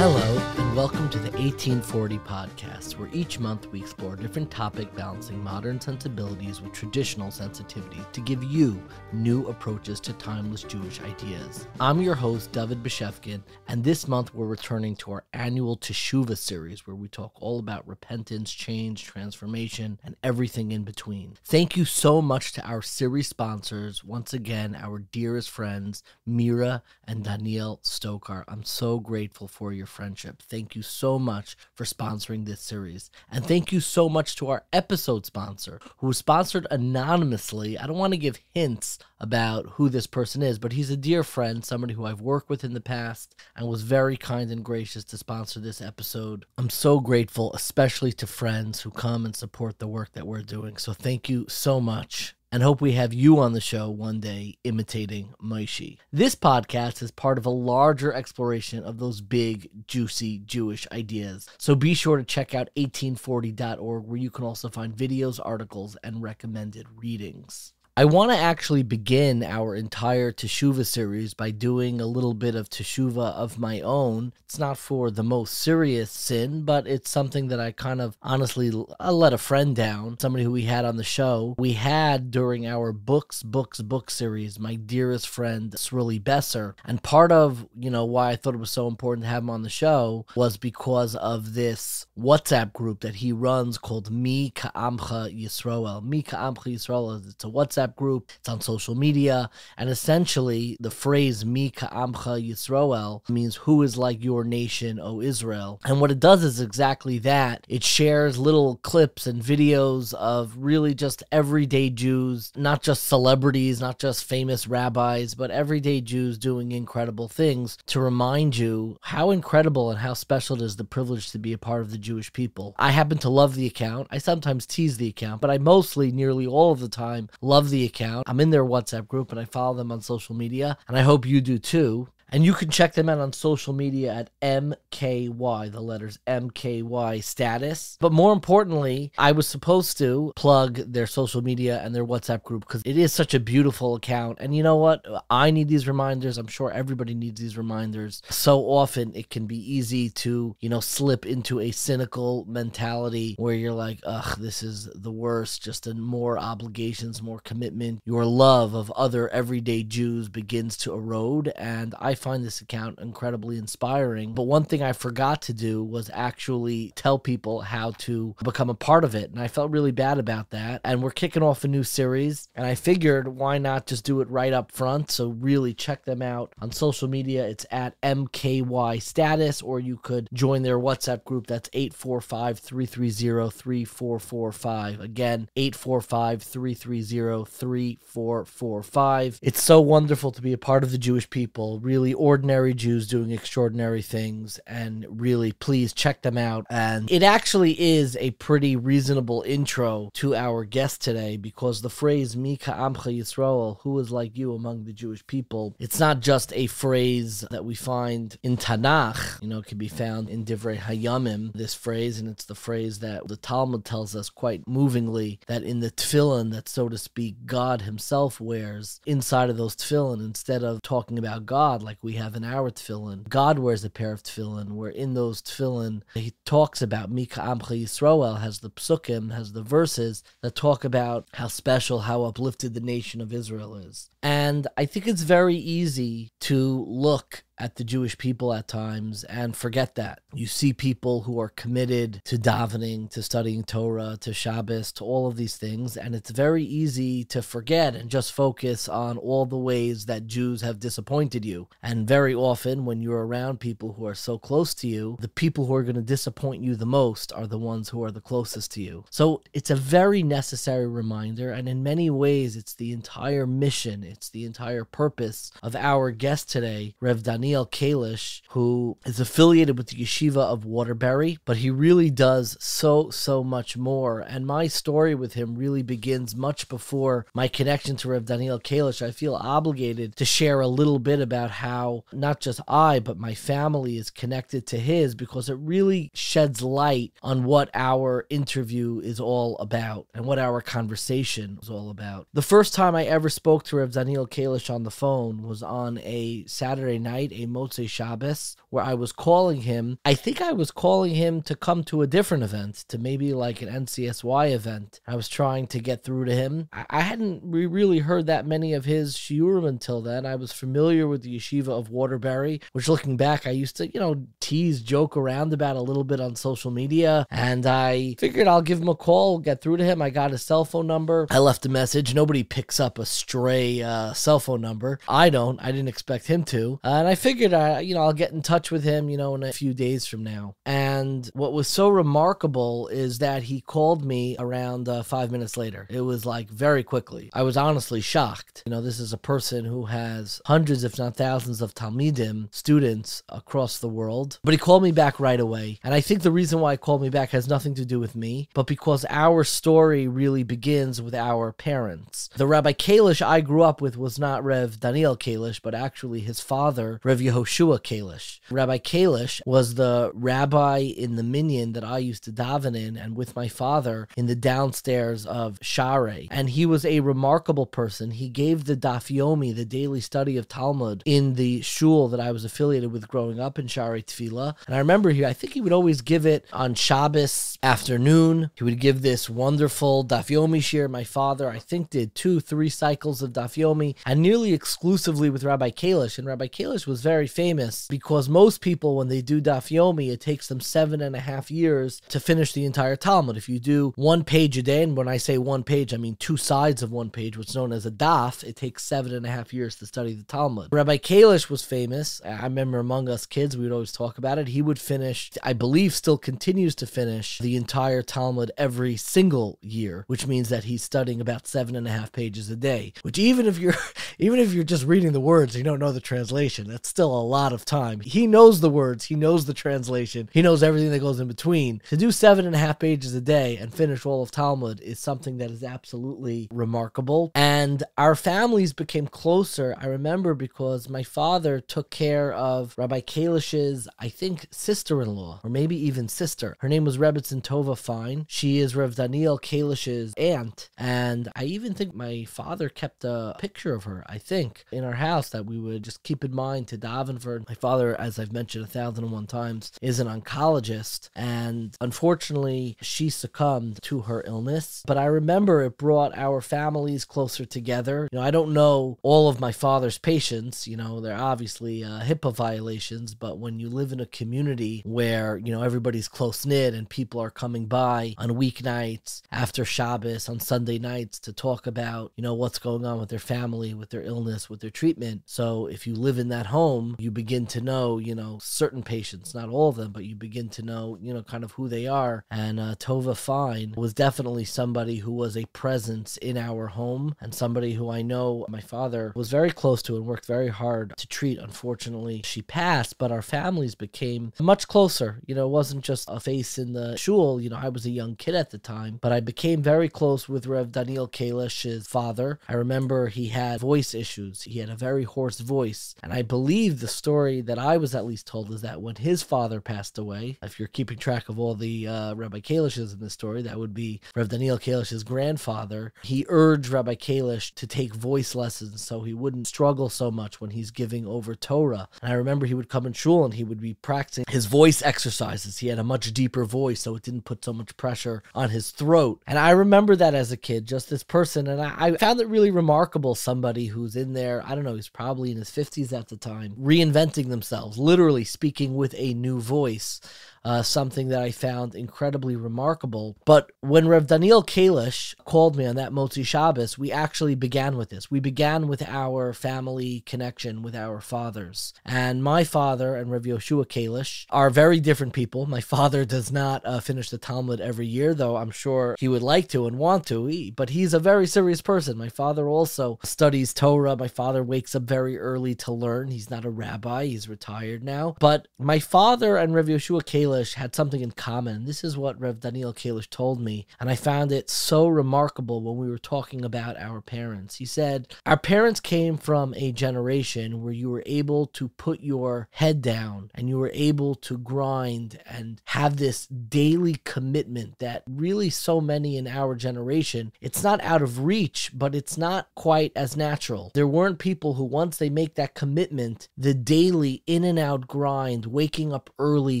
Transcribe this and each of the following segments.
Hello, welcome to the 18Forty podcast, where each month we explore a different topic balancing modern sensibilities with traditional sensitivity to give you new approaches to timeless Jewish ideas. I'm your host, David Bashevkin, and this month we're returning to our annual Teshuvah series, where we talk all about repentance, change, transformation, and everything in between. Thank you so much to our series sponsors, once again, our dearest friends, Mira and Daniel Stokar. I'm so grateful for your friendship. Thank you so much for sponsoring this series. And thank you so much to our episode sponsor, who was sponsored anonymously. I don't want to give hints about who this person is, but he's a dear friend, somebody who I've worked with in the past, and was very kind and gracious to sponsor this episode. I'm so grateful, especially to friends who come and support the work that we're doing. So thank you so much and hope we have you on the show one day imitating Maishi. This podcast is part of a larger exploration of those big, juicy Jewish ideas. So be sure to check out 18Forty.org, where you can also find videos, articles, and recommended readings. I want to actually begin our entire Teshuvah series by doing a little bit of Teshuvah of my own. It's not for the most serious sin, but it's something that I kind of honestly I let a friend down, somebody who we had on the show. We had during our books, books, book series, my dearest friend Sruly Besser. And part of, you know, why I thought it was so important to have him on the show was because of this WhatsApp group that he runs called Mi Ka'amcha Yisroel. Mi Ka'amcha Yisroel, it's a WhatsApp WhatsApp group, it's on social media, and essentially the phrase Mi Ka'amcha Yisroel means who is like your nation, O Israel. And what it does is exactly that. It shares little clips and videos of really just everyday Jews, not just celebrities, not just famous rabbis, but everyday Jews doing incredible things to remind you how incredible and how special it is the privilege to be a part of the Jewish people. I happen to love the account. I sometimes tease the account, but I mostly, nearly all of the time, love the account. I'm in their WhatsApp group and I follow them on social media, and I hope you do too. And you can check them out on social media at MKY, the letters MKY status. But more importantly, I was supposed to plug their social media and their WhatsApp group because it is such a beautiful account. And you know what? I need these reminders. I'm sure everybody needs these reminders. So often it can be easy to, you know, slip into a cynical mentality where you're like, ugh, this is the worst. Just more obligations, more commitment. Your love of other everyday Jews begins to erode. And I find this account incredibly inspiring. But one thing I forgot to do was actually tell people how to become a part of it. And I felt really bad about that. And we're kicking off a new series. And I figured why not just do it right up front? So really check them out on social media. It's at MKY status, or you could join their WhatsApp group. That's 845 330 3445. Again, 845 330 3445. It's so wonderful to be a part of the Jewish people. Really ordinary Jews doing extraordinary things. And really, please check them out. And it actually is a pretty reasonable intro to our guest today because the phrase Mi Ka'amcha Yisrael, who is like you among the Jewish people, it's not just a phrase that we find in Tanakh. You know, it can be found in Divrei Hayamim, this phrase, and it's the phrase that the Talmud tells us quite movingly that in the tefillin that, so to speak, God himself wears inside of those tefillin, instead of talking about God like we have in our tefillin. God wears a pair of tefillin, where in those tefillin, he talks about Mika Ka'amcha Yisroel, has the psukim, has the verses that talk about how special, how uplifted the nation of Israel is. And I think it's very easy to look at the Jewish people at times and forget that. You see people who are committed to davening, to studying Torah, to Shabbos, to all of these things, and it's very easy to forget and just focus on all the ways that Jews have disappointed you. And very often, when you're around people who are so close to you, the people who are going to disappoint you the most are the ones who are the closest to you. So it's a very necessary reminder, and in many ways, it's the entire mission, it's the entire purpose of our guest today, Rav Daniel. Daniel Kalish, who is affiliated with the Yeshiva of Waterbury, but he really does so, so much more. And my story with him really begins much before my connection to Rav Daniel Kalish. I feel obligated to share a little bit about how not just I, but my family is connected to his because it really sheds light on what our interview is all about and what our conversation is all about. The first time I ever spoke to Rav Daniel Kalish on the phone was on a Saturday night, a Motzei Shabbos where I was calling him. I think I was calling him to come to a different event, to maybe like an NCSY event. I was trying to get through to him. I, I hadn't re- really heard that many of his shiurim until then. I was familiar with the yeshiva of Waterbury, which looking back, I used to, you know, tease, joke around about a little bit on social media. And I figured I'll give him a call, get through to him. I got his cell phone number. I left a message. Nobody picks up a stray uh, cell phone number. I don't. I didn't expect him to. Uh, and I figured, uh, you know, I'll get in touch with him, you know, in a few days from now. And what was so remarkable is that he called me around uh, five minutes later. It was like very quickly. I was honestly shocked. You know, this is a person who has hundreds, if not thousands, of Talmidim, students across the world. But he called me back right away. And I think the reason why he called me back has nothing to do with me, but because our story really begins with our parents. The Rabbi Kalish I grew up with was not Rav Daniel Kalish, but actually his father, Rav Yehoshua Kalish. Rabbi Kalish was the rabbi in the minyan that I used to daven in, and with my father in the downstairs of Shaarei. And he was a remarkable person. He gave the Daf Yomi, the daily study of Talmud, in the shul that I was affiliated with growing up in Shaarei Tefillah. And I remember he, I think he would always give it on Shabbos afternoon. He would give this wonderful Daf Yomi shiur. My father, I think, did two, three cycles of Daf Yomi, and nearly exclusively with Rabbi Kalish. And Rabbi Kalish was very famous because most people, when they do Daf Yomi, it takes them seven and a half years to finish the entire Talmud. If you do one page a day, and when I say one page, I mean two sides of one page, what's known as a daf, it takes seven and a half years to study the Talmud. Rabbi Kalish was famous. I remember among us kids, we would always talk about it. He would finish, I believe, still continues to finish the entire Talmud every single year, which means that he's studying about seven and a half pages a day. Which even if you're even if you're just reading the words, you don't know the translation. That's still a lot of time. He knows the words, he knows the translation, he knows everything that goes in between. To do seven and a half pages a day and finish all of Talmud is something that is absolutely remarkable. And our families became closer. I remember because my father took care of Rabbi Kalish's, I think, sister-in-law, or maybe even sister. Her name was Rebbetzin Tova Fine. She is Rav Daniel Kalish's aunt. And I even think my father kept a picture of her, I think, in our house that we would just keep in mind to daven for. My father, as I've mentioned a thousand and one times, is an oncologist. And unfortunately, she succumbed to her illness. But I remember it brought our families closer together. You know, I don't know all of my father's patients. You know, they're obviously uh, HIPAA violations, but when you live in a community where, you know, everybody's close knit and people are coming by on weeknights, after Shabbos, on Sunday nights to talk about, you know, what's going on with their family, with their illness, with their treatment. So if you live in that home, you begin to know, you know, certain patients, not all of them, but you begin to know, you know, kind of who they are. And uh, Tova Fine was definitely somebody who was a presence in our home and somebody who I know my father was very close to and worked very hard to treat. Unfortunately, she passed, but our families became much closer. You know, it wasn't just a face in the shul. You know, I was a young kid at the time, but I became very close with Rav Daniel Kalish's father. I remember he had voice issues. He had a very hoarse voice. And I believe the story that I was at least told is that when his father passed away, if you're keeping track of all the uh, Rabbi Kalishes in this story, that would be Rav Daniel Kalish's grandfather. He urged Rabbi Kalish to take voice lessons so he wouldn't struggle so much when he's giving over Torah. And I remember he would come in shul and he would be practicing his voice exercises. He had a much deeper voice, so it didn't put so much pressure on his throat. And I remember that as a kid, just this person. And I, I found it really remarkable somebody who's in there, I don't know, he's probably in his 50s at the time, reinventing themselves, literally speaking with a new voice uh, something that I found incredibly remarkable. But when Rav Daniel Kalish called me on that Motzi Shabbos, we actually began with this. We began with our family connection with our fathers. And my father and Rav Yoshua Kalish are very different people. My father does not uh, finish the Talmud every year, though I'm sure he would like to and want to, but he's a very serious person. My father also studies Torah. My father wakes up very early to learn. He's not a rabbi, he's retired now. But my father and Rav Yoshua Kalish Kalish had something in common. This is what Rav Daniel Kalish told me, and I found it so remarkable when we were talking about our parents. He said, Our parents came from a generation where you were able to put your head down and you were able to grind and have this daily commitment that really so many in our generation, it's not out of reach, but it's not quite as natural. There weren't people who, once they make that commitment the daily in and out grind, waking up early,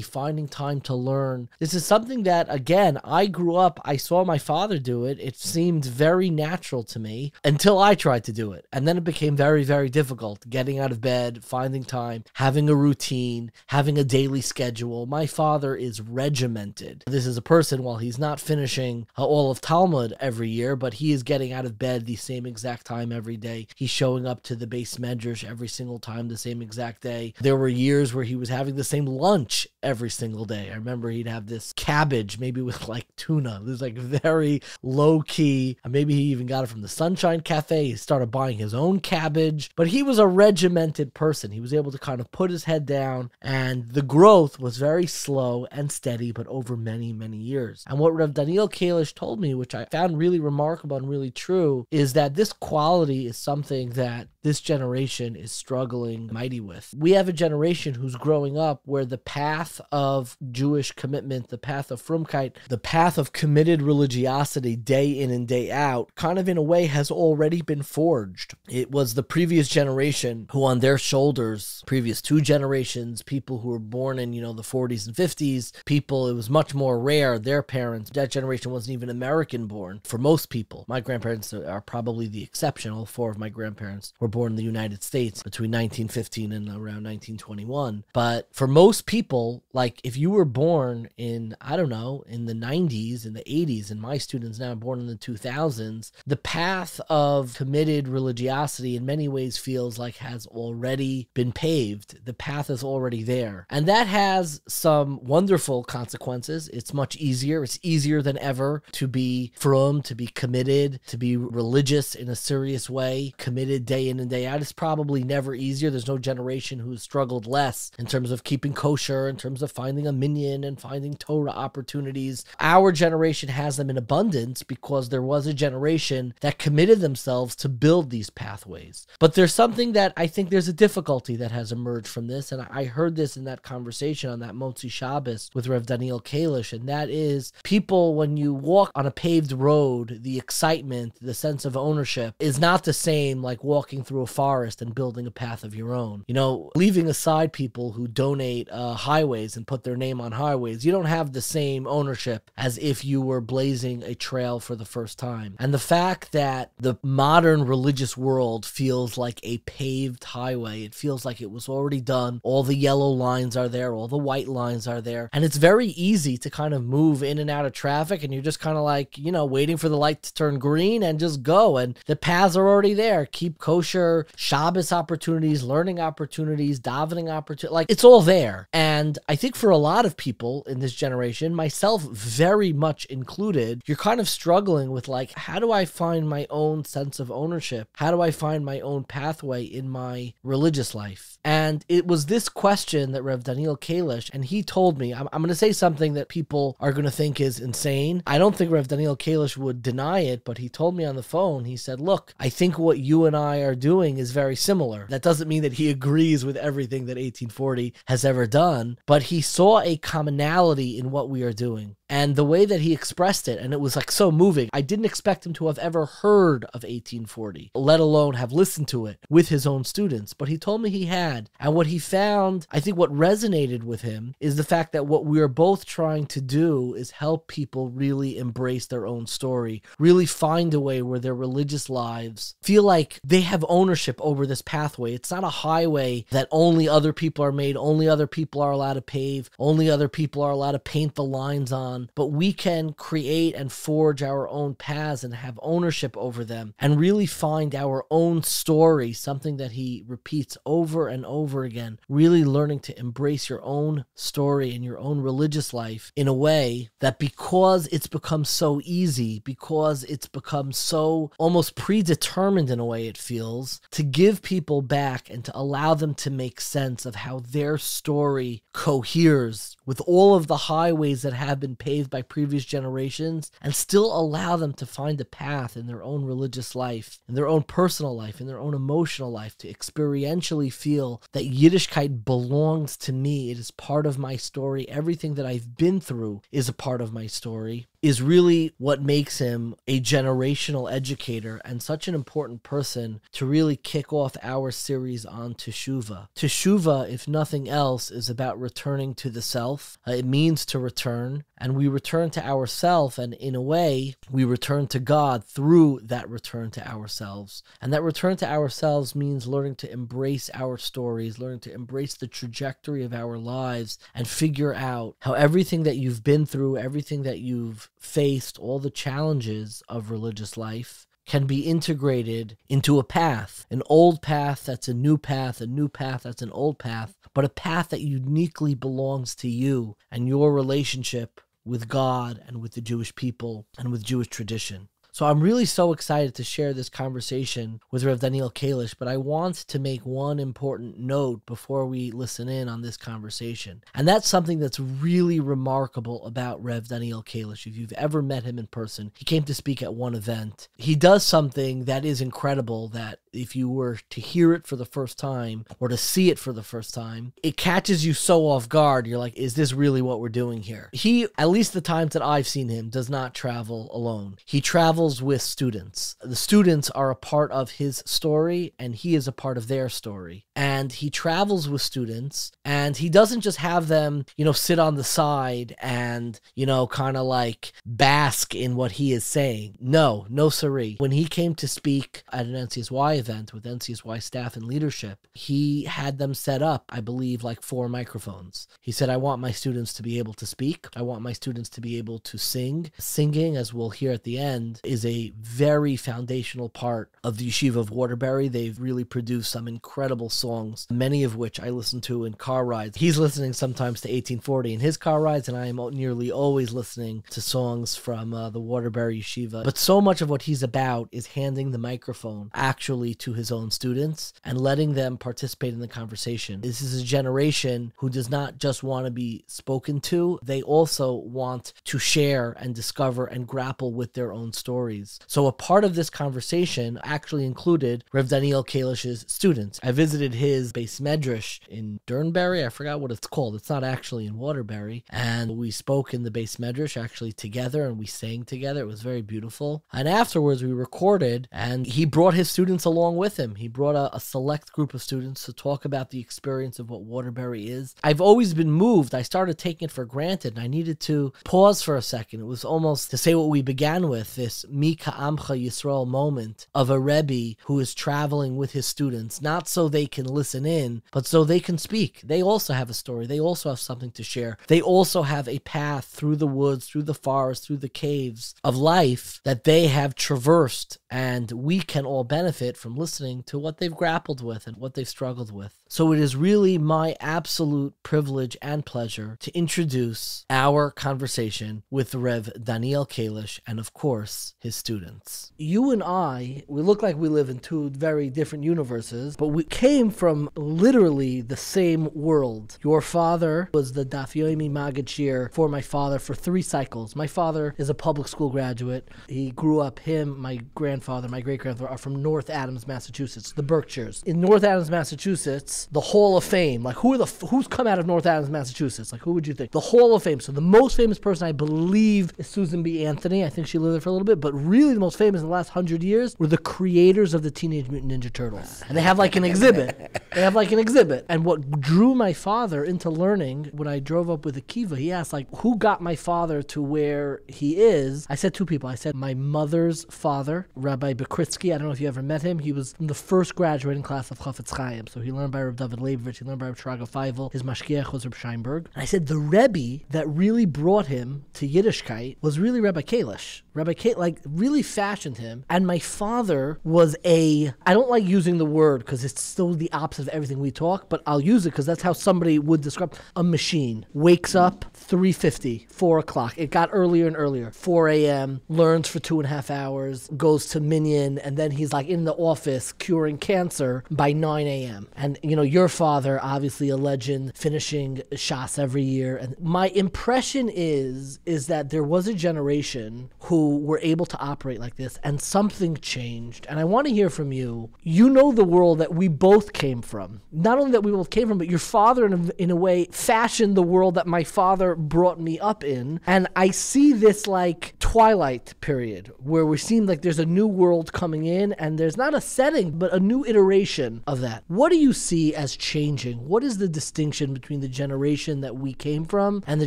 finding time to learn. This is something that, again, I grew up, I saw my father do it. It seemed very natural to me until I tried to do it. And then it became very, very difficult getting out of bed, finding time, having a routine, having a daily schedule. My father is regimented. This is a person, while he's not finishing all of Talmud every year, but he is getting out of bed the same exact time every day. He's showing up to the beis medrash every single time the same exact day. There were years where he was having the same lunch every single day. I remember he'd have this cabbage, maybe with like tuna. This like very low key. Maybe he even got it from the Sunshine Cafe. He started buying his own cabbage, but he was a regimented person. He was able to kind of put his head down, and the growth was very slow and steady, but over many, many years. And what Rav Daniel Kalish told me, which I found really remarkable and really true, is that this quality is something that this generation is struggling mighty with. We have a generation who's growing up where the path of Jewish commitment, the path of frumkeit, the path of committed religiosity day in and day out, kind of in a way has already been forged. It was the previous generation who, on their shoulders, previous two generations, people who were born in, you know, the 40s and 50s, people, it was much more rare. Their parents, that generation wasn't even American born for most people. My grandparents are probably the exception. All four of my grandparents were born in the United States between 1915 and around 1921. But for most people, like if you were born in, I don't know, in the 90s, in the 80s, and my students now born in the 2000s, the path of committed religiosity in many ways feels like has already been paved. The path is already there. And that has some wonderful consequences. It's much easier. It's easier than ever to be frum, to be committed, to be religious in a serious way, committed day in and day out. It's probably never easier. There's no generation who's struggled less in terms of keeping kosher, in terms of finding a minyan and finding Torah opportunities. Our generation has them in abundance because there was a generation that committed themselves to build these pathways. But there's something that I think there's a difficulty that has emerged from this, and I heard this in that conversation on that Motzi Shabbos with Rav Daniel Kalish, and that is people, when you walk on a paved road, the excitement, the sense of ownership is not the same like walking through a forest and building a path of your own. You know, leaving aside people who donate uh, highways and put their name on highways, you don't have the same ownership as if you were blazing a trail for the first time. And the fact that the modern religious world feels like a paved highway, it feels like it was already done. All the yellow lines are there, all the white lines are there. And it's very easy to kind of move in and out of traffic, and you're just kind of like, you know, waiting for the light to turn green and just go. And the paths are already there. Keep kosher, Shabbos opportunities, learning opportunities, davening opportunities. Like it's all there. And I think for a lot of people in this generation, myself very much included, you're kind of struggling with like, how do I find my own sense of ownership? How do I find my own pathway in my religious life? And it was this question that Rav Daniel Kalish, and he told me, I'm, I'm going to say something that people are going to think is insane. I don't think Rav Daniel Kalish would deny it, but he told me on the phone, he said, Look, I think what you and I are doing is very similar. That doesn't mean that he agrees with everything that 18Forty has ever done, but he saw a commonality in what we are doing and the way that he expressed it and it was like so moving. I didn't expect him to have ever heard of 18Forty let alone have listened to it with his own students. But he told me he had. And what he found i think what resonated with him is the fact that what we are both trying to do is help people really embrace their own story really find a way where their religious lives feel like they have ownership over this pathway. It's not a highway that only other people are made only other people are allowed to pave only other people are allowed to paint the lines on on, but we can create and forge our own paths and have ownership over them and really find our own story, something that he repeats over and over again. Really learning to embrace your own story and your own religious life in a way that because it's become so easy, because it's become so almost predetermined in a way, it feels, to give people back and to allow them to make sense of how their story coheres with all of the highways that have been paved by previous generations and still allow them to find a path in their own religious life, in their own personal life, in their own emotional life, to experientially feel that Yiddishkeit belongs to me. It is part of my story. Everything that I've been through is a part of my story. Is really what makes him a generational educator and such an important person to really kick off our series on Teshuva. Teshuva, if nothing else, is about returning to the self. Uh, it means to return, and we return to ourself, and in a way, we return to God through that return to ourselves. And that return to ourselves means learning to embrace our stories, learning to embrace the trajectory of our lives, and figure out how everything that you've been through, everything that you've faced, all the challenges of religious life, can be integrated into a path, an old path that's a new path, a new path that's an old path, but a path that uniquely belongs to you and your relationship with God and with the Jewish people and with Jewish tradition. So I'm really so excited to share this conversation with Rav Daniel Kalish, but I want to make one important note before we listen in on this conversation. And that's something that's really remarkable about Rav Daniel Kalish. If you've ever met him in person, he came to speak at one event. He does something that is incredible that if you were to hear it for the first time or to see it for the first time, it catches you so off guard. You're like, is this really what we're doing here? He, at least the times that I've seen him, does not travel alone. He travels with students. The students are a part of his story and he is a part of their story. And he travels with students and he doesn't just have them, you know, sit on the side and, you know, kind of like bask in what he is saying. No, no siree. When he came to speak at an NCSY event with NCSY staff and leadership, he had them set up, I believe, like four microphones. He said, I want my students to be able to speak. I want my students to be able to sing. Singing, as we'll hear at the end, is a very foundational part of the Yeshiva of Waterbury. They've really produced some incredible songs, many of which I listen to in car rides. He's listening sometimes to 18Forty in his car rides, and I am nearly always listening to songs from uh, the Waterbury Yeshiva. But so much of what he's about is handing the microphone actually to his own students and letting them participate in the conversation. This is a generation who does not just want to be spoken to, they also want to share and discover and grapple with their own stories. So, a part of this conversation actually included Rav Daniel Kalish's students. I visited his beis medrash in Durnberry. I forgot what it's called. It's not actually in Waterbury. And we spoke in the beis medrash actually together and we sang together. It was very beautiful. And afterwards, we recorded and he brought his students along along with him. He brought a, a, select group of students to talk about the experience of what Waterbury is. I've always been moved. I started taking it for granted and I needed to pause for a second. It was almost to say what we began with this Mi Ka'amcha Yisrael moment of a Rebbe who is traveling with his students, not so they can listen in, but so they can speak. They also have a story. They also have something to share. They also have a path through the woods, through the forest, through the caves of life that they have traversed, and we can all benefit from listening to what they've grappled with and what they've struggled with. So it is really my absolute privilege and pleasure to introduce our conversation with Rav Daniel Kalish and, of course, his students. You and I, we look like we live in two very different universes, but we came from literally the same world. Your father was the Daf Yomi Magid for my father for three cycles. My father is a public school graduate. He grew up, him, my grandfather, my great grandfather are from North Adams, Massachusetts, the Berkshires. In North Adams, Massachusetts, the Hall of Fame. Like who are the who's come out of North Adams, Massachusetts? Like who would you think? The Hall of Fame. So the most famous person I believe is Susan B. Anthony. I think she lived there for a little bit, but really the most famous in the last hundred years were the creators of the Teenage Mutant Ninja Turtles, and they have like an exhibit. They have like an exhibit. And what drew my father into learning when I drove up with Akiva, he asked like, who got my father to where he is? I said two people. I said my mother's father, Rabbi Bekritsky. I don't know if you ever met him. He was the first graduating class of Chafetz Chaim, so he learned by Reb David Leibovich, he learned by Reb Shraga Feivel, his mashgiach was Reb Scheinberg. And I said the Rebbe that really brought him to Yiddishkeit was really Rabbi Kalish. Rabbi Kate like really fashioned him. And my father was a I don't like using the word because it's still the opposite of everything we talk, but I'll use it because that's how somebody would describe a machine. Wakes up 350, 4 o'clock. It got earlier and earlier. 4 a.m. Learns for two and a half hours, goes to Minyan, and then he's like in the off office curing cancer by 9 a.m. And, you know, your father, obviously a legend, finishing Shas every year. And my impression is, is that there was a generation who were able to operate like this and something changed. And I want to hear from you. You know the world that we both came from. Not only that we both came from, but your father, in a, in a way, fashioned the world that my father brought me up in. And I see this like twilight period where we seem like there's a new world coming in and there's not a setting, but a new iteration of that. What do you see as changing? What is the distinction between the generation that we came from and the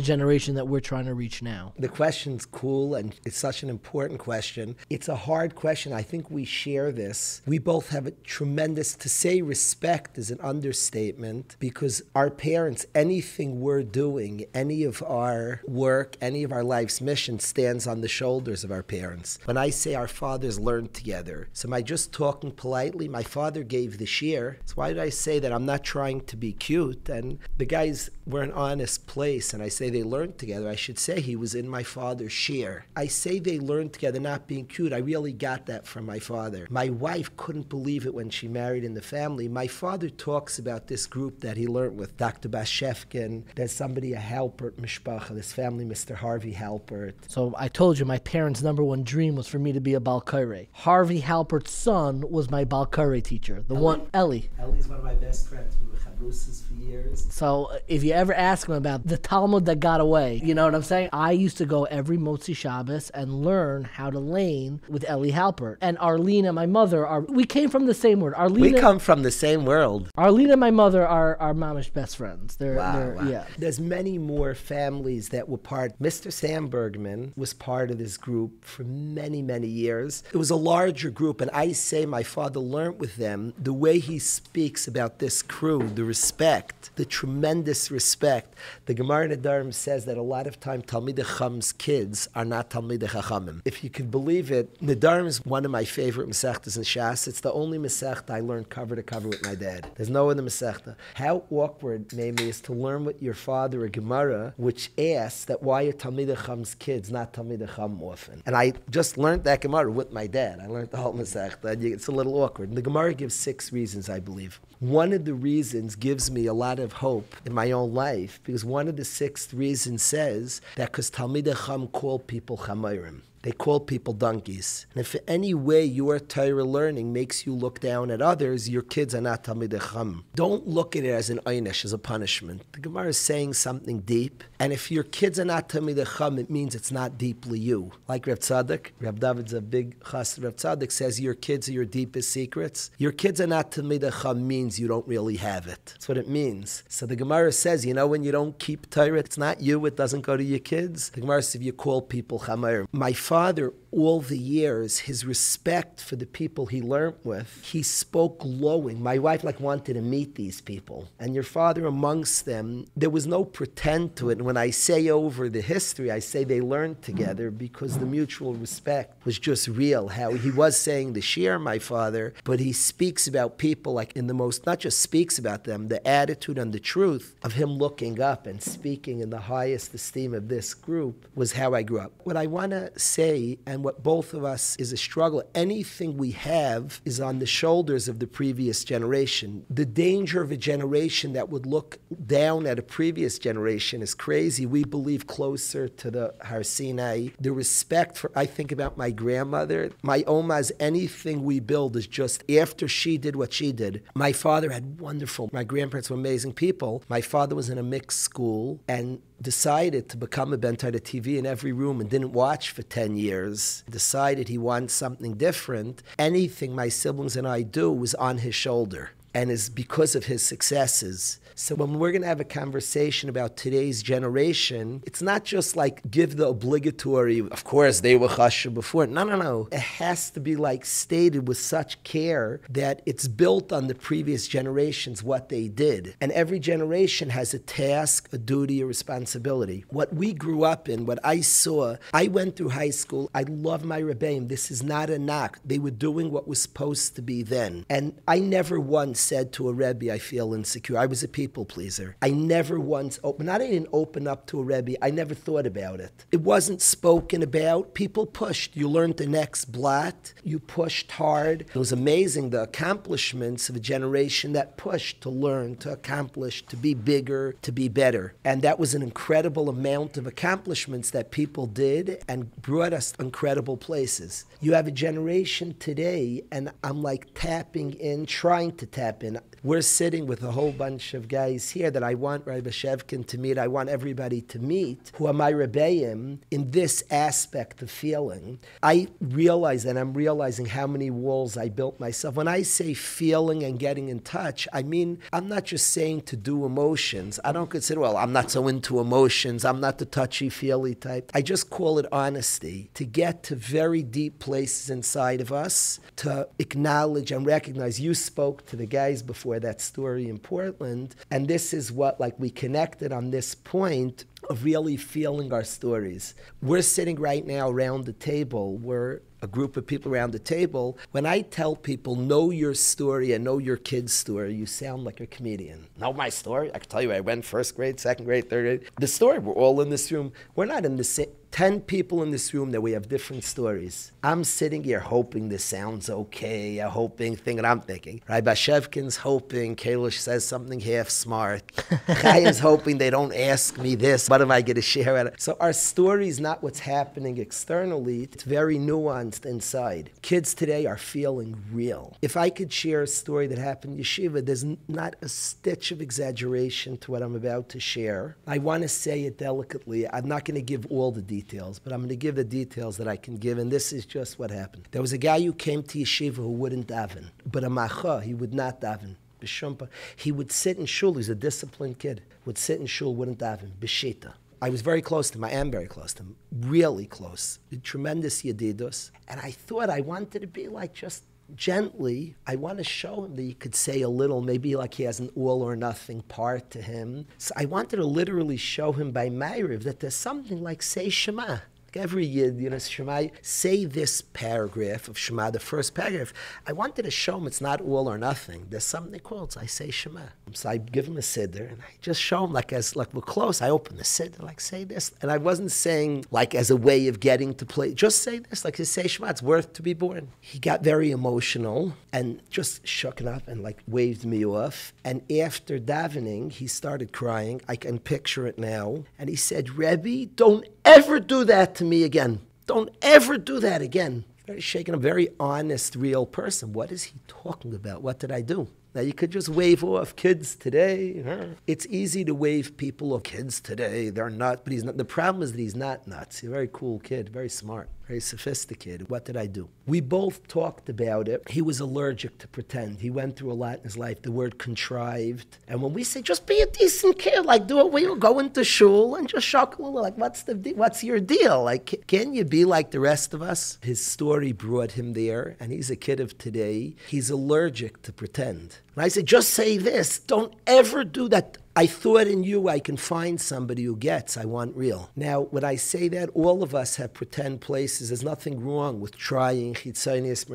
generation that we're trying to reach now? The question's cool and it's such an important question. It's a hard question. I think we share this. We both have a tremendous, to say respect is an understatement because our parents, anything we're doing, any of our work, any of our life's mission stands on the shoulders of our parents. When I say our fathers learned together, so am I just talking politely? My father gave the shiur. So why did I say that I'm not trying to be cute? And the guys were an honest place, and I say they learned together. I should say he was in my father's shiur. I say they learned together, not being cute. I really got that from my father. My wife couldn't believe it when she married in the family. My father talks about this group that he learned with Dr. Bashevkin. There's somebody, a Halpert Mishpacha, this family, Mr. Harvey Halpert. So I told you my parents' number one dream was for me to be a Balkaire. Harvey Halpert's son was my Balkaire teacher, the Ellie. one, Ellie. Ellie's one of my best friends. We were Chabruses for years. So if you ever ask him about the Talmud that got away, you know what I'm saying? I used to go every Motzi Shabbos and learn how to lane with Ellie Halpert. And Arlene and my mother are, we came from the same word. Arlene. We come from the same world. Arlene and my mother are, are mamish best friends. They're, wow, they're wow. yeah. There's many more families that were part. Mr. Sam Bergman was part of this group for many, many years. It was a larger group, and I say my father learned with them the way he speaks about this crew, the respect, the tremendous respect. The Gemara Nedarim says that a lot of time Talmid Chacham's kids are not Talmid Chachamim. If you can believe it, Nedarim is one of my favorite Masechtas in Shas. It's the only Masechta I learned cover to cover with my dad. There's no other Masechta. How awkward, maybe, is to learn with your father a Gemara which asks that why are Talmid Chacham's kids not Talmid Chacham often? And I just learned that Gemara with my dad. I learned the whole Masechta. It's a little awkward. And the Gemara gives six reasons, I believe. One of the reasons gives me a lot of hope in my own life because one of the sixth reasons says that because Talmid Chacham call people Chamayrim. They call people donkeys. And if any way your Torah learning makes you look down at others, your kids are not Talmid Chacham. Don't look at it as an einish, as a punishment. The Gemara is saying something deep. And if your kids are not Talmid Chacham, it means it's not deeply you. Like Rav Tzadok, Rav David's a big chassid. Rav Tzadok says your kids are your deepest secrets. Your kids are not Talmid Chacham means you don't really have it. That's what it means. So the Gemara says, you know, when you don't keep Torah, it's not you, it doesn't go to your kids. The Gemara says, if you call people Chamayr. My Father all the years, his respect for the people he learned with, he spoke glowing. My wife like wanted to meet these people. And your father amongst them, there was no pretend to it. And when I say over the history, I say they learned together because the mutual respect was just real. How he was saying the shiur, my father, but he speaks about people like in the most, not just speaks about them, the attitude and the truth of him looking up and speaking in the highest esteem of this group was how I grew up. What I want to say and what both of us is a struggle. Anything we have is on the shoulders of the previous generation. The danger of a generation that would look down at a previous generation is crazy. We believe closer to the Har Sinai. The respect for, I think about my grandmother. My Oma's anything we build is just after she did what she did. My father had wonderful, my grandparents were amazing people. My father was in a mixed school and decided to become a Bentayda TV in every room and didn't watch for 10 years, decided he wants something different, anything my siblings and I do was on his shoulder and is because of his successes. So when we're going to have a conversation about today's generation, it's not just like give the obligatory, of course, they were chashuv before. No, no, no. It has to be like stated with such care that it's built on the previous generations, what they did. And every generation has a task, a duty, a responsibility. What we grew up in, what I saw, I went through high school. I love my rebbeim. This is not a knock. They were doing what was supposed to be then. And I never once said to a Rebbe, I feel insecure. I was a people pleaser. I never once opened, not I didn't open up to a Rebbe, I never thought about it. It wasn't spoken about. People pushed. You learned the next blatt, you pushed hard. It was amazing the accomplishments of a generation that pushed to learn, to accomplish, to be bigger, to be better. And that was an incredible amount of accomplishments that people did and brought us incredible places. You have a generation today, and I'm like tapping in, trying to tap in. We're sitting with a whole bunch of guys here that I want Rabbi Shevkin to meet. I want everybody to meet who are my Rebbeim in this aspect of feeling. I realize and I'm realizing how many walls I built myself. When I say feeling and getting in touch, I mean, I'm not just saying to do emotions. I don't consider, well, I'm not so into emotions. I'm not the touchy feely type. I just call it honesty to get to very deep places inside of us, to acknowledge and recognize. You spoke to the guys before that story in Portland, and this is what, like, we connected on this point of really feeling our stories. We're sitting right now around the table. We're a group of people around the table. When I tell people, know your story and know your kid's story, you sound like a comedian. Know my story? I can tell you I went first grade, second grade, third grade. The story, we're all in this room. We're not in the same 10 people in this room that we have different stories. I'm sitting here hoping this sounds okay, I'm hoping, thinking I'm thinking. Rabbi Shevkin's hoping Kalish says something half smart. Chaim's hoping they don't ask me this. What am I going to share? At so our story is not what's happening externally. It's very nuanced inside. Kids today are feeling real. If I could share a story that happened in Yeshiva, there's not a stitch of exaggeration to what I'm about to share. I want to say it delicately. I'm not going to give all the details details, but I'm going to give the details that I can give, and this is just what happened. There was a guy who came to yeshiva who wouldn't daven, but a macha, he would not daven. B'shumpa, He would sit in shul. He's a disciplined kid. Would sit in shul, wouldn't daven. Bishita. I was very close to him. I am very close to him. Really close. Tremendous yedidus. And I thought I wanted to be like just gently, I want to show him that you could say a little, maybe like he has an all or nothing part to him. So I wanted to literally show him by Ma'ariv that there's something like say Shema every Yid, you know, Shema, say this paragraph of Shema, the first paragraph. I wanted to show him it's not all or nothing. There's something called, so I say Shema. So I give him a siddur, and I just show him, like, as like we're close, I open the siddur, like, say this. And I wasn't saying, like, as a way of getting to play, just say this, like, to say Shema, it's worth to be born. He got very emotional and just shook it up and, like, waved me off. And after davening, he started crying. I can picture it now. And he said, Rebbe, don't ever do that to me again. Don't ever do that again. Very shaken, a very honest, real person. What is he talking about? What did I do? Now you could just wave off kids today. It's easy to wave people off kids today. They're not, but he's not. The problem is that he's not nuts. He's a very cool kid, very smart very sophisticated. What did I do? We both talked about it. He was allergic to pretend. He went through a lot in his life, the word contrived. And when we say, just be a decent kid, like do it, we go into shul and just little, like what's the what's your deal? Like, can you be like the rest of us? His story brought him there, and he's a kid of today. He's allergic to pretend. And I said, just say this. Don't ever do that. I thought in you I can find somebody who gets I want real. Now, when I say that, all of us have pretend places. There's nothing wrong with trying chitzonius.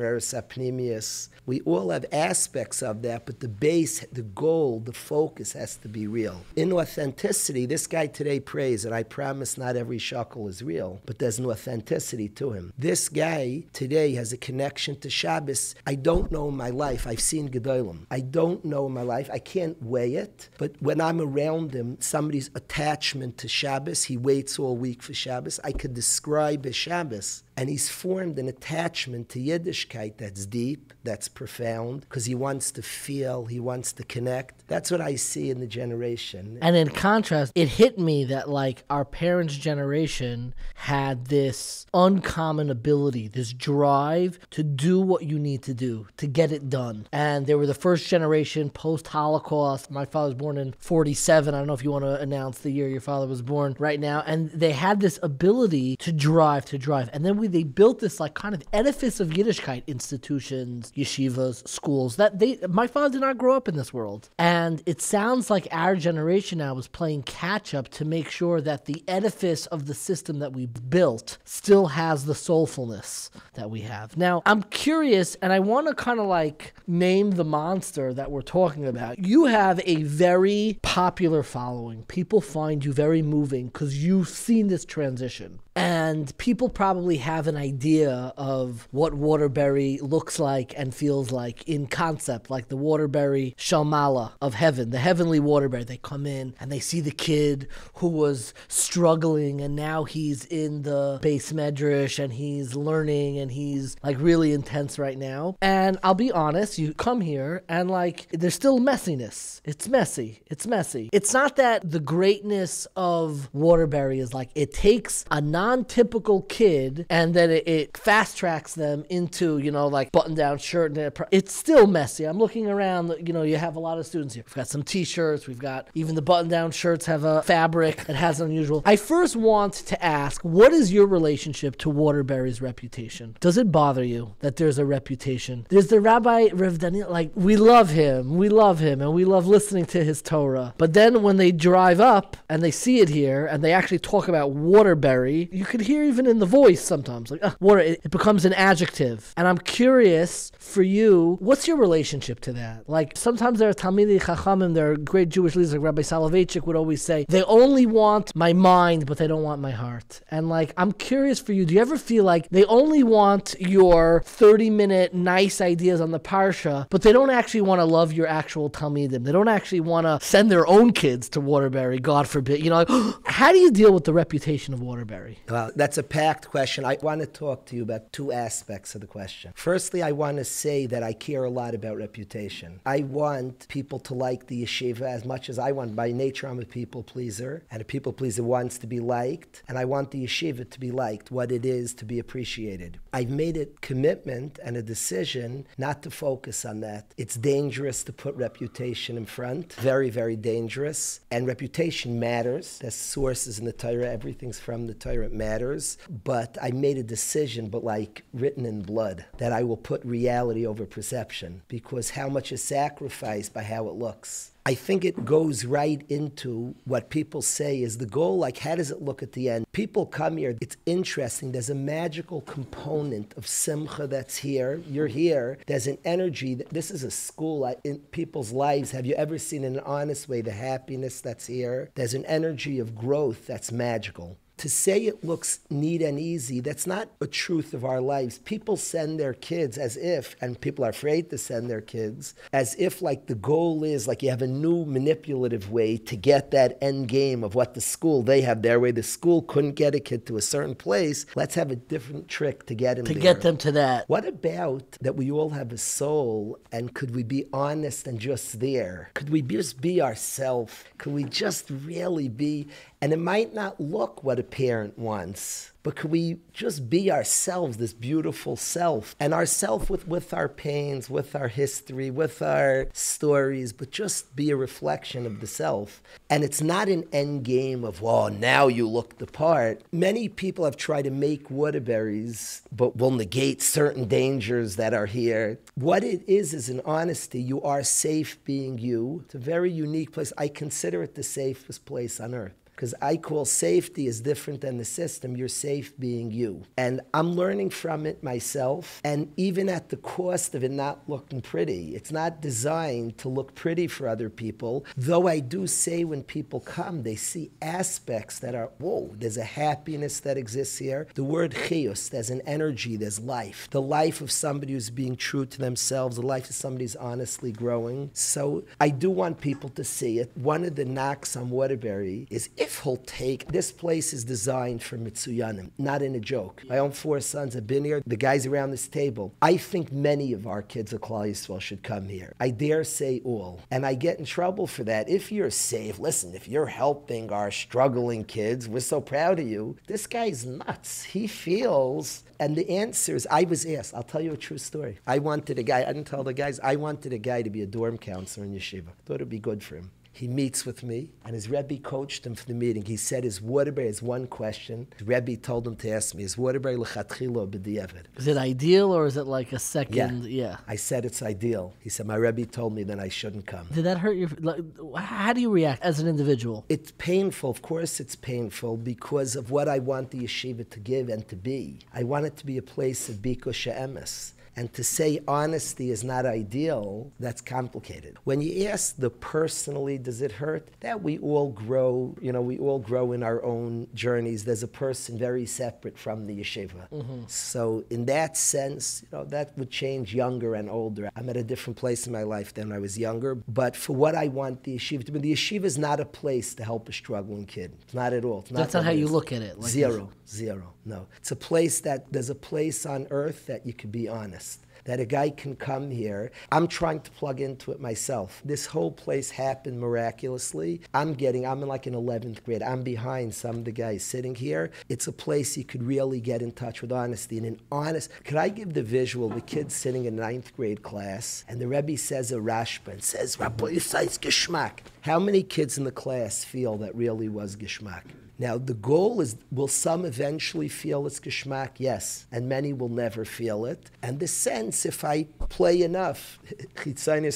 We all have aspects of that, but the base, the goal, the focus has to be real. In authenticity, this guy today prays, and I promise not every shackle is real, but there's an authenticity to him. This guy today has a connection to Shabbos. I don't know in my life. I've seen Gedolim. I don't know in my life. I can't weigh it, but when I'm around him, somebody's attachment to Shabbos, he waits all week for Shabbos. I could describe his Shabbos and he's formed an attachment to Yiddishkeit that's deep, that's profound, because he wants to feel, he wants to connect. That's what I see in the generation. And in contrast, it hit me that like our parents' generation had this uncommon ability, this drive to do what you need to do, to get it done. And they were the first generation post Holocaust. My father was born in 47. I don't know if you want to announce the year your father was born right now. And they had this ability to drive, to drive. And then we they built this like kind of edifice of Yiddishkeit institutions, yeshivas, schools that they my father did not grow up in this world. And it sounds like our generation now is playing catch up to make sure that the edifice of the system that we built still has the soulfulness that we have. Now, I'm curious and I want to kind of like name the monster that we're talking about. You have a very popular following. People find you very moving because you've seen this transition. And people probably have an idea of what Waterbury looks like and feels like in concept, like the Waterbury shel ma'alah of heaven, the heavenly Waterbury. They come in and they see the kid who was struggling and now he's in the beis medrash and he's learning and he's like really intense right now. And I'll be honest, you come here and like there's still messiness. It's messy. It's messy. It's not that the greatness of Waterbury is like it takes a non non-typical kid and then it, it fast tracks them into you know like button down shirt and it's still messy. I'm looking around you know you have a lot of students here. We've got some t-shirts. We've got even the button down shirts have a fabric that has unusual. I first want to ask what is your relationship to waterbury's reputation? Does it bother you that there's a reputation? There's the rabbi Rav Daniel, like we love him. We love him and we love listening to his torah. But then when they drive up and they see it here and they actually talk about waterbury you could hear even in the voice sometimes, like, uh, water, it, it, becomes an adjective. And I'm curious for you, what's your relationship to that? Like, sometimes there are Talmidei Chachamim, there are great Jewish leaders like Rabbi Soloveitchik would always say, they only want my mind, but they don't want my heart. And like, I'm curious for you, do you ever feel like they only want your 30 minute nice ideas on the Parsha, but they don't actually want to love your actual Talmidim? They don't actually want to send their own kids to Waterbury, God forbid. You know, how do you deal with the reputation of Waterbury? Well, that's a packed question. I want to talk to you about two aspects of the question. Firstly, I want to say that I care a lot about reputation. I want people to like the yeshiva as much as I want. By nature, I'm a people pleaser, and a people pleaser wants to be liked, and I want the yeshiva to be liked, what it is to be appreciated. I've made a commitment and a decision not to focus on that. It's dangerous to put reputation in front, very, very dangerous, and reputation matters. There's sources in the Torah, everything's from the Torah matters, but I made a decision, but like written in blood, that I will put reality over perception because how much is sacrificed by how it looks. I think it goes right into what people say is the goal. Like, how does it look at the end? People come here, it's interesting. There's a magical component of simcha that's here. You're here. There's an energy. That, this is a school in people's lives. Have you ever seen in an honest way the happiness that's here? There's an energy of growth that's magical to say it looks neat and easy, that's not a truth of our lives. People send their kids as if, and people are afraid to send their kids, as if like the goal is like you have a new manipulative way to get that end game of what the school, they have their way. The school couldn't get a kid to a certain place. Let's have a different trick to get him To there. get them to that. What about that we all have a soul and could we be honest and just there? Could we just be ourselves? Could we just really be and it might not look what a parent wants, but could we just be ourselves, this beautiful self, and ourself with, with our pains, with our history, with our stories, but just be a reflection of the self. And it's not an end game of, well, now you look the part. Many people have tried to make Waterbury's, but will negate certain dangers that are here. What it is is an honesty. You are safe being you. It's a very unique place. I consider it the safest place on earth because I call safety is different than the system. You're safe being you. And I'm learning from it myself. And even at the cost of it not looking pretty, it's not designed to look pretty for other people. Though I do say when people come, they see aspects that are, whoa, there's a happiness that exists here. The word chios, there's an energy, there's life. The life of somebody who's being true to themselves, the life of somebody who's honestly growing. So I do want people to see it. One of the knocks on Waterbury is if take this place is designed for Mitsuyanim, not in a joke. My own four sons have been here, the guys around this table. I think many of our kids of Klal Yisrael should come here. I dare say all. And I get in trouble for that. If you're safe, listen, if you're helping our struggling kids, we're so proud of you. This guy's nuts. He feels and the answer is, I was asked, I'll tell you a true story. I wanted a guy, I didn't tell the guys, I wanted a guy to be a dorm counselor in yeshiva. Thought it'd be good for him. He meets with me, and his Rebbe coached him for the meeting. He said his Waterbury is one question. His Rebbe told him to ask me, is Waterbury l'chatchilo b'di'evet? Is it ideal or is it like a second? Yeah. yeah. I said it's ideal. He said, my Rebbe told me that I shouldn't come. Did that hurt your? Like, how do you react as an individual? It's painful. Of course, it's painful because of what I want the yeshiva to give and to be. I want it to be a place of biko she'emes. And to say honesty is not ideal, that's complicated. When you ask the personally, does it hurt? That we all grow, you know, we all grow in our own journeys. There's a person very separate from the yeshiva. Mm-hmm. So, in that sense, you know, that would change younger and older. I'm at a different place in my life than I was younger. But for what I want the yeshiva to be, the yeshiva is not a place to help a struggling kid. It's not at all. It's That's not how you look at it. Like Zero, zero. No, it's a place that there's a place on earth that you can be honest. That a guy can come here. I'm trying to plug into it myself. This whole place happened miraculously. I'm getting, I'm in like an 11th grade. I'm behind some of the guys sitting here. It's a place you could really get in touch with honesty. And an honest, could I give the visual? The kid sitting in ninth grade class, and the Rebbe says a rashba and says, Rabbi Yisai's geschmack. How many kids in the class feel that really was geschmack? Now, the goal is will some eventually feel it's geschmack? Yes. And many will never feel it. And the sense, if I play enough,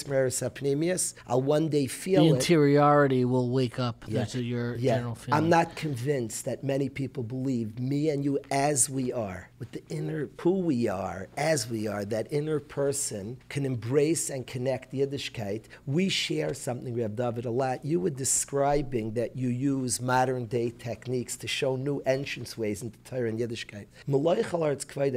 meris I'll one day The feel it. interiority will wake up. Yeah. That's your Yeah. general feeling. I'm not convinced that many people believe me and you as we are, with the inner who we are, as we are, that inner person can embrace and connect Yiddishkeit. We share something, Reb David, a lot. You were describing that you use modern day techniques to show new entrance ways into Torah and Yiddishkeit.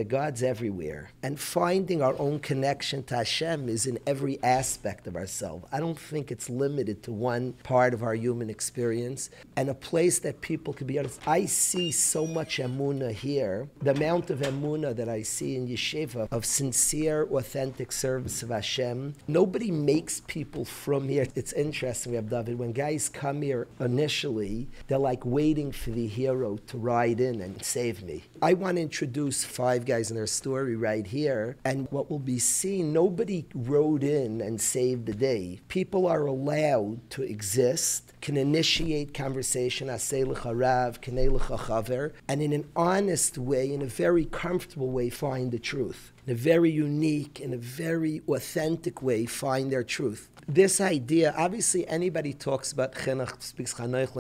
God's everywhere. And finding our own connection to Hashem is in every aspect of ourselves. I don't think it's limited to one part of our human experience and a place that people can be honest. I see so much emuna here. The amount of emuna that I see in yeshiva of sincere, authentic service of Hashem. Nobody makes people from here. It's interesting, Reb David, when guys come here initially, they're like waiting for the hero to ride in and save me. I want to introduce five guys in their story right here, and what will be seen, nobody rode in and saved the day. People are allowed to exist, can initiate conversation, asay lecha rav, kanei lecha chaver, and in an honest way, in a very comfortable way, find the truth. In a very unique, in a very authentic way, find their truth. This idea, obviously, anybody talks about chinuch, speaks chanoich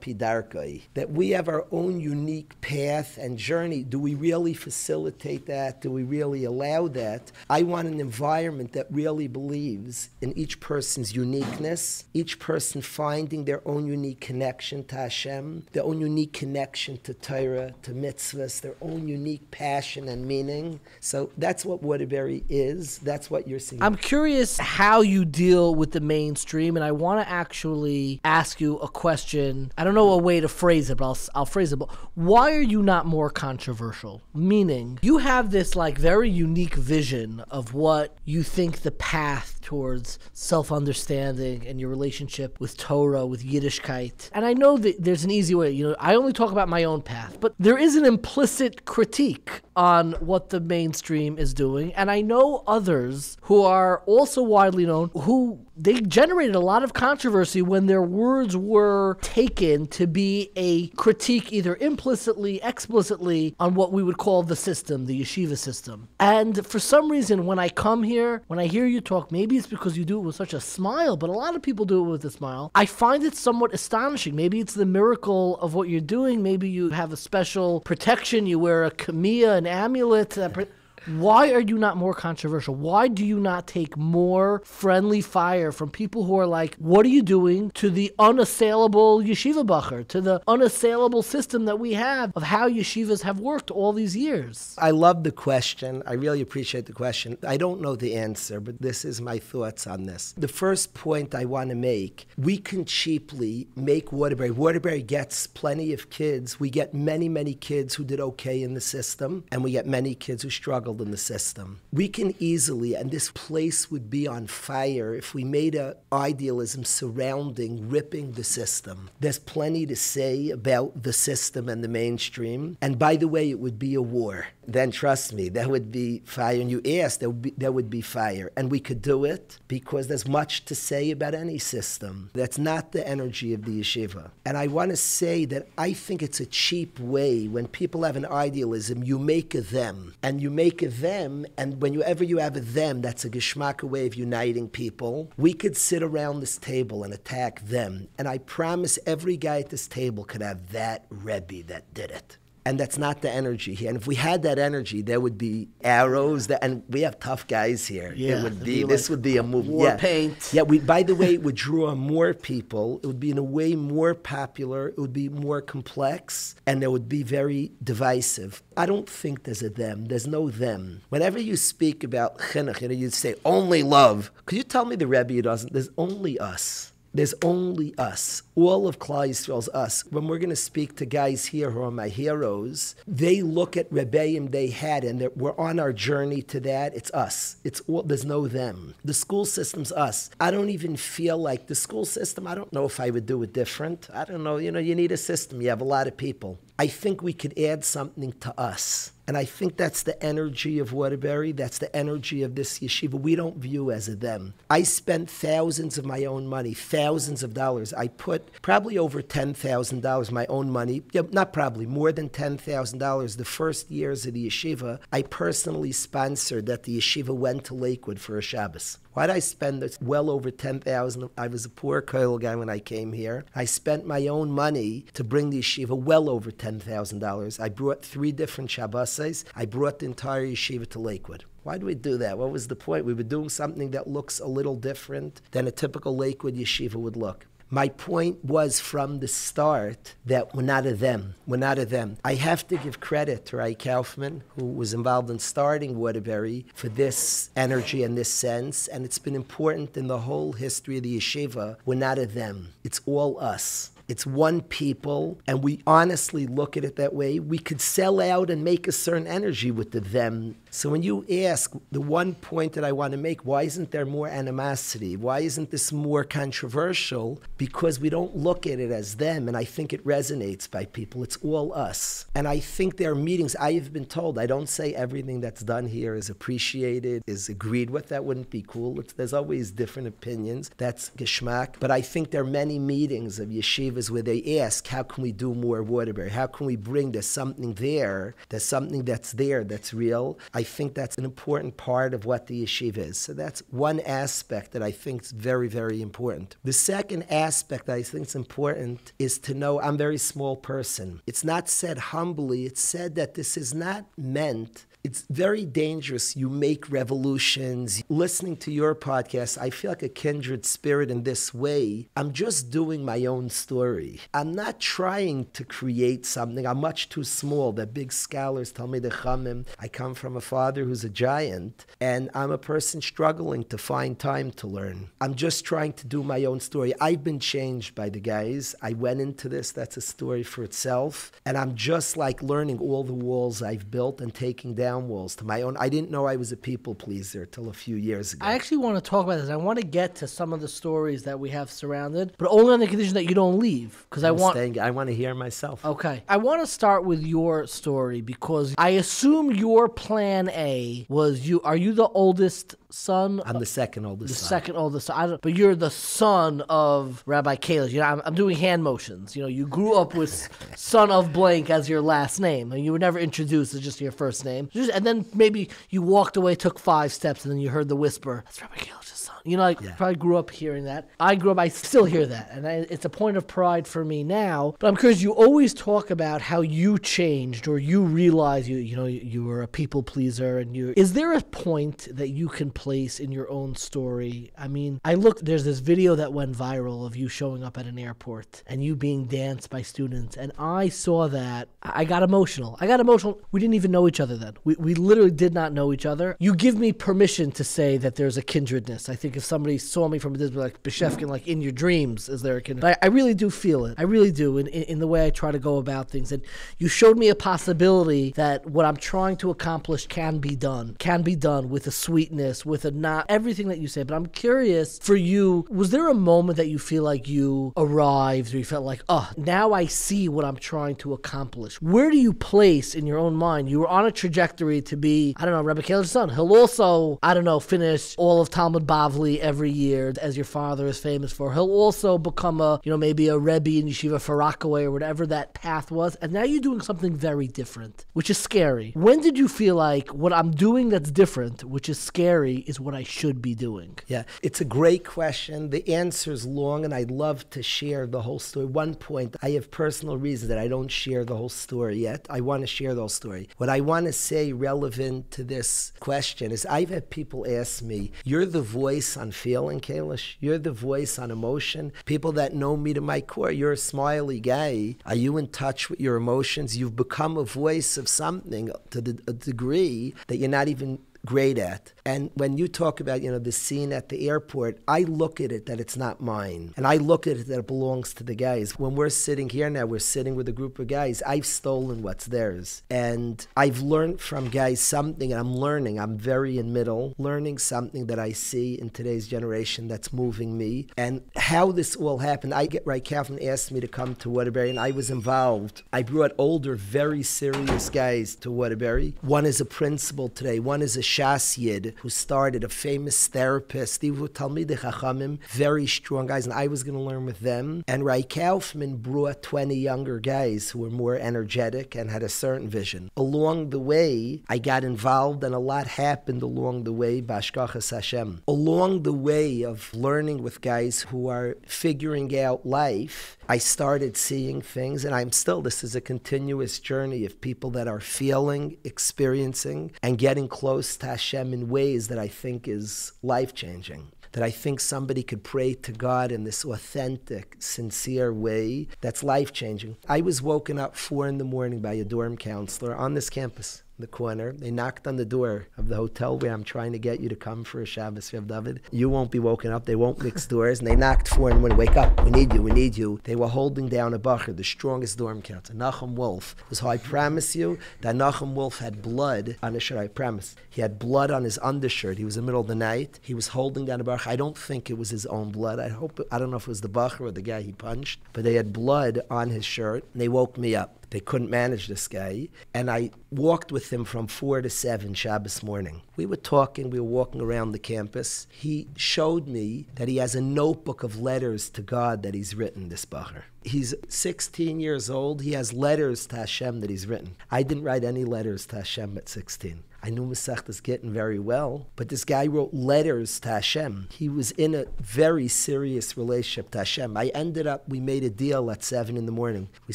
pidarkai, that we have our own unique path and journey. Do we really facilitate that? Do we really allow that? I want an environment that really believes in each person's uniqueness, each person finding their own unique connection to Hashem, their own unique connection to Torah, to mitzvahs, their own unique passion and meaning. So that's what Waterbury is. That's what you're seeing. I'm curious how you deal with the mainstream, and I want to actually ask you a question. I don't know a way to phrase it, but I'll, I'll phrase it. But why are you not more controversial? Meaning, you have this like very unique vision of what you think the path towards self-understanding and your relationship with Torah, with Yiddishkeit. And I know that there's an easy way. You know, I only talk about my own path, but there is an implicit critique on what the mainstream is doing. And I know others who are also widely known who they generated a lot of controversy when their words were taken to be a critique either implicitly, explicitly on what we would call the system, the yeshiva system. And for some reason, when I come here, when I hear you talk, maybe it's because you do it with such a smile, but a lot of people do it with a smile. I find it somewhat astonishing. Maybe it's the miracle of what you're doing. Maybe you have a special protection. You wear a kamea, an amulet. That why are you not more controversial? Why do you not take more friendly fire from people who are like, what are you doing to the unassailable yeshiva bacher, to the unassailable system that we have of how yeshivas have worked all these years? I love the question. I really appreciate the question. I don't know the answer, but this is my thoughts on this. The first point I want to make we can cheaply make Waterbury. Waterbury gets plenty of kids. We get many, many kids who did okay in the system, and we get many kids who struggled in the system. We can easily, and this place would be on fire if we made an idealism surrounding ripping the system. There's plenty to say about the system and the mainstream. And by the way, it would be a war. Then trust me, that would be fire. And you asked, There would be, that would be fire. And we could do it because there's much to say about any system. That's not the energy of the yeshiva. And I want to say that I think it's a cheap way when people have an idealism, you make a them. And you make a them, and whenever you have a them, that's a geschmack way of uniting people. We could sit around this table and attack them. And I promise every guy at this table could have that Rebbe that did it and that's not the energy here. And if we had that energy, there would be arrows. That, and we have tough guys here. Yeah, it would be be. This would be a move. war yeah. paint. Yeah. We. By the way, it would draw more people. It would be in a way more popular. It would be more complex, and it would be very divisive. I don't think there's a them. There's no them. Whenever you speak about chinuch, you know, you say only love. Could you tell me the Rebbe doesn't? There's only us. There's only us. All of Klal Yisrael's us. When we're going to speak to guys here who are my heroes, they look at Rebbeim they had, and we're on our journey to that. It's us. It's all, there's no them. The school system's us. I don't even feel like the school system. I don't know if I would do it different. I don't know. You know, you need a system. You have a lot of people. I think we could add something to us. And I think that's the energy of Waterbury. That's the energy of this yeshiva. We don't view as a them. I spent thousands of my own money, thousands of dollars. I put probably over $10,000 my own money, yeah, not probably, more than $10,000 the first years of the yeshiva. I personally sponsored that the yeshiva went to Lakewood for a Shabbos. Why'd I spend this? well over 10000 I was a poor Koil guy when I came here. I spent my own money to bring the yeshiva well over $10,000. I brought three different Shabbosis. I brought the entire yeshiva to Lakewood. Why do we do that? What was the point? We were doing something that looks a little different than a typical Lakewood yeshiva would look. My point was from the start that we're not of them. We're not a them. I have to give credit to Rav Kaufman, who was involved in starting Waterbury, for this energy and this sense. And it's been important in the whole history of the yeshiva. We're not of them. It's all us. It's one people, and we honestly look at it that way. We could sell out and make a certain energy with the them. So when you ask the one point that I want to make, why isn't there more animosity? Why isn't this more controversial? Because we don't look at it as them, and I think it resonates by people. It's all us. And I think there are meetings, I have been told, I don't say everything that's done here is appreciated, is agreed with. That wouldn't be cool. It's, there's always different opinions. That's geschmack. But I think there are many meetings of yeshivas where they ask, how can we do more Waterbury? How can we bring, there's something there, there's something that's there that's real. Think that's an important part of what the yeshiva is. So that's one aspect that I think is very, very important. The second aspect that I think is important is to know I'm a very small person. It's not said humbly, it's said that this is not meant it's very dangerous. You make revolutions. Listening to your podcast, I feel like a kindred spirit in this way. I'm just doing my own story. I'm not trying to create something. I'm much too small. The big scholars tell me the chamim. I come from a father who's a giant, and I'm a person struggling to find time to learn. I'm just trying to do my own story. I've been changed by the guys. I went into this. That's a story for itself. And I'm just like learning all the walls I've built and taking down walls to my own. I didn't know I was a people pleaser till a few years ago. I actually want to talk about this. I want to get to some of the stories that we have surrounded, but only on the condition that you don't leave, because I want. staying- I want to hear myself. Okay. I want to start with your story because I assume your plan A was you. Are you the oldest son? I'm the second oldest the son. second oldest. I don't, but you're the son of Rabbi Kalish. You know, I'm, I'm doing hand motions. You know, you grew up with son of blank as your last name, and you were never introduced as just your first name. Just, and then maybe you walked away, took five steps, and then you heard the whisper, "That's Rabbi Kalish's son." You know, I probably grew up hearing that. I grew up. I still hear that, and I, it's a point of pride for me now. But I'm curious. You always talk about how you changed, or you realize you, you know, you, you were a people pleaser, and you. Is there a point that you can place in your own story? I mean, I looked. There's this video that went viral of you showing up at an airport and you being danced by students, and I saw that. I I got emotional. I got emotional. We didn't even know each other then. We we literally did not know each other. You give me permission to say that there's a kindredness. I think if somebody saw me from a distance, like Bashevkin, like in your dreams, is there a kid? I, I really do feel it. I really do in, in, in the way I try to go about things. And you showed me a possibility that what I'm trying to accomplish can be done, can be done with a sweetness, with a not everything that you say. But I'm curious for you, was there a moment that you feel like you arrived or you felt like, oh, now I see what I'm trying to accomplish? Where do you place in your own mind? You were on a trajectory to be, I don't know, Rebbe Kaler's son. He'll also, I don't know, finish all of Talmud Bavli every year, as your father is famous for. He'll also become a, you know, maybe a Rebbe in Yeshiva Far Rockaway or whatever that path was. And now you're doing something very different, which is scary. When did you feel like what I'm doing that's different, which is scary, is what I should be doing? Yeah, it's a great question. The answer is long, and I'd love to share the whole story. One point, I have personal reasons that I don't share the whole story yet. I want to share the whole story. What I want to say relevant to this question is I've had people ask me, You're the voice on feeling, Kalish? You're the voice on emotion? People that know me to my core, you're a smiley guy. Are you in touch with your emotions? You've become a voice of something to the, a degree that you're not even great at. And when you talk about, you know, the scene at the airport, I look at it that it's not mine. And I look at it that it belongs to the guys. When we're sitting here now, we're sitting with a group of guys. I've stolen what's theirs. And I've learned from guys something, and I'm learning. I'm very in middle, learning something that I see in today's generation that's moving me. And how this all happened, I get right, Catherine asked me to come to Waterbury, and I was involved. I brought older, very serious guys to Waterbury. One is a principal today, one is a Shas Yid who started, a famous therapist. They were Talmidei Chachamim, very strong guys, and I was going to learn with them. And Rav Kaufman brought 20 younger guys who were more energetic and had a certain vision. Along the way, I got involved, and a lot happened along the way, Bashkachas Hashem. Along the way of learning with guys who are figuring out life, I started seeing things, and I'm still, this is a continuous journey of people that are feeling, experiencing, and getting close to Hashem in ways that I think is life changing. That I think somebody could pray to God in this authentic, sincere way that's life changing. I was woken up four in the morning by a dorm counselor on this campus the corner. They knocked on the door of the hotel where I'm trying to get you to come for a Shabbos, Rav David. You won't be woken up. They won't mix doors. And they knocked four and one. Wake up. We need you. We need you. They were holding down a bacher, the strongest dorm counselor, Nachum Wolf. So oh, I promise you that Nachum Wolf had blood on his shirt. I promise. He had blood on his undershirt. He was in the middle of the night. He was holding down a bacher. I don't think it was his own blood. I hope. I don't know if it was the bacher or the guy he punched, but they had blood on his shirt. And they woke me up. They couldn't manage this guy. And I walked with him from 4 to 7 Shabbos morning. We were talking, we were walking around the campus. He showed me that he has a notebook of letters to God that he's written, this Bacher. He's 16 years old. He has letters to Hashem that he's written. I didn't write any letters to Hashem at 16. I knew Masechtas Gittin very well, but this guy wrote letters to Hashem. He was in a very serious relationship to Hashem. I ended up, we made a deal at 7 in the morning. We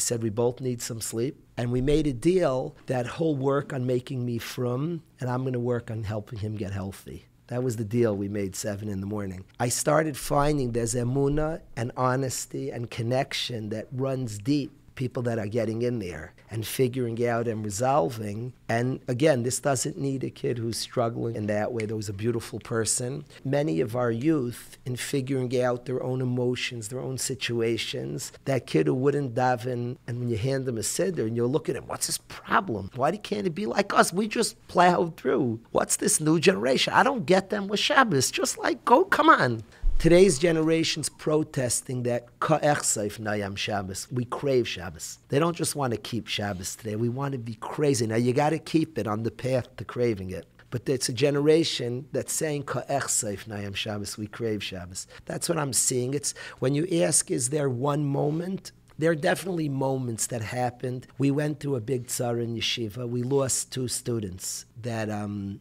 said we both need some sleep. And we made a deal that he'll work on making me from, and I'm going to work on helping him get healthy. That was the deal we made seven in the morning. I started finding there's emuna and honesty and connection that runs deep people that are getting in there and figuring out and resolving. And again, this doesn't need a kid who's struggling in that way. There was a beautiful person. Many of our youth, in figuring out their own emotions, their own situations, that kid who wouldn't daven, and when you hand them a siddur and you look at him, what's his problem? Why can't he be like us? We just plowed through. What's this new generation? I don't get them with Shabbos. Just like, go, come on. Today's generation's protesting that ka'echseif nayam Shabbos. We crave Shabbos. They don't just want to keep Shabbos today. We want to be crazy. Now you got to keep it on the path to craving it. But it's a generation that's saying ka'echseif nayam Shabbos. We crave Shabbos. That's what I'm seeing. It's when you ask, is there one moment? There are definitely moments that happened. We went through a big tsar in yeshiva. We lost two students that um,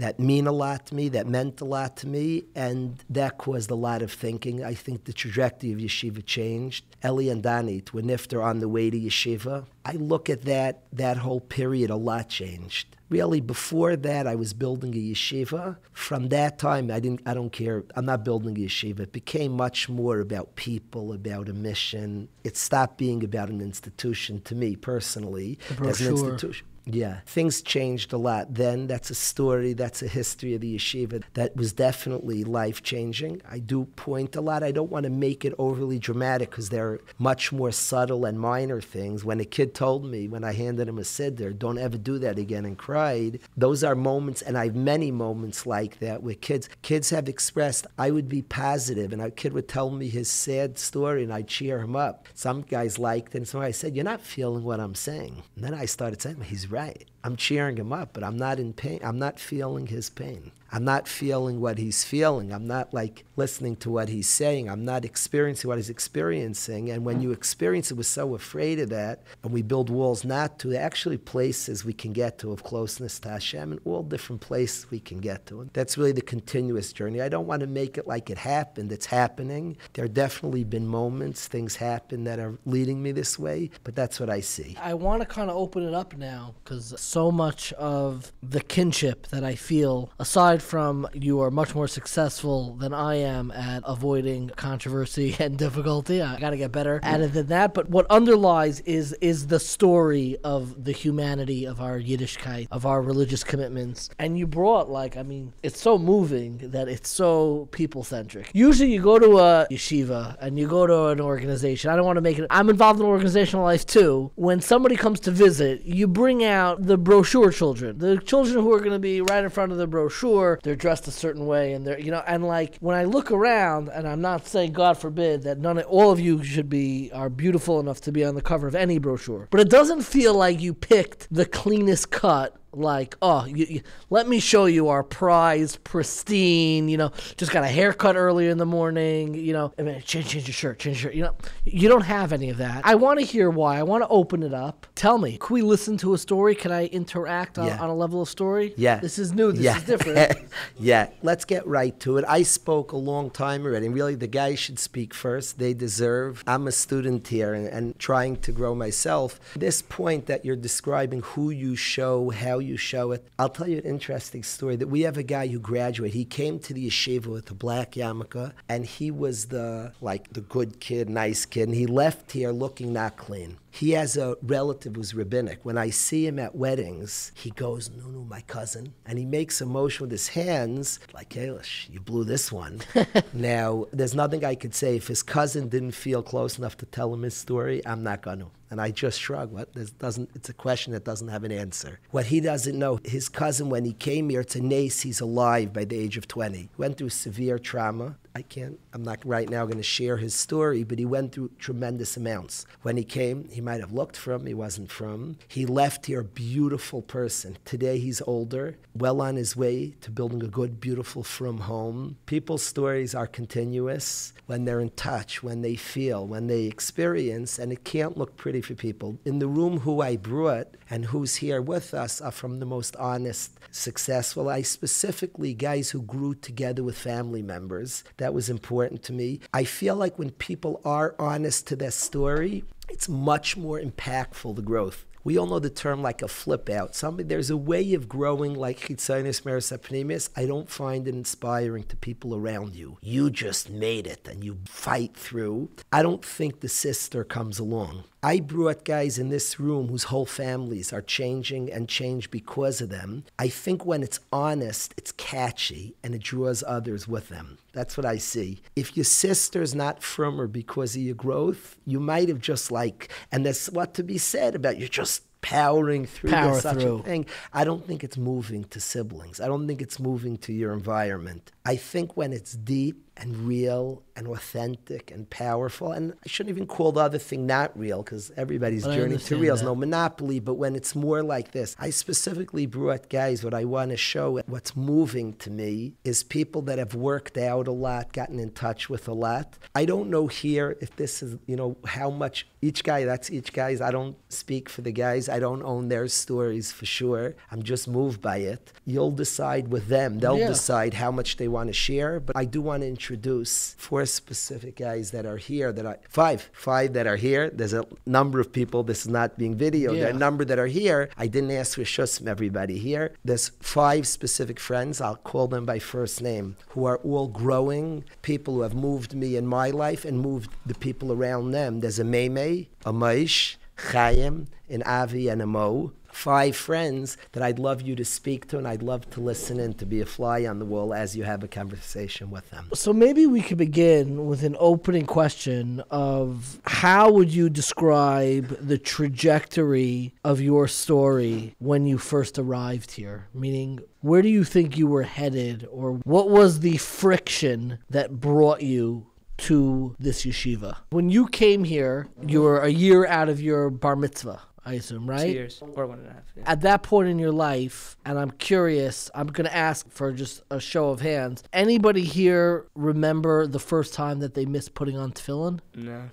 that mean a lot to me, that meant a lot to me, and that caused a lot of thinking. I think the trajectory of yeshiva changed. Eli and Danit were nifter on the way to yeshiva. I look at that that whole period, a lot changed. Really, before that, I was building a yeshiva. From that time, I didn't. I don't care. I'm not building a yeshiva. It became much more about people, about a mission. It stopped being about an institution to me personally. As an institution. Yeah, things changed a lot. Then that's a story, that's a history of the yeshiva that was definitely life changing. I do point a lot. I don't want to make it overly dramatic because there are much more subtle and minor things. When a kid told me when I handed him a siddur, don't ever do that again, and cried, those are moments, and I have many moments like that where kids kids have expressed, I would be positive, and a kid would tell me his sad story, and I'd cheer him up. Some guys liked it, and so I said, You're not feeling what I'm saying. And then I started saying, He's right. I'm cheering him up, but I'm not in pain. I'm not feeling his pain. I'm not feeling what he's feeling. I'm not like listening to what he's saying. I'm not experiencing what he's experiencing. And when you experience it, we're so afraid of that, and we build walls not to. Actually, places we can get to of closeness to Hashem, and all different places we can get to. And that's really the continuous journey. I don't want to make it like it happened. It's happening. There have definitely been moments, things happen that are leading me this way, but that's what I see. I want to kind of open it up now because so much of the kinship that I feel, aside from you are much more successful than I am at avoiding controversy and difficulty. I got to get better at it than that. But what underlies is is the story of the humanity of our Yiddishkeit, of our religious commitments. And you brought like, I mean, it's so moving that it's so people centric. Usually, you go to a yeshiva and you go to an organization. I don't want to make it. I'm involved in organizational life too. When somebody comes to visit, you bring out the brochure children, the children who are going to be right in front of the brochure. They're dressed a certain way, and they're you know, and like when I look around, and I'm not saying God forbid that none of all of you should be are beautiful enough to be on the cover of any brochure, but it doesn't feel like you picked the cleanest cut like, oh, you, you, let me show you our prized, pristine, you know, just got a haircut earlier in the morning, you know, I mean, change, change your shirt, change your shirt. You know, you don't have any of that. I want to hear why. I want to open it up. Tell me, can we listen to a story? Can I interact on, Yeah. on a level of story? Yeah. This is new. This yeah. is different. yeah, let's get right to it. I spoke a long time already, and really the guys should speak first. They deserve. I'm a student here and, and trying to grow myself. This point that you're describing who you show, how you show it, I'll tell you an interesting story that we have a guy who graduated. He came to the yeshiva with a black yarmulke, and he was the like the good kid, nice kid, and he left here looking not clean. He has a relative who's rabbinic. When I see him at weddings, he goes, No, no, my cousin. And he makes a motion with his hands, like, Kalish, you blew this one. now, there's nothing I could say. If his cousin didn't feel close enough to tell him his story, I'm not going to. And I just shrug. What? This doesn't. It's a question that doesn't have an answer. What he doesn't know, his cousin, when he came here, to nace. He's alive by the age of 20. Went through severe trauma. I can't. I'm not right now going to share his story, but he went through tremendous amounts. When he came, he might have looked from. He wasn't from. He left here a beautiful person. Today he's older, well on his way to building a good, beautiful from home. People's stories are continuous when they're in touch, when they feel, when they experience, and it can't look pretty for people. In the room, who I brought and who's here with us are from the most honest, successful. I specifically guys who grew together with family members. That was important to me. I feel like when people are honest to their story, it's much more impactful, the growth. We all know the term like a flip out. Somebody, there's a way of growing like chitzonis meres apnimis. I don't find it inspiring to people around you. You just made it and you fight through. I don't think the sister comes along. I brought guys in this room whose whole families are changing and change because of them. I think when it's honest, it's catchy and it draws others with them. That's what I see. If your sister's not firmer because of your growth, you might have just like, and there's what to be said about you're just powering through Power such through. a thing. I don't think it's moving to siblings. I don't think it's moving to your environment. I think when it's deep and real and authentic and powerful, and I shouldn't even call the other thing not real because everybody's But journey to real is no monopoly, but when it's more like this, I specifically brought guys what I want to show what's moving to me is people that have worked out a lot, gotten in touch with a lot. I don't know here if this is, you know, how much each guy, that's each guy's. I don't speak for the guys. I don't own their stories for sure. I'm just moved by it. You'll decide with them. They'll Yeah. decide how much they want to share, but I do want to introduce four specific guys that are here that are five, five that are here. There's a number of people. This is not being videoed. There are a number that are here. I didn't ask for shush from everybody here. There's five specific friends. I'll call them by first name who are all growing people who have moved me in my life and moved the people around them. There's a Meme, a Maish, Chaim, an Avi, and a Mo. Five friends that I'd love you to speak to, and I'd love to listen in to be a fly on the wall as you have a conversation with them. So maybe we could begin with an opening question of how would you describe the trajectory of your story when you first arrived here? Meaning, where do you think you were headed, or what was the friction that brought you to this yeshiva? When you came here, you were a year out of your bar mitzvah. I assume, right? Two years or one and a half. Yeah. At that point in your life, and I'm curious, I'm going to ask for just a show of hands. Anybody here remember the first time that they missed putting on tefillin? No.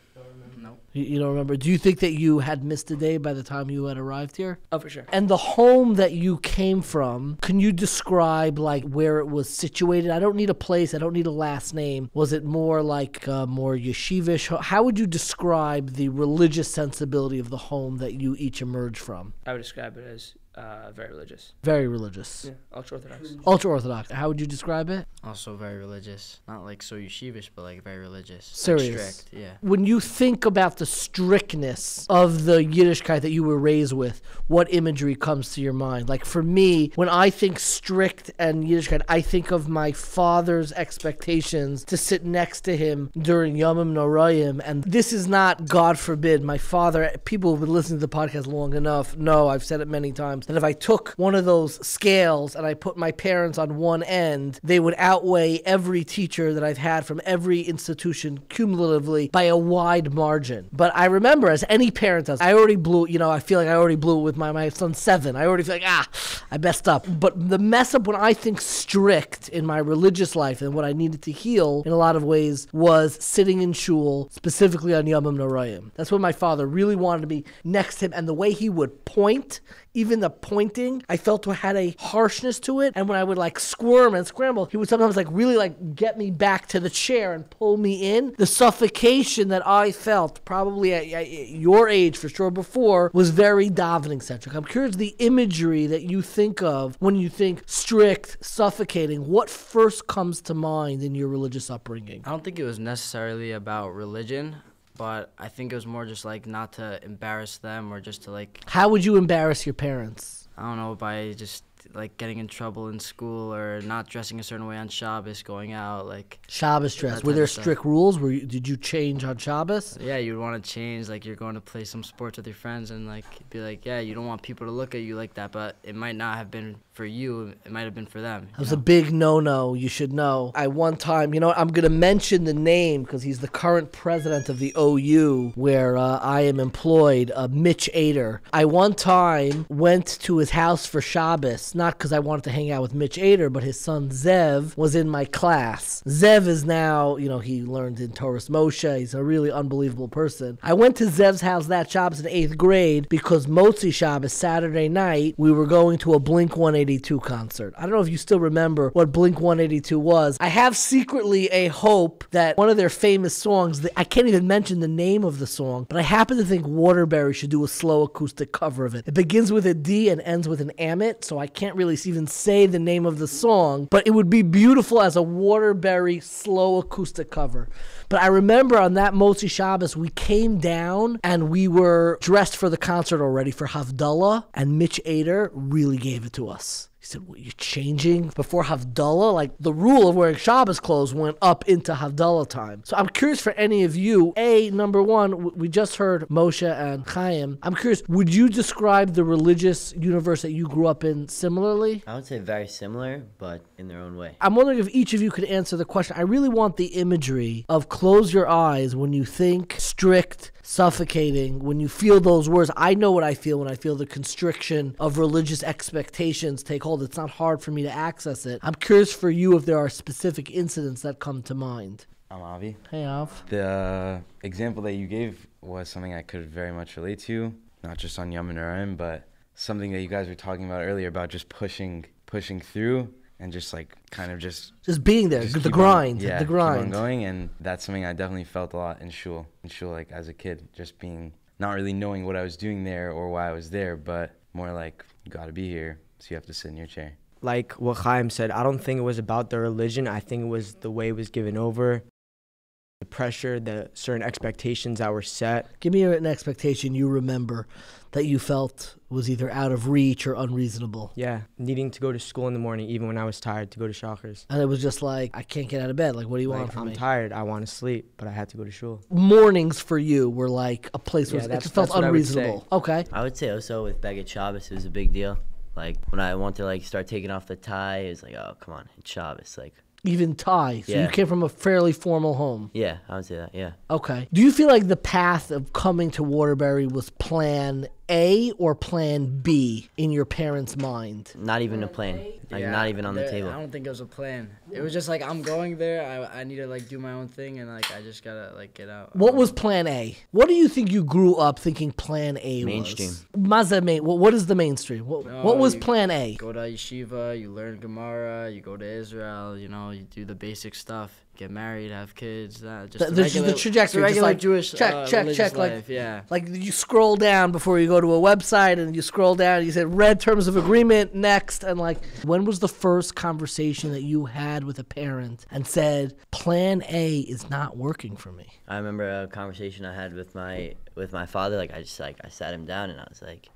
You, you don't remember? Do you think that you had missed a day by the time you had arrived here? Oh, for sure. And the home that you came from, can you describe like where it was situated? I don't need a place. I don't need a last name. Was it more like uh, more yeshivish? How would you describe the religious sensibility of the home that you each emerged from? I would describe it as uh, very religious. Very religious. Yeah, ultra orthodox. Ultra Orthodox. How would you describe it? Also very religious. Not like so yeshivish, but like very religious. Like Serious. strict, yeah. When you think about the strictness of the Yiddishkeit that you were raised with, what imagery comes to your mind? Like for me, when I think strict and Yiddishkeit, I think of my father's expectations to sit next to him during Yomim Norayim. And this is not, God forbid, my father, people who've been listening to the podcast long enough know, I've said it many times, that if I took one of those scales and I put my parents on one end, they would outweigh every teacher that I've had from every institution cumulatively by a wide margin. But I remember, as any parent does, I already blew, you know, I feel like I already blew it with my, my son's seven. I already feel like, ah, I messed up. But the mess up when I think strict in my religious life and what I needed to heal in a lot of ways was sitting in shul, specifically on Yom Norayim. That's when my father really wanted to be next to him. And the way he would point, even the pointing, I felt had a harshness to it. And when I would like squirm and scramble, he would sometimes like really like get me back to the chair and pull me in. The suffocation that I felt, probably at, at your age for sure before, was very davening centric. I'm curious the imagery that you think of when you think strict, suffocating. What first comes to mind in your religious upbringing? I don't think it was necessarily about religion, but I think it was more just like not to embarrass them or just to like How would you embarrass your parents? I don't know by just like getting in trouble in school or not dressing a certain way on Shabbos, going out like Shabbos dress. Were there strict rules? Were you, did you change on Shabbos? yeah, you'd want to change like you're going to play some sports with your friends and like be like yeah, you don't want people to look at you like that, but it might not have been for you. It might have been for them. It you was a big no-no. You should know. I one time, you know, I'm going to mention the name because he's the current president of the OU, where uh, I am employed. Uh, Mitch Aeder. I one time went to his house for Shabbos, not because I wanted to hang out with Mitch Aeder, but his son Zev was in my class. Zev is now, you know, he learned in Toras Moshe. He's a really unbelievable person. I went to Zev's house that Shabbos in eighth grade because Motzi Shabbos Saturday night we were going to a Blink 182 concert. I don't know if you still remember what Blink 182 was. I have secretly a hope that one of their famous songs, I can't even mention the name of the song, but I happen to think Waterbury should do a slow acoustic cover of it. It begins with a D and ends with an amit, so I can't really even say the name of the song, but it would be beautiful as a Waterbury slow acoustic cover. But I remember on that Motzi Shabbos, we came down and we were dressed for the concert already for Havdalah, and Mitch Aeder really gave it to us. He said, what, you're changing before Havdalah? Like the rule of wearing Shabbos clothes went up into Havdalah time. So I'm curious for any of you. A, number one, we just heard Moshe and Chaim. I'm curious, would you describe the religious universe that you grew up in similarly? I would say very similar, but in their own way. I'm wondering if each of you could answer the question. I really want the imagery of close your eyes when you think strict, suffocating, when you feel those words. I know what I feel when I feel the constriction of religious expectations take hold. It's not hard for me to access it. I'm curious for you if there are specific incidents that come to mind. I'm Avi. Hey, Av. The example that you gave was something I could very much relate to, not just on Yomim Norayim, but something that you guys were talking about earlier about just pushing, pushing through, and just like kind of just Just being there, just the keep on- grind, yeah, the keep on grind. going, and that's something I definitely felt a lot in shul. In shul, like as a kid, just being not really knowing what I was doing there or why I was there, but more like you got to be here, so you have to sit in your chair. like what Chaim said, I don't think it was about the religion. I think it was the way it was given over. the pressure, the certain expectations that were set. Give me an expectation you remember that you felt was either out of reach or unreasonable. Yeah, needing to go to school in the morning, even when I was tired, to go to Shacharis. And it was just like, I can't get out of bed. Like, what do you want Like, from I'm me? tired. I want to sleep, but I had to go to school. Mornings for you were like a place where Yeah, it just felt that's what I unreasonable. Okay. I would say also with Beget Shabbos, it was a big deal. Like when I want to like start taking off the tie, it was like, oh come on, it's Shabbos. Like Even tie. So you came from a fairly formal home. yeah, I would say that. Yeah. Okay. Do you feel like the path of coming to Waterbury was plan A or plan B in your parents' mind? Not even a plan. Like not even on the table. I don't think it was a plan. It was just like I'm going there. I I need to like do my own thing and like I just gotta like get out. What was plan A? What do you think you grew up thinking plan A Mainstream. was? Mazda main. What, what is the mainstream? What, what was plan A? Go to yeshiva, you learn Gemara, you go to Israel, you know, you do the basic stuff, get married, have kids. That just Th- the this is the trajectory, it's the just like Jewish check, uh, check, religious check, like- yeah. Like you scroll down before you go to a website, and you scroll down. You said read terms of agreement next, and like when was the first conversation that you had with a parent and said Plan A is not working for me? I remember a conversation I had with my with my father. Like I just like I sat him down and I was like,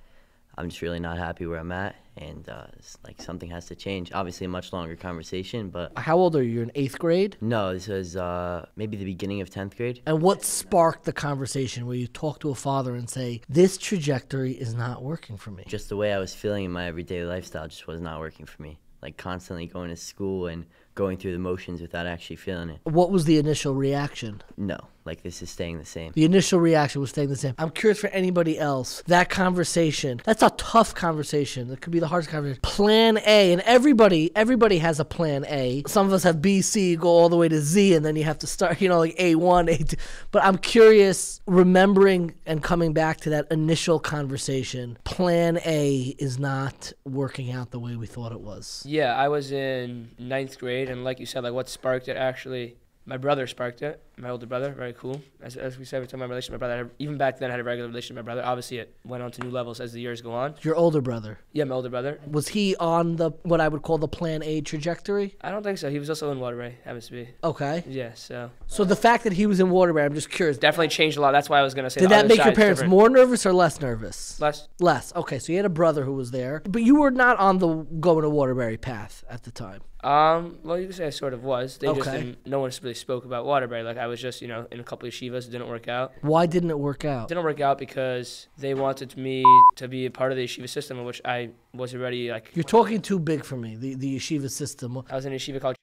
I'm just really not happy where I'm at, and uh, it's like something has to change. Obviously, a much longer conversation, but How old are you? You're in eighth grade. no, this was uh, maybe the beginning of tenth grade. And what sparked the conversation where you talk to a father and say, This trajectory is not working for me? Just the way I was feeling in my everyday lifestyle just was not working for me. Like constantly going to school and going through the motions without actually feeling it. What was the initial reaction? No, like this is staying the same. The initial reaction was staying the same. I'm curious for anybody else. That conversation, that's a tough conversation. It could be the hardest conversation. Plan A, and everybody, everybody has a plan A. Some of us have B, C, go all the way to Z, and then you have to start, you know, like A1, A2. But I'm curious, remembering and coming back to that initial conversation, plan A is not working out the way we thought it was. Yeah, I was in ninth grade, and like you said, like what sparked it actually, my brother sparked it. My older brother, very cool. As, as we said, every time my relationship with my brother, had- even back then, I had a regular relationship with my brother. Obviously, it went on to new levels as the years go on. Your older brother, Yeah, my older brother. was he on the what I would call the plan A trajectory? I don't think so. He was also in Waterbury, happens to be. Okay. Yeah, so So the fact that he was in Waterbury, I'm just curious. definitely changed a lot. That's why I was gonna say. Did that make your parents more nervous or less nervous? Less. Less. Okay, so you had a brother who was there, but you were not on the going to Waterbury path at the time. Um, well, you could say I sort of was. They just didn't. No one really spoke about Waterbury. Like I was just, you know, in a couple of yeshivas. It didn't work out. Why didn't it work out? It didn't work out because they wanted me to be a part of the yeshiva system, in which I was already like. You're talking too big for me. The the yeshiva system. I was in a yeshiva called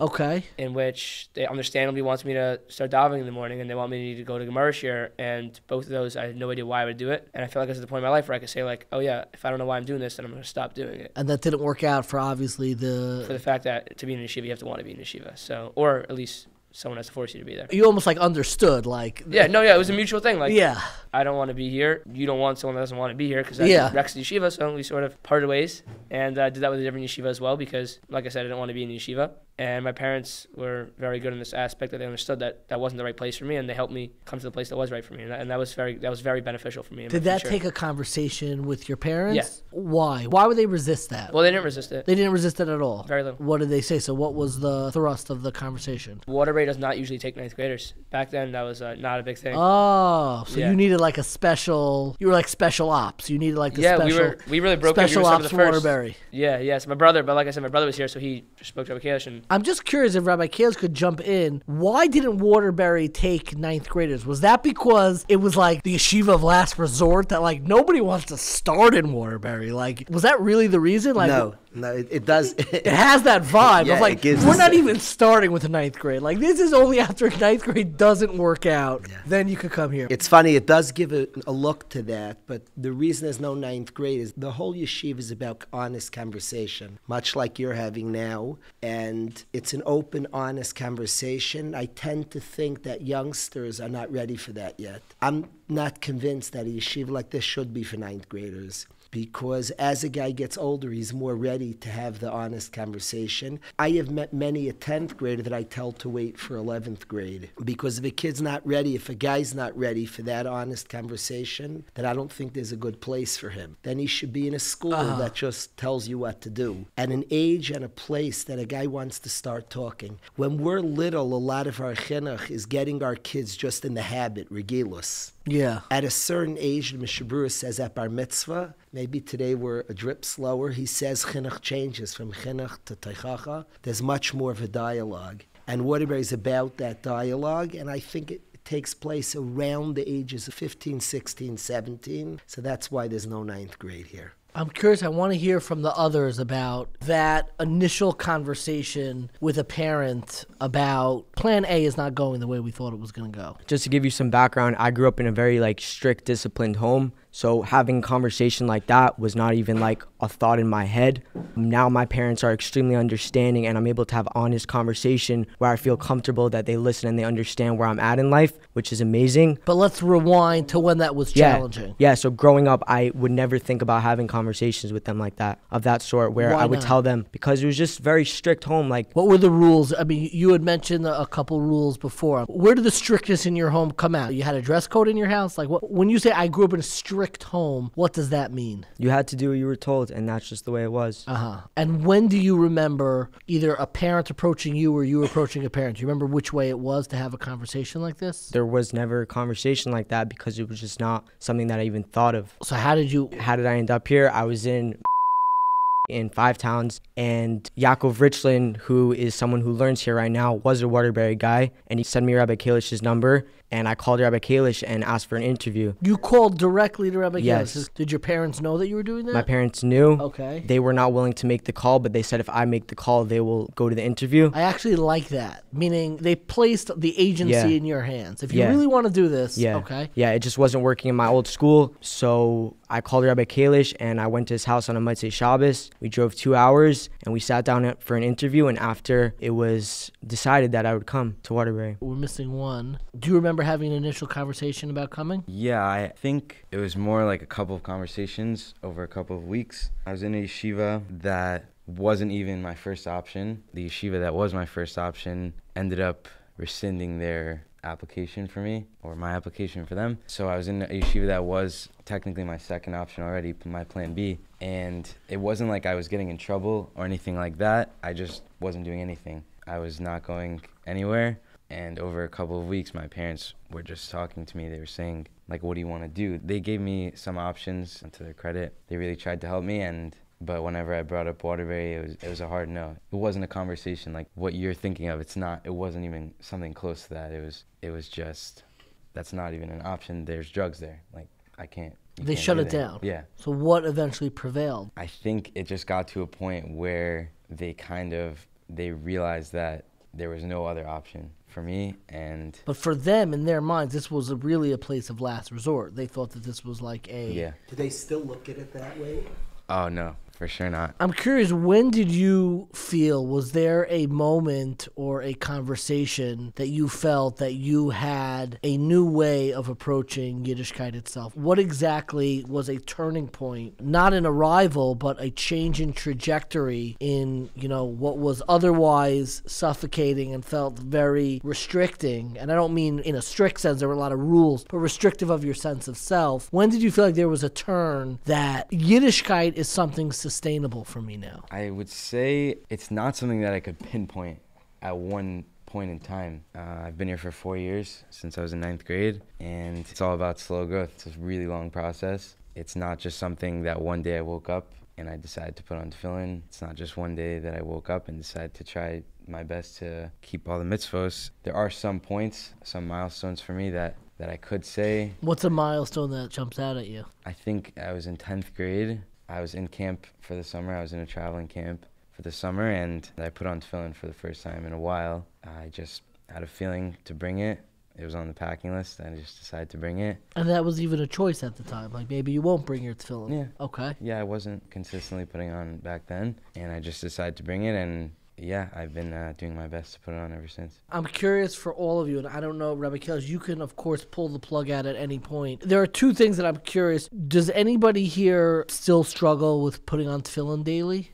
Okay. in which they understandably wants me to start davening in the morning, and they want me to go to Gemara shiur. And both of those, I had no idea why I would do it. And I feel like I was at the point in my life where I could say like, oh yeah, if I don't know why I'm doing this, then I'm gonna stop doing it. And that didn't work out for obviously the For the. the fact that to be in a yeshiva, you have to want to be in a yeshiva. So, or at least someone has to force you to be there. You almost like understood, like. Yeah, no, yeah, it was a mutual thing. Like, yeah. I don't want to be here. You don't want someone that doesn't want to be here because that's Yeah. Rex yeshiva. So we sort of parted ways and uh, did that with a different yeshiva as well because, like I said, I didn't want to be in yeshiva. And my parents were very good in this aspect that they understood that that wasn't the right place for me, and they helped me come to the place that was right for me, and that, and that was very that was very beneficial for me. Did that future. take a conversation with your parents? Yes. Why? Why would they resist that? Well, they didn't resist it. they didn't resist it at all. Very little. What did they say? So what was the thrust of the conversation? Waterbury does not usually take ninth graders. Back then, that was uh, not a big thing. Oh, so Yeah. you needed like a special. You were like special ops. You needed like the yeah, special. we were we really broke. Special ops the. Waterbury. Yeah, yeah. So my brother, but like I said, my brother was here, so he spoke to Rabbi and I'm just curious if Rabbi Kalish could jump in. Why didn't Waterbury take ninth graders? Was that because it was like the yeshiva of last resort that like nobody wants to start in Waterbury? Like, was that really the reason? Like, no, no, it, it does. It has that vibe Yeah, of like we're not even starting with a ninth grade. Like this is only after ninth grade doesn't work out, yeah. then you could come here. It's funny, it does give a, a look to that, but the reason there's no ninth grade is the whole yeshiva is about honest conversation, much like you're having now. And it's an open, honest conversation. I tend to think that youngsters are not ready for that yet. I'm not convinced that a yeshiva like this should be for ninth graders. Because as a guy gets older, he's more ready to have the honest conversation. I have met many a 10th grader that I tell to wait for 11th grade because if a kid's not ready, if a guy's not ready for that honest conversation, then I don't think there's a good place for him. Then he should be in a school uh-huh. that just tells you what to do. At an age and a place that a guy wants to start talking. When we're little, a lot of our chinuch is getting our kids just in the habit, regilus. Yeah. At a certain age, the Mishnah Berurah says at Bar Mitzvah, maybe today we're a drip slower, he says chinuch changes from chinuch to teichacha. There's much more of a dialogue. And Waterbury is about that dialogue, and I think it takes place around the ages of 15, 16, 17. So that's why there's no ninth grade here. I'm curious. I want to hear from the others about that initial conversation with a parent about plan A is not going the way we thought it was going to go. Just to give you some background, I grew up in a very like strict, disciplined home. So having a conversation like that was not even like a thought in my head. Now my parents are extremely understanding and I'm able to have honest conversation where I feel comfortable that they listen and they understand where I'm at in life, which is amazing. But let's rewind to when that was challenging. Yeah, yeah so growing up, I would never think about having conversations with them like that, of that sort, where Why I would not? tell them because it was just very strict home. Like, What were the rules? I mean, you had mentioned a a couple rules before. Where did the strictness in your home come out? You had a dress code in your house? Like, what, when you say I grew up in a strict home, what does that mean? you had to do what you were told, and that's just the way it was. Uh huh. And when do you remember either a parent approaching you or you approaching a parent? Do you remember which way it was to have a conversation like this? There was never a conversation like that because it was just not something that I even thought of. So how did you? How did I end up here? I was in in five towns and Yaakov Richland, who is someone who learns here right now, was a Waterbury guy and he sent me Rabbi Kalish's number and I called Rabbi Kalish and asked for an interview. You called directly to Rabbi Yes. Kalish. Did your parents know that you were doing that? My parents knew. Okay. They were not willing to make the call, but they said if I make the call, they will go to the interview. I actually like that, meaning they placed the agency Yeah. in your hands. If you Yeah. really want to do this, Yeah. okay. Yeah, it just wasn't working in my old school. So I called Rabbi Kalish and I went to his house on a Motzei Shabbos. We drove two hours and we sat down for an interview. And after it was decided that I would come to Waterbury. We're missing one. Do you remember having an initial conversation about coming? Yeah, I think it was more like a couple of conversations over a couple of weeks. I was in a yeshiva that wasn't even my first option. The yeshiva that was my first option ended up rescinding their application for me or my application for them. So I was in a yeshiva that was technically my second option already, my plan B. And it wasn't like I was getting in trouble or anything like that. I just wasn't doing anything. I was not going anywhere. And over a couple of weeks, my parents were just talking to me. They were saying, like, what do you want to do? They gave me some options, and to their credit, they really tried to help me. And but whenever I brought up Waterbury, it was it was a hard no. It wasn't a conversation like what you're thinking of. It's not. It wasn't even something close to that. It was it was just that's not even an option. There's drugs there. Like I can't. They can't shut do it that. down. Yeah. So what eventually prevailed? I think it just got to a point where they kind of they realized that there was no other option for me and But for them, in their minds, this was a, really a place of last resort. They thought that this was like a. yeah. Do they still look at it that way? Oh no, for sure not. I'm curious, when did you feel, was there a moment or a conversation that you felt that you had a new way of approaching Yiddishkeit itself? What exactly was a turning point, not an arrival, but a change in trajectory in, you know, what was otherwise suffocating and felt very restricting? And I don't mean in a strict sense, there were a lot of rules, but restrictive of your sense of self. When did you feel like there was a turn that Yiddishkeit is something sustainable for me now? I would say it's not something that I could pinpoint at one point in time. Uh, I've been here for four years since I was in ninth grade, and it's all about slow growth. It's a really long process. It's not just something that one day I woke up and I decided to put on tefillin. It's not just one day that I woke up and decided to try my best to keep all the mitzvos. There are some points, some milestones for me that, that I could say What's a milestone that jumps out at you? I think I was in 10th grade. I was in camp for the summer. I was in a traveling camp for the summer, and I put on tefillin for the first time in a while. I just had a feeling to bring it. It was on the packing list. And I just decided to bring it. And that was even a choice at the time. Like maybe you won't bring your tefillin. Yeah. Okay. Yeah, I wasn't consistently putting on back then, and I just decided to bring it. And yeah, I've been uh, doing my best to put it on ever since. I'm curious for all of you, and I don't know, Rabbi Kalish, you can, of course, pull the plug out at any point. There are two things that I'm curious. Does anybody here still struggle with putting on tefillin daily?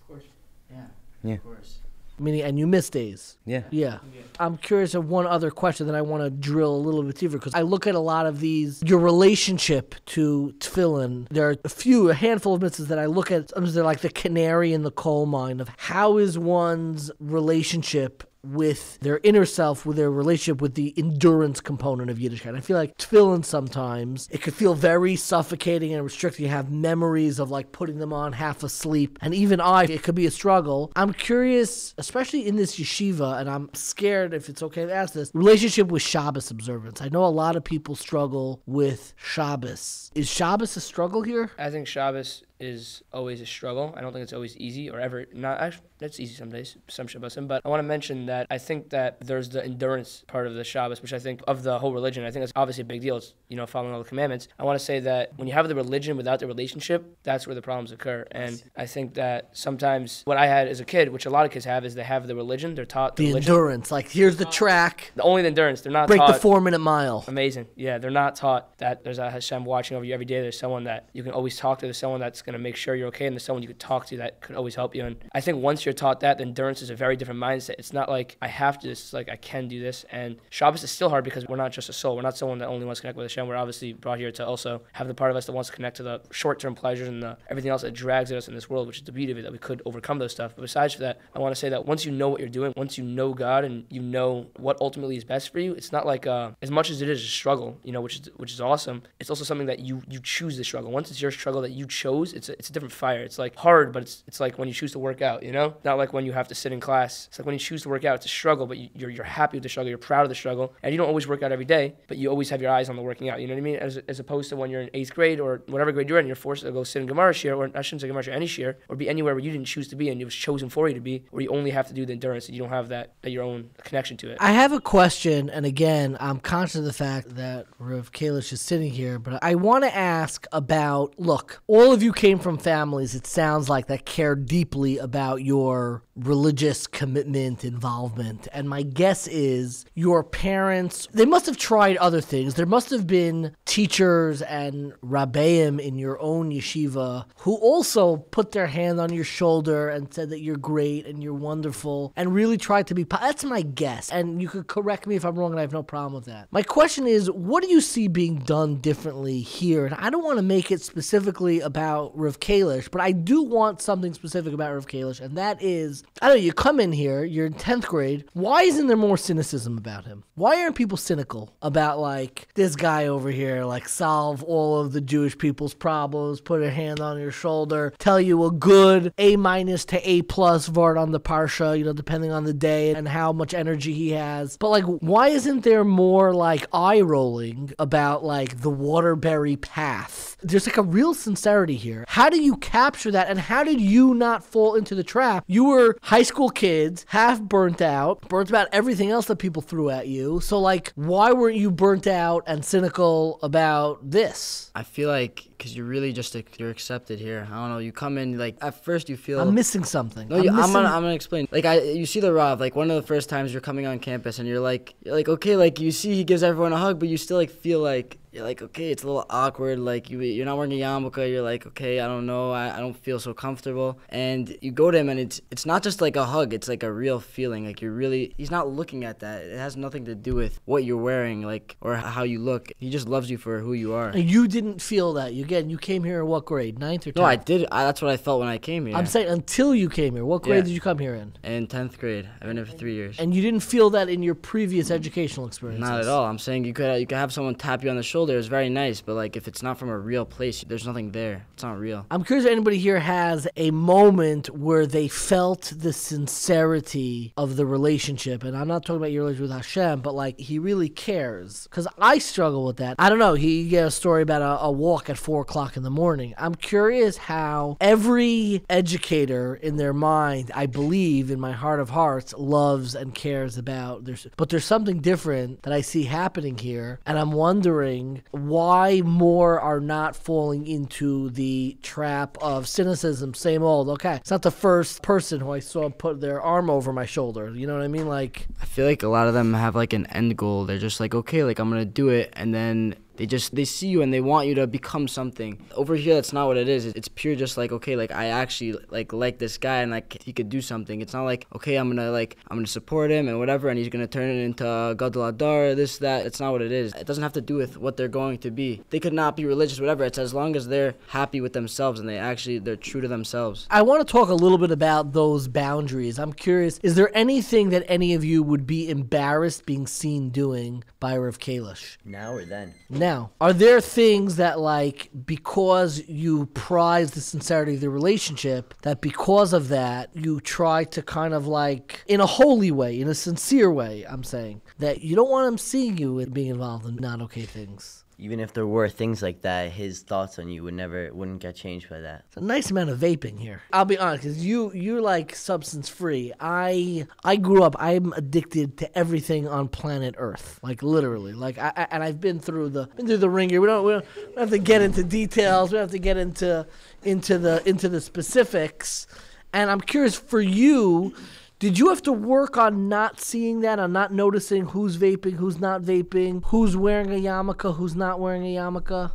Of course. Yeah. Yeah. Of course. Meaning, and you miss days. Yeah. Yeah. I'm curious of one other question that I want to drill a little bit deeper because I look at a lot of these, your relationship to tefillin. There are a few, a handful of misses that I look at. Sometimes they're like the canary in the coal mine of how is one's relationship with their inner self, with their relationship with the endurance component of Yiddishkeit. I feel like tefillin sometimes it could feel very suffocating and restricting. You have memories of like putting them on half asleep, and even I, it could be a struggle. I'm curious, especially in this yeshiva, and I'm scared if it's okay to ask this relationship with Shabbos observance. I know a lot of people struggle with Shabbos. Is Shabbos a struggle here? I think Shabbos is always a struggle. I don't think it's always easy or ever not. Actually, it's easy some days, some Shabbosim. But I want to mention that I think that there's the endurance part of the Shabbos, which I think of the whole religion. I think that's obviously a big deal. It's you know following all the commandments. I want to say that when you have the religion without the relationship, that's where the problems occur. And I think that sometimes what I had as a kid, which a lot of kids have, is they have the religion. They're taught the, The religion. endurance, like here's the uh, track, The- only the endurance. They're not break taught the four minute mile. Amazing. Yeah, they're not taught that there's a Hashem watching over you every day. There's someone that you can always talk to. There's someone that's going to make sure you're okay, and there's someone you could talk to that could always help you. And I think once you're taught that, the endurance is a very different mindset. It's not like I have to. It's like I can do this. And Shabbos is still hard because we're not just a soul. We're not someone that only wants to connect with Hashem. We're obviously brought here to also have the part of us that wants to connect to the short-term pleasures and the, everything else that drags at us in this world, which is the beauty of it that we could overcome those stuff. But besides that, I want to say that once you know what you're doing, once you know God and you know what ultimately is best for you, it's not like uh, as much as it is a struggle, you know, which is which is awesome. It's also something that you you choose the struggle. Once it's your struggle that you chose, it's a, it's a different fire. It's like hard, but it's it's like when you choose to work out, you know, not like when you have to sit in class. It's like when you choose to work out, it's a struggle, but you, you're you're happy with the struggle, you're proud of the struggle, and you don't always work out every day, but you always have your eyes on the working out. You know what I mean? As, as opposed to when you're in eighth grade or whatever grade you're in, you're forced to go sit in Gemara shiur, or I shouldn't say Gemara shiur, any shiur, or be anywhere where you didn't choose to be and it was chosen for you to be, where you only have to do the endurance and you don't have that, your own connection to it. I have a question, and again, I'm conscious of the fact that Rav Kalish is sitting here, but I want to ask about look, all of you came from families, it sounds like, that care deeply about your religious commitment, involvement. And my guess is your parents, they must have tried other things. There must have been teachers and rabbeim in your own yeshiva who also put their hand on your shoulder and said that you're great and you're wonderful and really tried to be. That's my guess. And you could correct me if I'm wrong, and I have no problem with that. My question is, what do you see being done differently here? And I don't want to make it specifically about Rav Kalish, but I do want something specific about Rav Kalish, and that is, I don't know, you come in here, you're in 10th grade. Why isn't there more cynicism about him? Why aren't people cynical about, like, this guy over here, like, solve all of the Jewish people's problems, put a hand on your shoulder, tell you a good A minus to A plus vart on the Parsha, you know, depending on the day and how much energy he has. But, like, why isn't there more, like, eye rolling about, like, the Waterbury path? There's, like, a real sincerity here. How do you capture that, and how did you not fall into the trap? You were high school kids, half burnt out, burnt about everything else that people threw at you. So, like, why weren't you burnt out and cynical about this? I feel like because you're really just you're accepted here. I don't know. You come in like at first you feel I'm missing something. No, I'm, you, I'm, gonna I'm gonna explain. Like I, you see the Rav, like one of the first times you're coming on campus, and you're like, you're like, okay, like you see he gives everyone a hug, but you still like feel like you're like, okay, it's a little awkward. Like you, you're not wearing a yarmulke. You're like, okay, I don't know, I, I don't feel so comfortable. And you go to him, and it's it's not just like a hug. It's like a real feeling. Like you're really, he's not looking at that. It has nothing to do with what you're wearing, like or how you look. He just loves you for who you are. You didn't feel that. You again, you came here in what grade? Ninth or tenth? No, I did. I, that's what I felt when I came here. I'm saying until you came here. What grade Yeah. did you come here in? in tenth grade. I've been here for three years. And you didn't feel that in your previous educational experiences. Not at all. I'm saying you could you could have someone tap you on the shoulder. It's very nice, but like if it's not from a real place, there's nothing there. It's not real. I'm curious if anybody here has a moment where they felt the sincerity of the relationship. And I'm not talking about your relationship with Hashem, but like he really cares. Because I struggle with that. I don't know. He gave a story about a, a walk at four o'clock in the morning. I'm curious how every educator in their mind, I believe in my heart of hearts, loves and cares about. There's, but there's something different that I see happening here. And I'm wondering why more are not falling into the trap of cynicism. Same old. Okay, it's not the first person who I saw put their arm over my shoulder. You know what I mean? Like, I feel like a lot of them have like an end goal. They're just like, okay, like I'm gonna do it, and then they just they see you and they want you to become something. Over here, that's not what it is. It's pure just like okay, like I actually like like this guy and like he could do something. It's not like okay, I'm gonna like I'm gonna support him and whatever, and he's gonna turn it into uh, Gadol Hador, this that. It's not what it is. It doesn't have to do with what they're going to be. They could not be religious, whatever. It's as long as they're happy with themselves and they actually they're true to themselves. I want to talk a little bit about those boundaries. I'm curious, is there anything that any of you would be embarrassed being seen doing by Rav Kalish? Now or then? Now, are there things that, like, because you prize the sincerity of the relationship, that because of that, you try to kind of like, in a holy way, in a sincere way, I'm saying, that you don't want them seeing you and being involved in not okay things? Even if there were things like that, his thoughts on you would never wouldn't get changed by that. It's a nice amount of vaping here. I'll be honest, because you you're like substance free. I I grew up. I'm addicted to everything on planet Earth, like literally. Like I, I and I've been through the been through the ringer. We don't we don't, we have to get into details. We don't have to get into into the into the specifics. And I'm curious for you. Did you have to work on not seeing that, on not noticing who's vaping, who's not vaping, who's wearing a yarmulke, who's not wearing a yarmulke?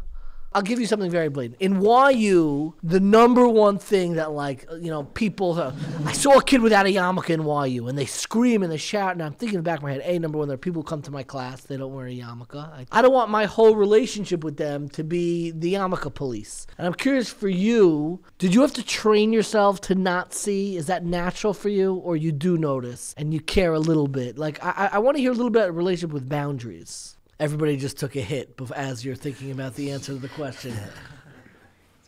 I'll give you something very blatant. In YU, the number one thing that like you know people, uh, I saw a kid without a yarmulke in YU, and they scream and they shout, and I'm thinking in the back of my head, a number one, there are people who come to my class, they don't wear a yarmulke. I, I don't want my whole relationship with them to be the yarmulke police. And I'm curious for you, did you have to train yourself to not see? Is that natural for you, or you do notice and you care a little bit? Like I, I, want to hear a little bit about relationship with boundaries. Everybody just took a hit as you're thinking about the answer to the question.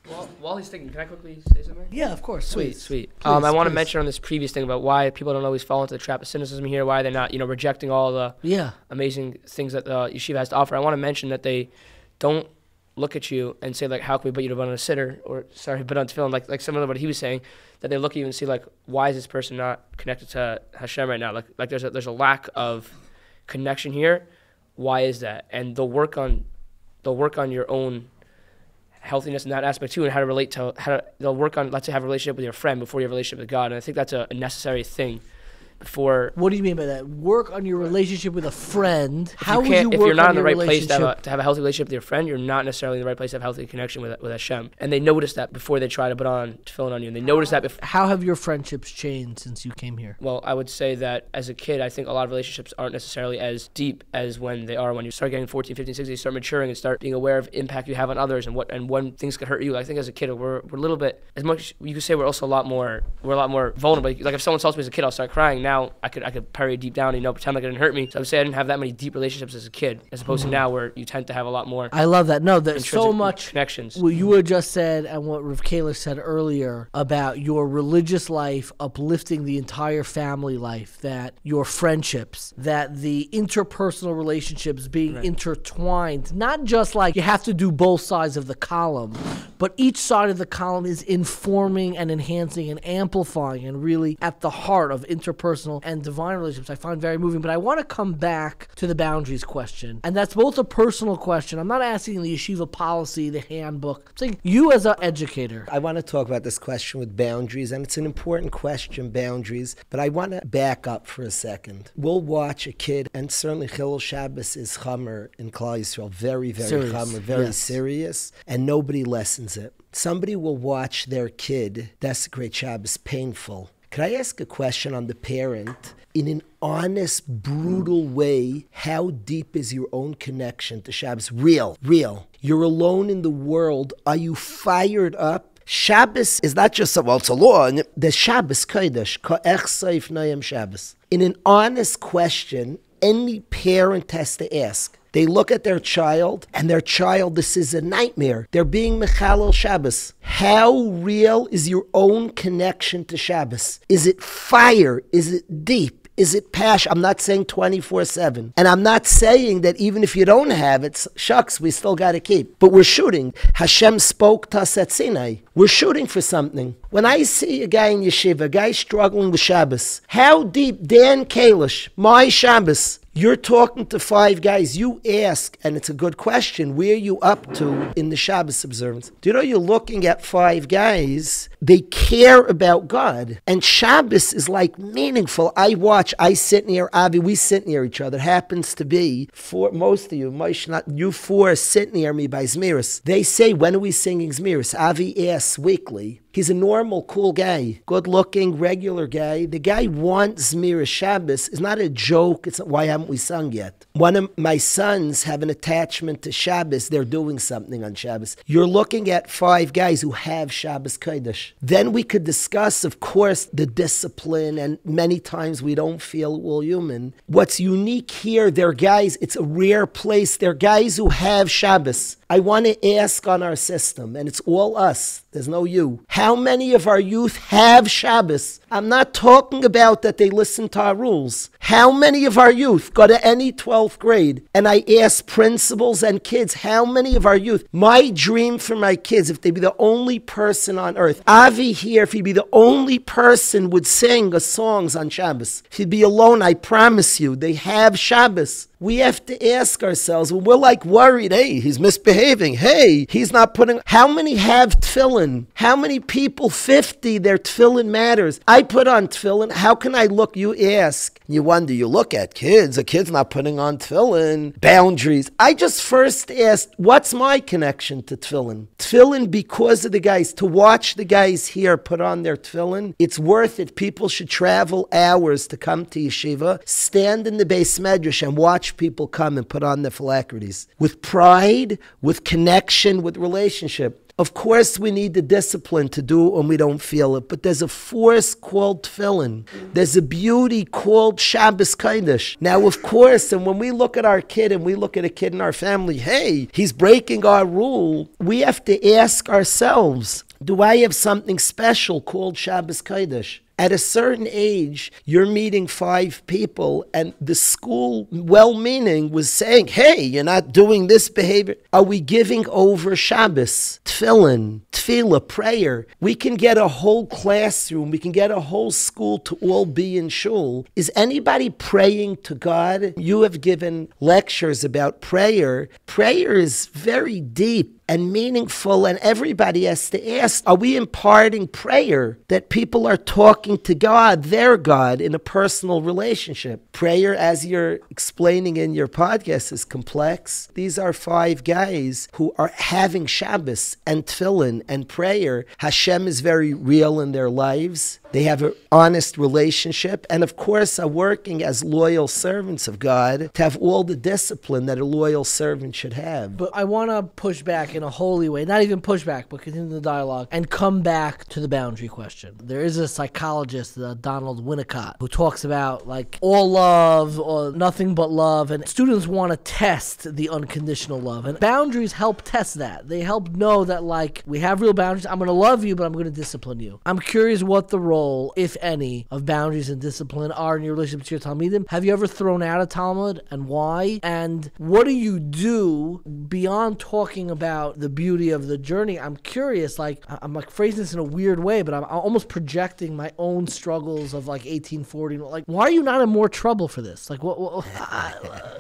While, while he's thinking, can I quickly say something? Yeah, of course. Sweet, please. sweet. um, I want to mention on this previous thing about why people don't always fall into the trap of cynicism here, why they're not, you know, rejecting all the Yeah. amazing things that uh, yeshiva has to offer. I want to mention that they don't look at you and say like, "How can we put you to on a sitter?" or "Sorry, put on to film." Like like similar to what he was saying, that they look at you and see like, "Why is this person not connected to Hashem right now?" Like like there's a, there's a lack of connection here. Why is that? And they'll work on they'll work on your own healthiness in that aspect too, and how to relate to how to, they'll work on let's say have a relationship with your friend before you have a relationship with God. And I think that's a, a necessary thing before What do you mean by that? Work on your relationship with a friend. How you would you if work you're not on in the right place to have, a, to have a healthy relationship with your friend, you're not necessarily in the right place to have a healthy connection with with Hashem. And they notice that before they try to put on tefillin on you. And they notice that before. How have your friendships changed since you came here? Well, I would say that as a kid, I think a lot of relationships aren't necessarily as deep as when they are when you start getting 14, 15, 16, you start maturing and start being aware of impact you have on others and what and when things could hurt you. I think as a kid, we're, we're a little bit as much you could say we're also a lot more we're a lot more vulnerable. Like if someone insults me as a kid, I'll start crying. Now I could I could parry deep down, you know, pretend like it didn't hurt me. So I would say I didn't have that many deep relationships as a kid, as opposed to mm. now where you tend to have a lot more I love that. No, there's so much. connections. What you had just said and what Rav Kalish said earlier about your religious life uplifting the entire family life, that your friendships, that the interpersonal relationships being intertwined, not just like you have to do both sides of the column, but each side of the column is informing and enhancing and amplifying and really at the heart of interpersonal and divine relationships. I find very moving. But I want to come back to the boundaries question. And that's both a personal question. I'm not asking the yeshiva policy, the handbook. I'm saying you as an educator. I want to talk about this question with boundaries, and it's an important question, boundaries, but I want to back up for a second. We'll watch a kid, and certainly Chilul Shabbos is Chamur in Klal Yisrael, very, very Serious, Chamur, very yes. serious, and nobody lessens it. Somebody will watch their kid desecrate Shabbos, painful. Could I ask a question on the parent? In an honest, brutal way, how deep is your own connection to Shabbos? Real, real. You're alone in the world. Are you fired up? Shabbos is not just a, well, it's a law. The Shabbos Kodesh, Ko'ech Noyam Shabbos. In an honest question, any parent has to ask. They look at their child, and their child, this is a nightmare. They're being Mechalel Shabbos. How real is your own connection to Shabbos? Is it fire? Is it deep? Is it passion? I'm not saying 24 7. And I'm not saying that even if you don't have it, shucks, we still got to keep. But we're shooting. Hashem spoke to us at Sinai. We're shooting for something. When I see a guy in yeshiva, a guy struggling with Shabbos, how deep, Dan Kalish, my Shabbos, You're talking to five guys. You ask, and it's a good question, where are you up to in the Shabbos observance? Do you know you're looking at five guys? They care about God. And Shabbos is like meaningful. I watch, I sit near Avi, we sit near each other. It happens to be for most of you, Moshe, not you four sit near me by Zmiris. They say, when are we singing Zmiris? Avi asks weekly. He's a normal, cool guy, good looking, regular guy. The guy wants Zmiris Shabbos. It's not a joke. It's why haven't we sung yet? One of my sons have an attachment to Shabbos. They're doing something on Shabbos. You're looking at five guys who have Shabbos Kodesh. Then we could discuss, of course, the discipline, and many times we don't feel well human. What's unique here, they're guys, it's a rare place. They're guys who have Shabbos. I want to ask on our system, and it's all us, there's no you. How many of our youth have Shabbos? I'm not talking about that they listen to our rules. How many of our youth go to any 12th grade? And I ask principals and kids, how many of our youth? My dream for my kids, if they be the only person on earth, Avi here, if he'd be the only person would sing the songs on Shabbos. If he'd be alone, I promise you, they have Shabbos. We have to ask ourselves, we're like worried, hey, he's misbehaving. Hey, he's not putting. How many have tefillin? How many people, 50, their tefillin matters? I put on tefillin. How can I look? You ask. You wonder, you look at kids. A kid's not putting on tefillin. Boundaries. I just first asked, what's my connection to tefillin? Tefillin, because of the guys, to watch the guys here put on their tefillin, it's worth it. People should travel hours to come to yeshiva, stand in the beis medrash and watch people come and put on their phylacteries with pride, with connection, with relationship. Of course, we need the discipline to do it when we don't feel it, but there's a force called tefillin. There's a beauty called Shabbos Kodesh. Now, of course, and when we look at our kid and we look at a kid in our family, hey, he's breaking our rule, we have to ask ourselves, do I have something special called Shabbos Kodesh? At a certain age, you're meeting five people, and the school, well meaning, was saying, Hey, you're not doing this behavior. Are we giving over Shabbos, tefillin, tefillah, prayer? We can get a whole classroom, we can get a whole school to all be in shul. Is anybody praying to God? You have given lectures about prayer. Prayer is very deep and meaningful, and everybody has to ask Are we imparting prayer that people are talking to God, their God, in a personal relationship? Prayer, as you're explaining in your podcast, is complex. These are five guys who are having Shabbos and tefillin and prayer. Hashem is very real in their lives. They have an honest relationship, and of course, are working as loyal servants of God to have all the discipline that a loyal servant should have. But I want to push back in a holy way, not even push back, but continue the dialogue and come back to the boundary question. There is a psychologist, uh, Donald Winnicott, who talks about like all love or nothing but love, and students want to test the unconditional love, and boundaries help test that. They help know that like we have real boundaries. I'm going to love you, but I'm going to discipline you. I'm curious what the role role, if any, of boundaries and discipline are in your relationship to your Talmidim? Have you ever thrown out a Talmid and why? And what do you do beyond talking about the beauty of the journey? I'm curious, like, I'm like phrasing this in a weird way, but I'm almost projecting my own struggles of like 18Forty. Like, why are you not in more trouble for this? Like, what? what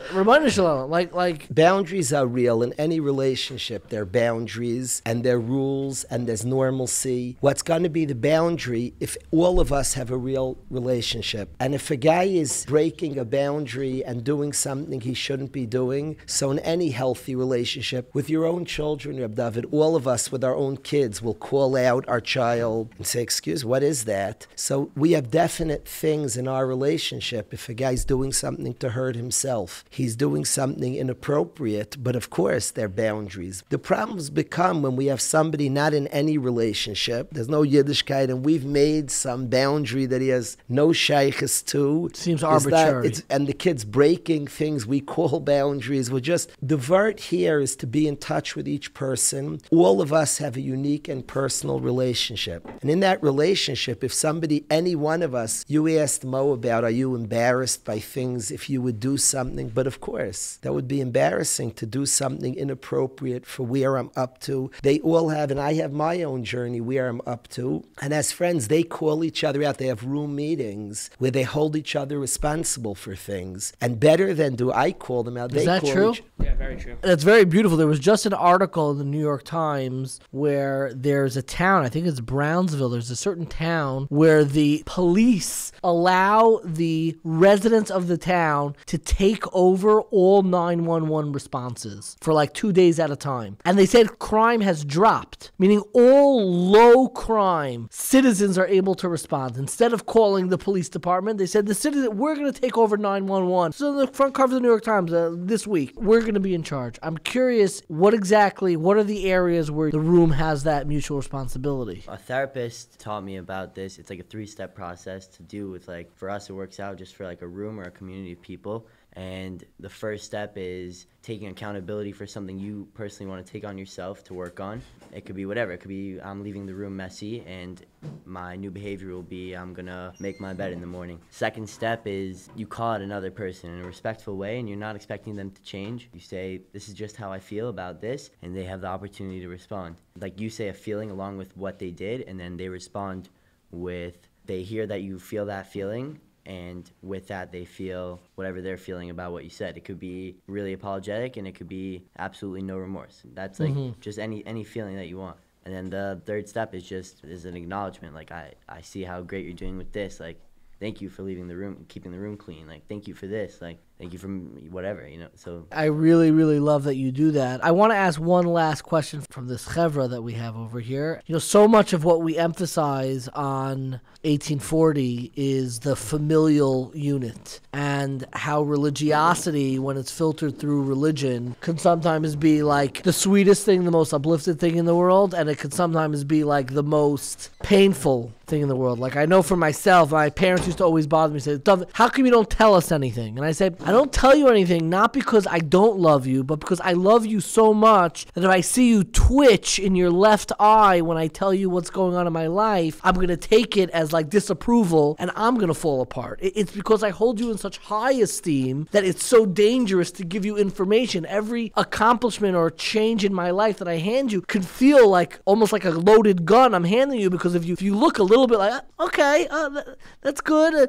remind us, like, like boundaries are real in any relationship. There are boundaries and there are rules and there's normalcy. What's going to be the boundary if all of us have a real relationship. And if a guy is breaking a boundary and doing something he shouldn't be doing, so in any healthy relationship with your own children, Reb David, all of us with our own kids will call out our child and say, Excuse, what is that? So we have definite things in our relationship. If a guy's doing something to hurt himself, he's doing something inappropriate, but of course, there are boundaries. The problems become when we have somebody not in any relationship, there's no Yiddishkeit, and we've made some boundary that he has no shaykhs to. Seems arbitrary. That, and the kids breaking things we call boundaries. We're just, the vert here is to be in touch with each person. All of us have a unique and personal relationship. And in that relationship, if somebody, any one of us, you asked Mo about, are you embarrassed by things if you would do something? But of course, that would be embarrassing to do something inappropriate for where I'm up to. They all have, and I have my own journey where I'm up to. And as friends, they call call each other out. They have room meetings where they hold each other responsible for things. And better than do I call them out, Is that call true? each Yeah, very true. That's very beautiful. There was just an article in the New York Times where there's a town, I think it's Brownsville, there's a certain town where the police allow the residents of the town to take over all 911 responses for like two days at a time. And they said crime has dropped, meaning all low crime citizens are able to respond. Instead of calling the police department, they said the citizen, we're going to take over 911. So the front cover of the New York Times uh, this week, we're going to be in charge. I'm curious, what exactly, what are the areas where the room has that mutual responsibility? A therapist taught me about this. It's like a three-step process to do with like for us it works out just for like a room or a community of people. And the first step is taking accountability for something you personally want to take on yourself to work on. It could be whatever. It could be I'm leaving the room messy and my new behavior will be I'm going to make my bed in the morning. Second step is you call out another person in a respectful way and you're not expecting them to change. You say this is just how I feel about this and they have the opportunity to respond. Like you say a feeling along with what they did and then they respond with they hear that you feel that feeling and with that they feel whatever they're feeling about what you said. It could be really apologetic and it could be absolutely no remorse. That's like mm-hmm. just any any feeling that you want. And then the third step is just is an acknowledgement like i i see how great you're doing with this. Like thank you for leaving the room keeping the room clean. Like thank you for this. Like thank you for whatever you know so I really, really love that you do that. I want to ask one last question from this chevra that we have over here. You know, so much of what we emphasize on 18Forty is the familial unit and how religiosity, when it's filtered through religion, can sometimes be like the sweetest thing, the most uplifted thing in the world, and it can sometimes be like the most painful thing in the world. Like I know for myself, my parents used to always bother me, say, how come you don't tell us anything?" And I say, I don't tell you anything not because I don't love you, but because I love you so much that if I see you twitch in your left eye when I tell you what's going on in my life, I'm gonna take it as like disapproval, and I'm gonna fall apart. It's because I hold you in such high esteem that it's so dangerous to give you information. Every accomplishment or change in my life that I hand you can feel like almost like a loaded gun I'm handing you because if you if you look a little bit like "Uh, okay, uh, that's good. Uh,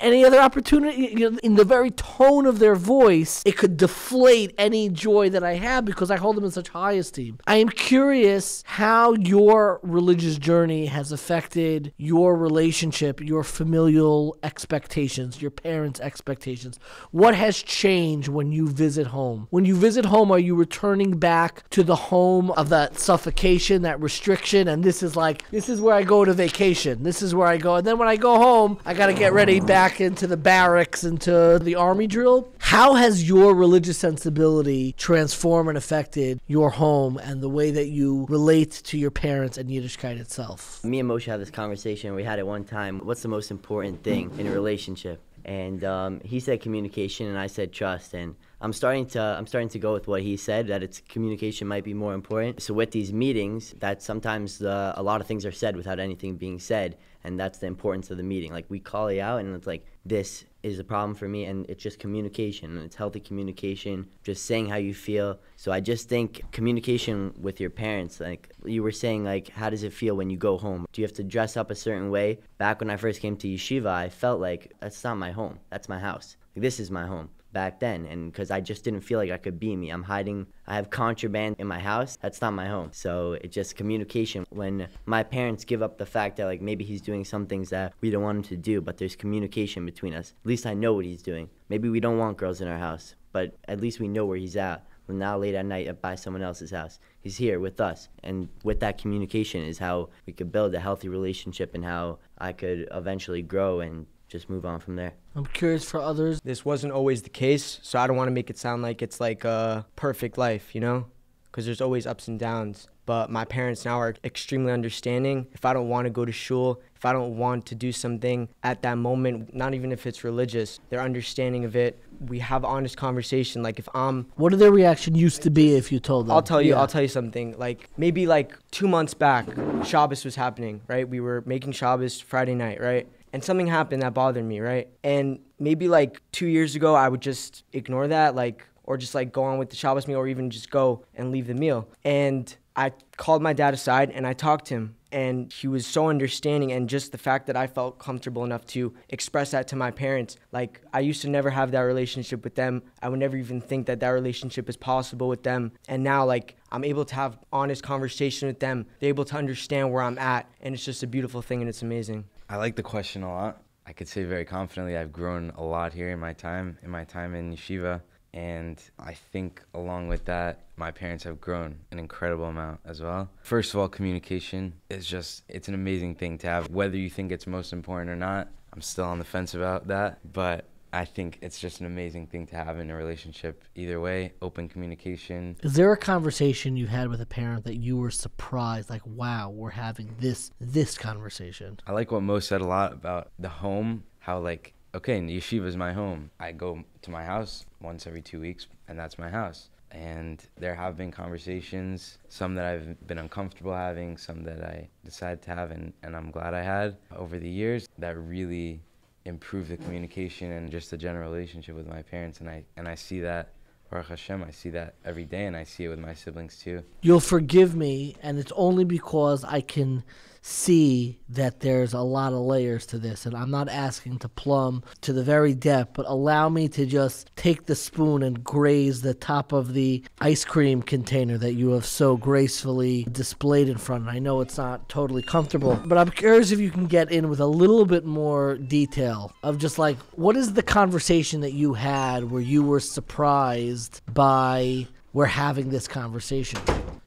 any other opportunity? In the very tone of their voice, it could deflate any joy that I have because I hold them in such high esteem. I am curious how your religious journey has affected your relationship, your familial expectations, your parents' expectations. What has changed when you visit home? When you visit home, are you returning back to the home of that suffocation, that restriction? And this is like, this is where I go to vacation. This is where I go. And then when I go home, I got to get ready back into the barracks, into the army How has your religious sensibility transformed and affected your home and the way that you relate to your parents and Yiddishkeit itself? me and Moshe had this conversation. We had it one time. What's the most important thing in a relationship? And um, he said communication, and I said trust. And I'm starting to I'm starting to go with what he said that it's communication might be more important. So with these meetings, that sometimes uh, a lot of things are said without anything being said, and that's the importance of the meeting. Like we call you out, and it's like this is a problem for me, and it's just communication, and it's healthy communication, just saying how you feel. So I just think communication with your parents, like you were saying, like how does it feel when you go home? Do you have to dress up a certain way? Back when I first came to yeshiva, I felt like that's not my home. That's my house. Like, this is my home back then and because i just didn't feel like i could be me. I'm hiding i have contraband in my house. That's not my home. So it's just communication. When my parents give up the fact that like maybe he's doing some things that we don't want him to do but there's communication between us. At least i know what he's doing. Maybe we don't want girls in our house but at least we know where he's at. We're not late at night by someone else's house. He's here with us. And with that communication is how we could build a healthy relationship and how i could eventually grow and just move on from there I'm curious for others. This wasn't always the case, so I don't want to make it sound like it's like a perfect life, you know? Because there's always ups and downs. But my parents now are extremely understanding. If I don't want to go to shul, if I don't want to do something at that moment, not even if it's religious, they're understanding of it. We have honest conversation. Like if I'm What did their reaction used to be if you told them? I'll tell you. Yeah. I'll tell you something. Like maybe like two months back, Shabbos was happening, right? We were making Shabbos Friday night, right? And something happened that bothered me, right? And maybe like two years ago, I would just ignore that, like, or just like go on with the Shabbos meal, or even just go and leave the meal. And I called my dad aside and I talked to him. and he was so understanding and just the fact that I felt comfortable enough to express that to my parents. Like I used to never have that relationship with them. I would never even think that that relationship is possible with them. And now like I'm able to have honest conversation with them. They're able to understand where I'm at and it's just a beautiful thing and it's amazing. I like the question a lot. I could say very confidently I've grown a lot here in my time in my time in yeshiva. And I think along with that, my parents have grown an incredible amount as well. First of all, communication is just, it's an amazing thing to have. Whether you think it's most important or not, I'm still on the fence about that. But I think it's just an amazing thing to have in a relationship. Either way, open communication. Is there a conversation you had with a parent that you were surprised, like, wow, we're having this this conversation? I like what Mo said a lot about the home, how like okay, yeshiva is my home. I go to my house once every two weeks, and that's my house. And there have been conversations, some that I've been uncomfortable having, some that I decided to have, and, and I'm glad I had over the years that really improved the communication and just the general relationship with my parents. And I, and I see that, Baruch Hashem, I see that every day, and I see it with my siblings too. You'll forgive me, and it's only because I can see that there's a lot of layers to this and I'm not asking to plumb to the very depth but allow me to just take the spoon and graze the top of the ice cream container that you have so gracefully displayed in front. And I know it's not totally comfortable but I'm curious if you can get in with a little bit more detail of just like what is the conversation that you had where you were surprised by we're having this conversation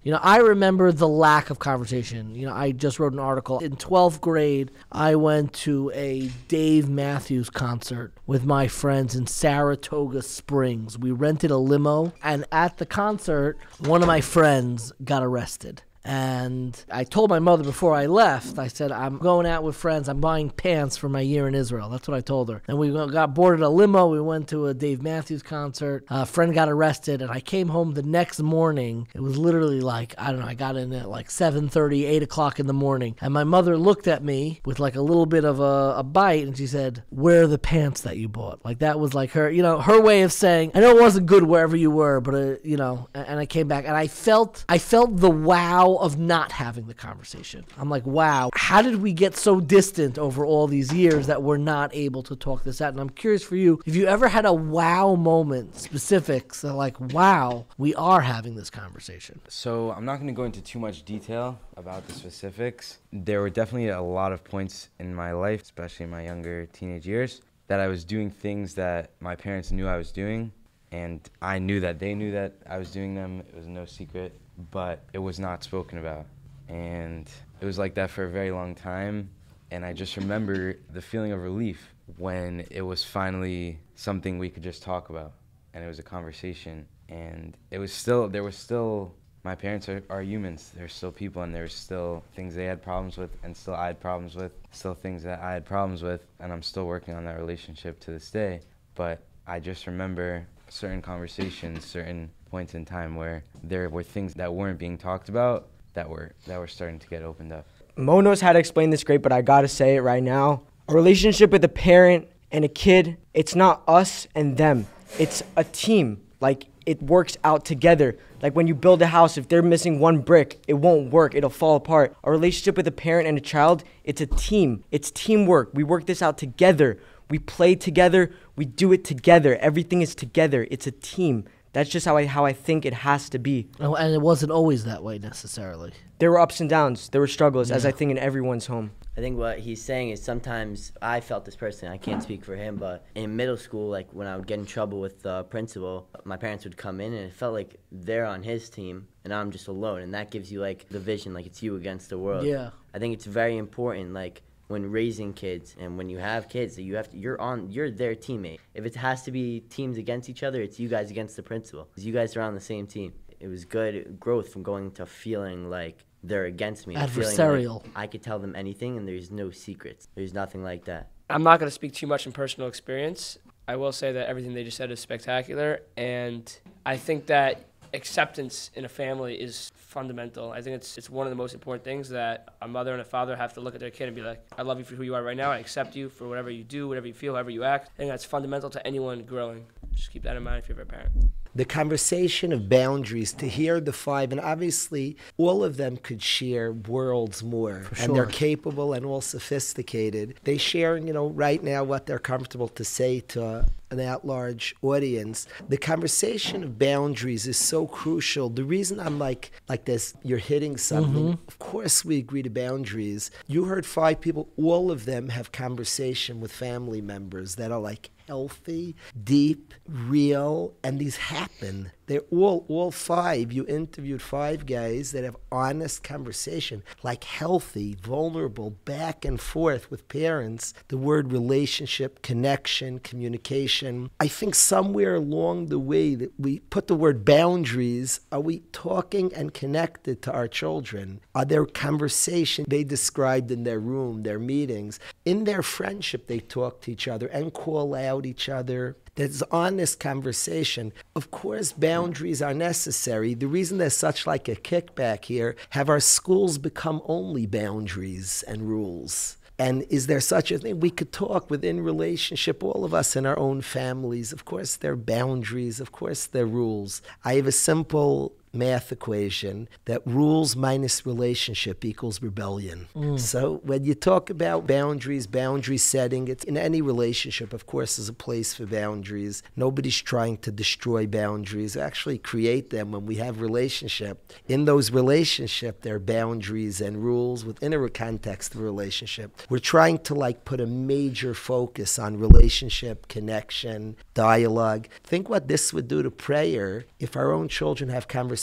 you know, I remember the lack of conversation. You know, I just wrote an article. In 12th grade, I went to a Dave Matthews concert with my friends in Saratoga Springs. We rented a limo, and at the concert, one of my friends got arrested. And I told my mother before I left, I said, I'm going out with friends. I'm buying pants for my year in Israel. That's what I told her. And we got boarded a limo. We went to a Dave Matthews concert. A friend got arrested, and I came home the next morning. It was literally like, I don't know, I got in at like 7.30, 8 o'clock in the morning. And my mother looked at me with like a little bit of a, a bite, and she said, where are the pants that you bought? Like that was like her, you know, her way of saying, I know it wasn't good wherever you were, but, uh, you know, and, and I came back, and I felt, I felt the wow of not having the conversation. I'm like, wow, how did we get so distant over all these years that we're not able to talk this out? And I'm curious for you, if you ever had a wow moment, specifics, that like, wow, we are having this conversation. So I'm not going to go into too much detail about the specifics. There were definitely a lot of points in my life, especially in my younger teenage years, that I was doing things that my parents knew I was doing and I knew that they knew that I was doing them. It was no secret but it was not spoken about. And it was like that for a very long time. And I just remember the feeling of relief when it was finally something we could just talk about. And it was a conversation. And it was still, there was still, my parents are, are humans. They're still people, and there's still things they had problems with, and still I had problems with, still things that I had problems with. And I'm still working on that relationship to this day. But I just remember certain conversations, certain points in time where there were things that weren't being talked about that were that were starting to get opened up. Mo knows how to explain this great, but I gotta say it right now. A relationship with a parent and a kid, it's not us and them. It's a team. Like it works out together. Like when you build a house, if they're missing one brick, it won't work. It'll fall apart. A relationship with a parent and a child, it's a team. It's teamwork. We work this out together. We play together. We do it together. Everything is together. It's a team. That's just how I how I think it has to be. Oh, and it wasn't always that way necessarily. There were ups and downs. There were struggles, yeah. as I think in everyone's home. I think what he's saying is sometimes I felt this person. I can't speak for him, but in middle school, like when I would get in trouble with the principal, my parents would come in, and it felt like they're on his team, and I'm just alone, and that gives you like the vision, like it's you against the world. Yeah. I think it's very important, like when raising kids and when you have kids that you have to you're on you're their teammate. If it has to be teams against each other it's you guys against the principal. Because you guys are on the same team. It was good growth from going to feeling like they're against me adversarial like I could tell them anything and there's no secrets. There's nothing like that. I'm not going to speak too much in personal experience. I will say that everything they just said is spectacular and I think that acceptance in a family is fundamental. I think it's it's one of the most important things that a mother and a father have to look at their kid and be like, I love you for who you are right now. I accept you for whatever you do, whatever you feel, however you act. I think that's fundamental to anyone growing. Just keep that in mind if you're a parent. The conversation of boundaries, to hear the five, and obviously all of them could share worlds more. And they're capable and all sophisticated. They share, you know, right now what they're comfortable to say to an at large audience. The conversation of boundaries is so crucial. The reason I'm like like this, you're hitting something. Mm-hmm. Of course we agree to boundaries. You heard five people, all of them have conversation with family members that are like healthy, deep, real, and these happen. They're all all five. You interviewed five guys that have honest conversation, like healthy, vulnerable, back and forth with parents. The word relationship, connection, communication. I think somewhere along the way that we put the word boundaries, are we talking and connected to our children? Are there conversation they described in their room, their meetings? In their friendship, they talk to each other and call out each other. There's this conversation. Of course, boundaries are necessary. The reason there's such like a kickback here, have our schools become only boundaries and rules? And is there such a thing? We could talk within relationship, all of us in our own families. Of course, there are boundaries. Of course, there are rules. I have a simple math equation that rules minus relationship equals rebellion. Mm. So when you talk about boundaries, boundary setting, it's in any relationship, of course, there's a place for boundaries. Nobody's trying to destroy boundaries, actually create them when we have relationship. In those relationship, there are boundaries and rules within a context of a relationship. We're trying to like put a major focus on relationship, connection, dialogue. Think what this would do to prayer if our own children have conversations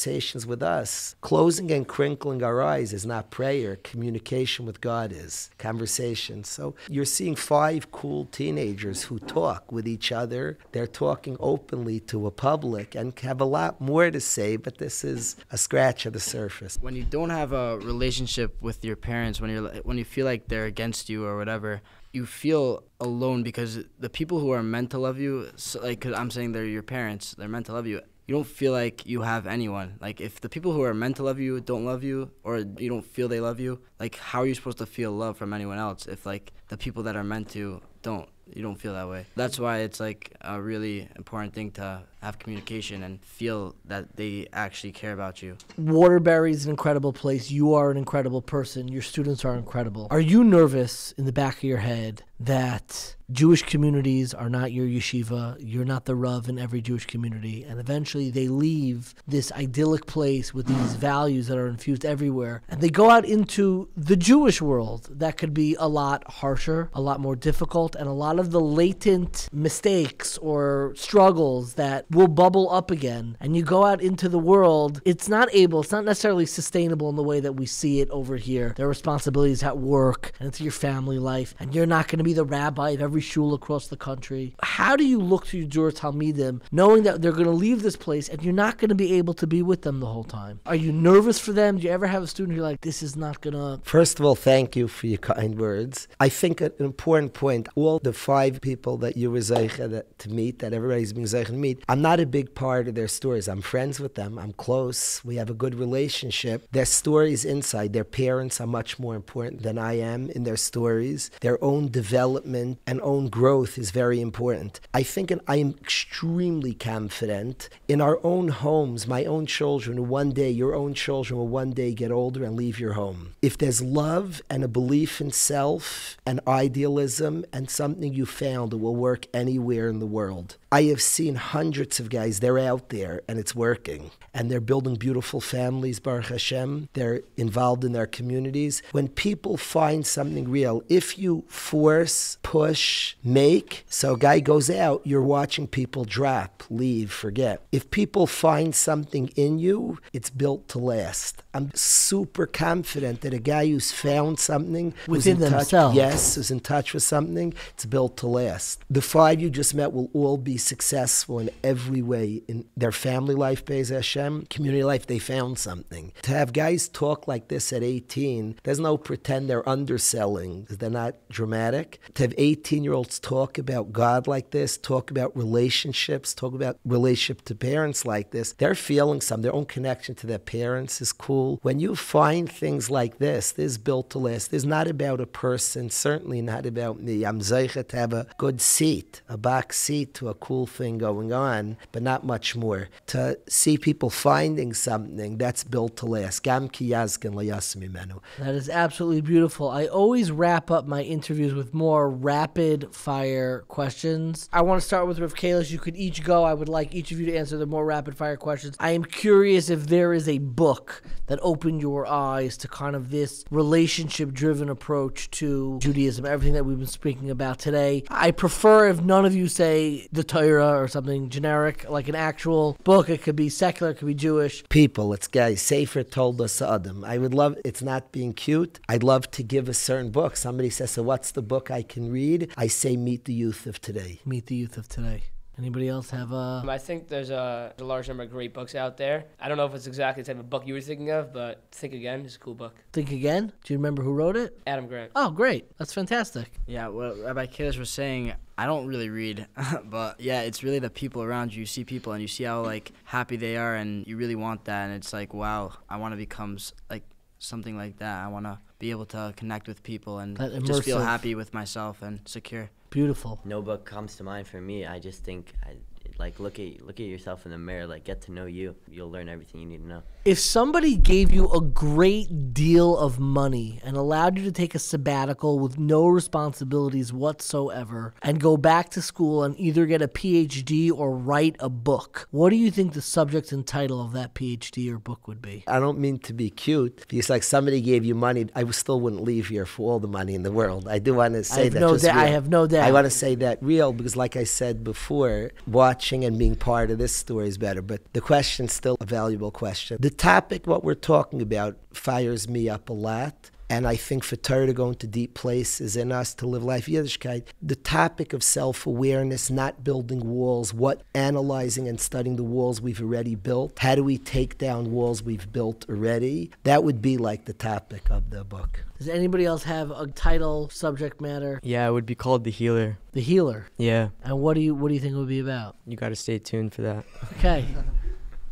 with us. Closing and crinkling our eyes is not prayer. Communication with God is conversation. So you're seeing five cool teenagers who talk with each other. They're talking openly to a public and have a lot more to say, but this is a scratch of the surface. when you don't have a relationship with your parents when you're when you feel like they're against you or whatever you feel alone because the people who are meant to love you so like i'm saying they're your parents they're meant to love you you don't feel like you have anyone. Like if the people who are meant to love you don't love you or you don't feel they love you like how are you supposed to feel love from anyone else if like the people that are meant to don't you don't feel that way? That's why it's like a really important thing to have communication and feel that they actually care about you Waterbury is an incredible place. You are an incredible person. Your students are incredible. Are you nervous in the back of your head that Jewish communities are not your yeshiva? You're not the Rav in every Jewish community. And eventually they leave this idyllic place with these values that are infused everywhere. And they go out into the Jewish world that could be a lot harsher, a lot more difficult, and a lot of the latent mistakes or struggles that will bubble up again. And you go out into the world, it's not able, it's not necessarily sustainable in the way that we see it over here. There are responsibilities at work and to your family life, and you're not going to be the rabbi of every shul across the country. How do you look to your Jur Talmidim knowing that they're going to leave this place and you're not going to be able to be with them the whole time? Are you nervous for them? Do you ever have a student who's like, this is not going to. First of all, thank you for your kind words. I think an important point, all the five people that you were to meet, that everybody's zeicha to meet, I'm not a big part of their stories. I'm friends with them. I'm close. We have a good relationship. Their stories inside, their parents are much more important than I am in their stories. Their own development and own growth is very important. I think and I am extremely confident in our own homes, my own children, one day, your own children will one day get older and leave your home. If there's love and a belief in self and idealism and something you found that will work anywhere in the world, I have seen hundreds of guys, they're out there and it's working. And they're building beautiful families, Baruch Hashem. They're involved in their communities. When people find something real, if you force, push, make, so a guy goes out, you're watching people drop, leave, forget. If people find something in you, it's built to last. I'm super confident that a guy who's found something Within in touch, themselves. yes, who's in touch with something, it's built to last. The five you just met will all be successful in every way in their family life, Be'ez Hashem, community life. They found something. To have guys talk like this at 18, there's no pretend they're underselling. They're not dramatic. To have 18 year olds talk about God like this, talk about relationships, talk about relationship to parents like this, they're feeling some. Their own connection to their parents is cool. When you find things like this, this is built to last. This is not about a person, certainly not about me. I'm to have a good seat, a box seat to a cool thing going on. On, but not much more. To see people finding something that's built to last. Gam ki yazken layas mimenu. That is absolutely beautiful. I always wrap up my interviews with more rapid fire questions. I want to start with Rav Kalish. You could each go. I would like each of you to answer the more rapid fire questions. I am curious if there is a book that opened your eyes to kind of this relationship driven approach to Judaism, everything that we've been speaking about today. I prefer if none of you say the Torah or something generic, like an actual book. It could be secular, it could be Jewish. People, it's guys. Sefer Toldos Adam. I would love. It's not being cute. I'd love to give a certain book. Somebody says, "So what's the book I can read?" I say, "Meet the Youth of Today." Meet the youth of today. Anybody else have a? Um, I think there's a, a large number of great books out there. I don't know if it's exactly the type of book you were thinking of, but Think Again is a cool book. Think again. Do you remember who wrote it? Adam Grant. Oh, great. That's fantastic. Yeah, what Rabbi Kalish was saying, I don't really read, but yeah, it's really the people around you. You see people and you see how like happy they are, and you really want that. And it's like, wow, I want to become like something like that. I want to be able to connect with people and just feel happy with myself and secure. Beautiful. No book comes to mind for me. I just think, I, like, look at look at yourself in the mirror. Like, get to know you. You'll learn everything you need to know. If somebody gave you a great deal of money and allowed you to take a sabbatical with no responsibilities whatsoever and go back to school and either get a PhD or write a book, what do you think the subject and title of that PhD or book would be? I don't mean to be cute. Because like somebody gave you money, I still wouldn't leave here for all the money in the world. I do want to say that. no doubt- I have no doubt. I want to say that real because, like I said before, watching and being part of this story is better. But the question's still a valuable question. The topic, what we're talking about, fires me up a lot. And I think for Torah to go into deep places in us to live life Yiddishkeit, the topic of self-awareness, not building walls, what analyzing and studying the walls we've already built, how do we take down walls we've built already? That would be like the topic of the book. Does anybody else have a title, subject matter? Yeah, it would be called The Healer. The Healer. Yeah, And what do you what do you think it would be about? you got to stay tuned for that. Okay.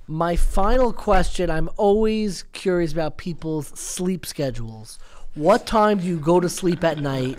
My final question I'm always curious about people's sleep schedules. What time do you go to sleep at night?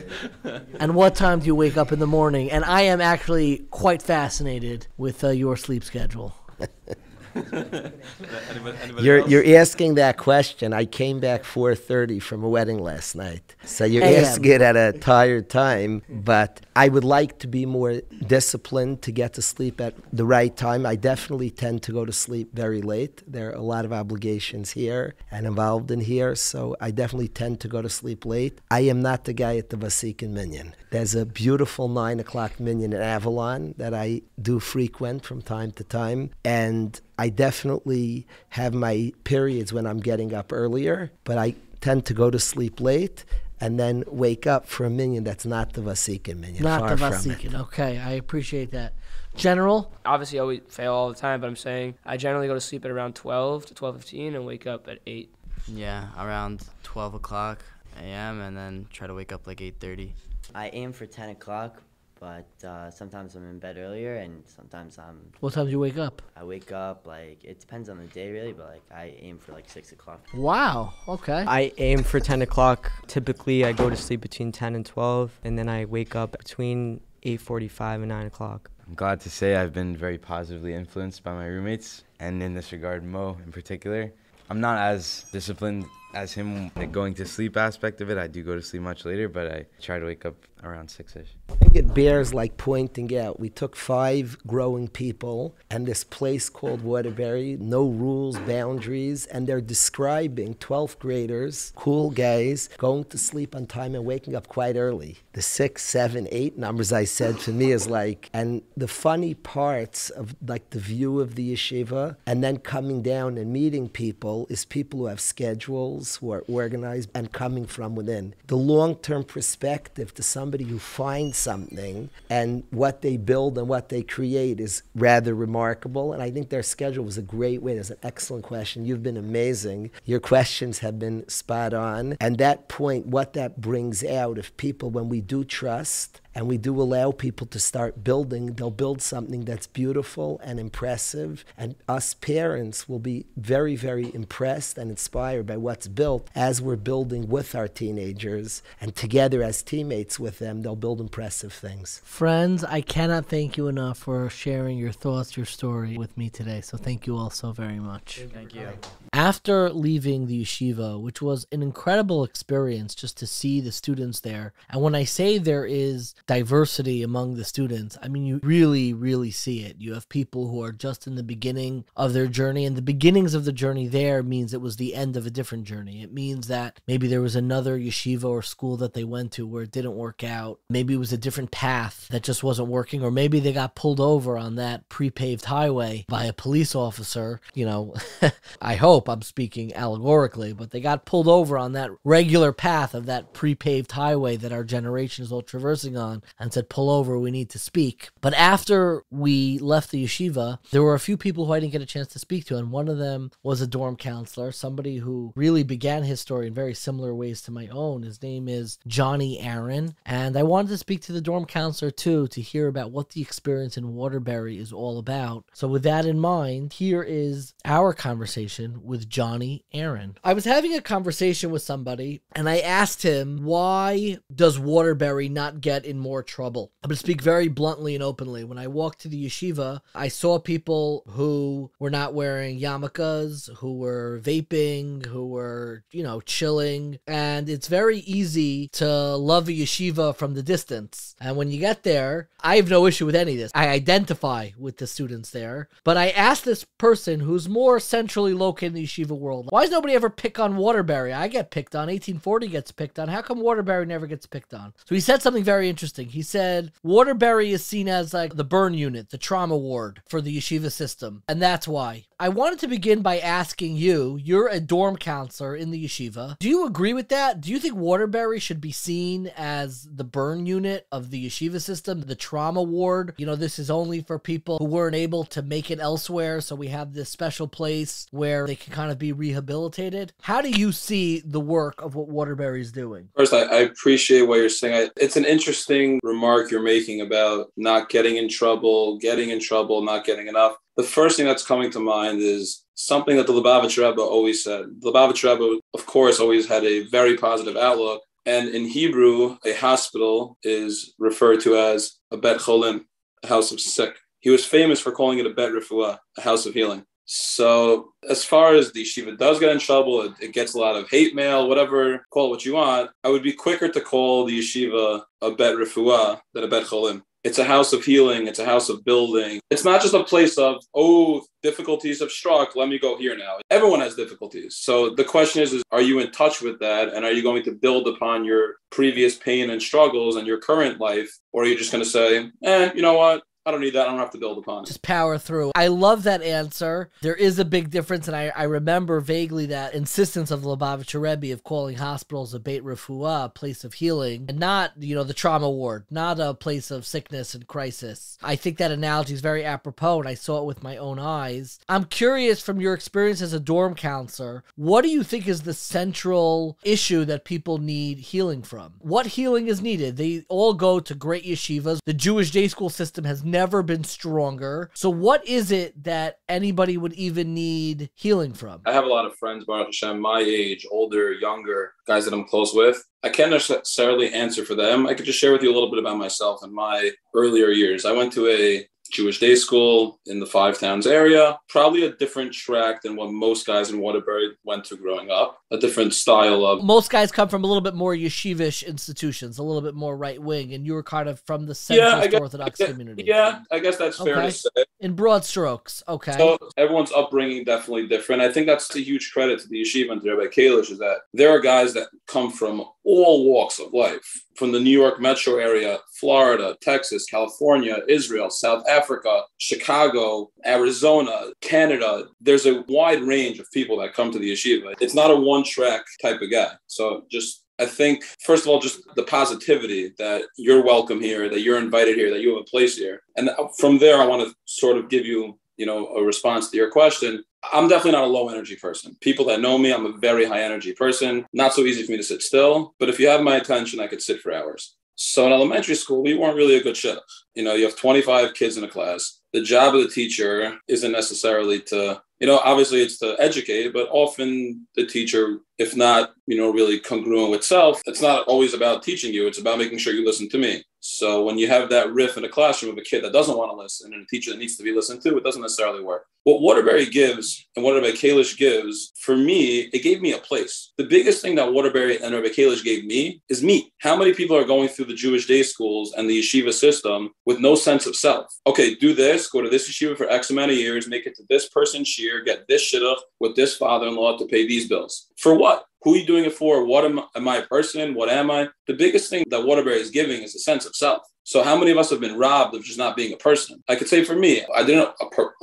And what time do you wake up in the morning? And I am actually quite fascinated with uh, your sleep schedule. You're, you're asking that question. I came back 4:30 from a wedding last night, so you're asking it at a tired time. But I would like to be more disciplined to get to sleep at the right time. I definitely tend to go to sleep very late. There are a lot of obligations here and involved in here, so I definitely tend to go to sleep late. I am not the guy at the Vasikin Minyan. There's a beautiful nine o'clock minyan in Avalon that I do frequent from time to time, and I definitely have my periods when I'm getting up earlier, but I tend to go to sleep late and then wake up for a minyan that's not the Vasikin minion. Not far the from. Vasikin. Okay, I appreciate that. General, Obviously, I always fail all the time, but I'm saying I generally go to sleep at around 12 to 12:15 and wake up at 8. Yeah, around 12 o'clock a.m. and then try to wake up like 8:30. I aim for 10 o'clock, but uh, sometimes I'm in bed earlier, and sometimes I'm what time do you wake up? I wake up like it depends on the day really, but like I aim for like six o'clock. Wow. Okay. I aim for 10 o'clock. Typically, I go to sleep between 10 and 12, and then I wake up between 8:45 and 9 o'clock. I'm glad to say I've been very positively influenced by my roommates, and in this regard, Mo in particular. I'm not as disciplined as him, going to sleep aspect of it. I do go to sleep much later, but I try to wake up around six ish. I think it bears like pointing out. We took five growing people and this place called Waterbury, no rules, boundaries, and they're describing 12th graders, cool guys, going to sleep on time and waking up quite early. The six, seven, eight numbers I said for me is like, and the funny parts of like the view of the yeshiva and then coming down and meeting people is people who have schedules, who are organized and coming from within. The long term perspective to somebody who finds something and what they build and what they create is rather remarkable. And I think their schedule was a great way. It's an excellent question. You've been amazing. Your questions have been spot on. And that point, what that brings out of people when we do trust and we do allow people to start building, they'll build something that's beautiful and impressive. And us parents will be very, very impressed and inspired by what's built as we're building with our teenagers. And together as teammates with them, they'll build impressive things. Friends, I cannot thank you enough for sharing your thoughts, your story with me today. So thank you all so very much. Thank you. After leaving the yeshiva, which was an incredible experience just to see the students there, and when I say there is diversity among the students, I mean you really, really see it. You have people who are just in the beginning of their journey, and the beginnings of the journey there means it was the end of a different journey. It means that maybe there was another yeshiva or school that they went to where it didn't work out. Maybe it was a different path that just wasn't working, or maybe they got pulled over on that pre paved highway by a police officer. You know, I hope I'm speaking allegorically, but they got pulled over on that regular path of that pre paved highway that our generation is all traversing on and said, pull over, we need to speak. But after we left the yeshiva, there were a few people who I didn't get a chance to speak to, and one of them was a dorm counselor, somebody who really began his story in very similar ways to my own. His name is Johnny Aaron, and I wanted to speak to the dorm counselor too to hear about what the experience in Waterbury is all about. So, with that in mind, here is our conversation with Johnny Aaron. I was having a conversation with somebody, and I asked him, Why does Waterbury not get in more trouble? I'm going to speak very bluntly and openly. When I walked to the yeshiva, I saw people who were not wearing yarmulkes, who were vaping, who were, you know, chilling. And it's very easy to love a yeshiva from the distance. And when you get there, I have no issue with any of this. I identify with the students there. But I asked this person who's more centrally located in the yeshiva world, why does nobody ever pick on Waterbury? I get picked on. 18Forty gets picked on. How come Waterbury never gets picked on? So he said something very interesting. He said Waterbury is seen as like the burn unit, the trauma ward for the yeshiva system. And that's why. I wanted to begin by asking you, you're a dorm counselor in the yeshiva. Do you agree with that? Do you think Waterbury should be seen as the burn unit of the yeshiva system, the trauma ward? You know, this is only for people who weren't able to make it elsewhere, so we have this special place where they can kind of be rehabilitated. How do you see the work of what Waterbury is doing? First, I, I appreciate what you're saying. I, it's an interesting remark you're making about not getting in trouble, getting in trouble, not getting enough. The first thing that's coming to mind is something that the Lubavitch Rebbe always said. The Lubavitch Rebbe, of course, always had a very positive outlook. And in Hebrew, a hospital is referred to as a bet cholim, a house of sick. He was famous for calling it a bet refuah, a house of healing. So as far as the yeshiva does get in trouble, it, it, gets a lot of hate mail, whatever, call it what you want. I would be quicker to call the yeshiva a bet refuah than a bet cholim. It's a house of healing. It's a house of building. It's not just a place of, oh, difficulties have struck. Let me go here now. Everyone has difficulties. So the question is, is are you in touch with that? And are you going to build upon your previous pain and struggles and your current life? Or are you just going to say, eh, you know what? I don't need that. I don't have to build upon it. Just power through. I love that answer. There is a big difference, and I, I remember vaguely that insistence of Lubavitcher Rebbe of calling hospitals a Beit Refuah, a place of healing, and not, you know, the trauma ward, not a place of sickness and crisis. I think that analogy is very apropos, and I saw it with my own eyes. I'm curious from your experience as a dorm counselor, what do you think is the central issue that people need healing from? What healing is needed? They all go to great yeshivas. The Jewish day school system has been stronger. So, what is it that anybody would even need healing from? I have a lot of friends, Baruch Hashem, my age, older, younger, guys that I'm close with. I can't necessarily answer for them. I could just share with you a little bit about myself and my earlier years. I went to a Jewish day school in the Five Towns area. Probably a different track than what most guys in Waterbury went to growing up. A different style of. Most guys come from a little bit more yeshivish institutions, a little bit more right wing, and you were kind of from the centrist yeah, guess, Orthodox guess, community. Yeah, I guess that's fair to say. In broad strokes, okay. So everyone's upbringing definitely different. I think that's a huge credit to the yeshiva and to Rabbi Kalish is that there are guys that come from all walks of life, from the New York metro area, Florida, Texas, California, Israel, South Africa, Chicago, Arizona, Canada. There's a wide range of people that come to the yeshiva. It's not a one track type of guy. So just I think, first of all, just the positivity that you're welcome here, that you're invited here, that you have a place here. And from there, I want to sort of give you, you know, a response to your question. I'm definitely not a low energy person. People that know me, I'm a very high energy person. Not so easy for me to sit still, but if you have my attention, I could sit for hours. So in elementary school, we weren't really a good shidduch. You know, you have 25 kids in a class. The job of the teacher isn't necessarily to, you know, obviously it's to educate, but often the teacher, if not, you know, really congruent with self, it's not always about teaching you. It's about making sure you listen to me. So when you have that riff in a classroom of a kid that doesn't want to listen and a teacher that needs to be listened to, it doesn't necessarily work. What Waterbury gives and what Rabbi Kalish gives, for me, it gave me a place. The biggest thing that Waterbury and Rabbi Kalish gave me is me. How many people are going through the Jewish day schools and the yeshiva system with no sense of self? Okay, do this, go to this yeshiva for X amount of years, make it to this person's shiur, get this shidduch with this father-in-law to pay these bills. For what? Who are you doing it for? What am, am I a person? What am I? The biggest thing that Waterbury is giving is a sense of self. So how many of us have been robbed of just not being a person? I could say for me, I didn't.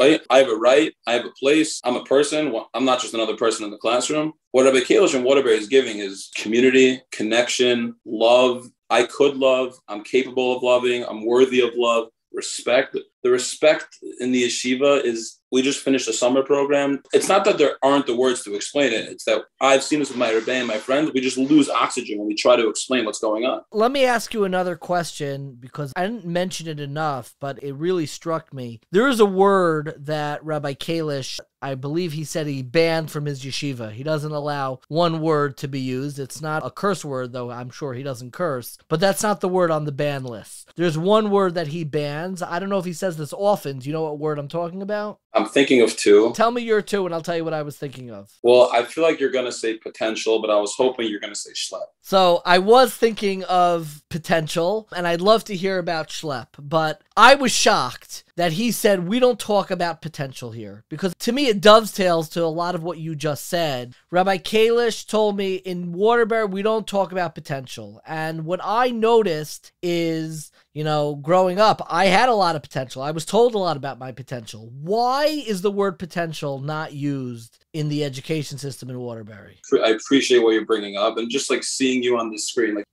I have a right. I have a place. I'm a person. I'm not just another person in the classroom. What Rabbi Kalish and Waterbury is giving is community, connection, love. I could love. I'm capable of loving. I'm worthy of love. Respect. The respect in the yeshiva is we just finished a summer program. It's not that there aren't the words to explain it. It's that I've seen this with my Rebbe and my friends. We just lose oxygen when we try to explain what's going on. Let me ask you another question because I didn't mention it enough, but it really struck me. There is a word that Rabbi Kalish, I believe he said he banned from his yeshiva. He doesn't allow one word to be used. It's not a curse word, though I'm sure he doesn't curse, but that's not the word on the ban list. There's one word that he bans. I don't know if he says this often. Do you know what word I'm talking about? I'm thinking of two. Tell me your two, and I'll tell you what I was thinking of. Well, I feel like you're going to say potential, but I was hoping you're going to say schlep. So I was thinking of potential, and I'd love to hear about schlep, but I was shocked that he said we don't talk about potential here because to me it dovetails to a lot of what you just said. Rabbi Kalish told me in Waterbury we don't talk about potential, and what I noticed is you know, growing up, I had a lot of potential. I was told a lot about my potential. Why is the word potential not used in the education system in Waterbury? I appreciate what you're bringing up and just like seeing you on the screen, like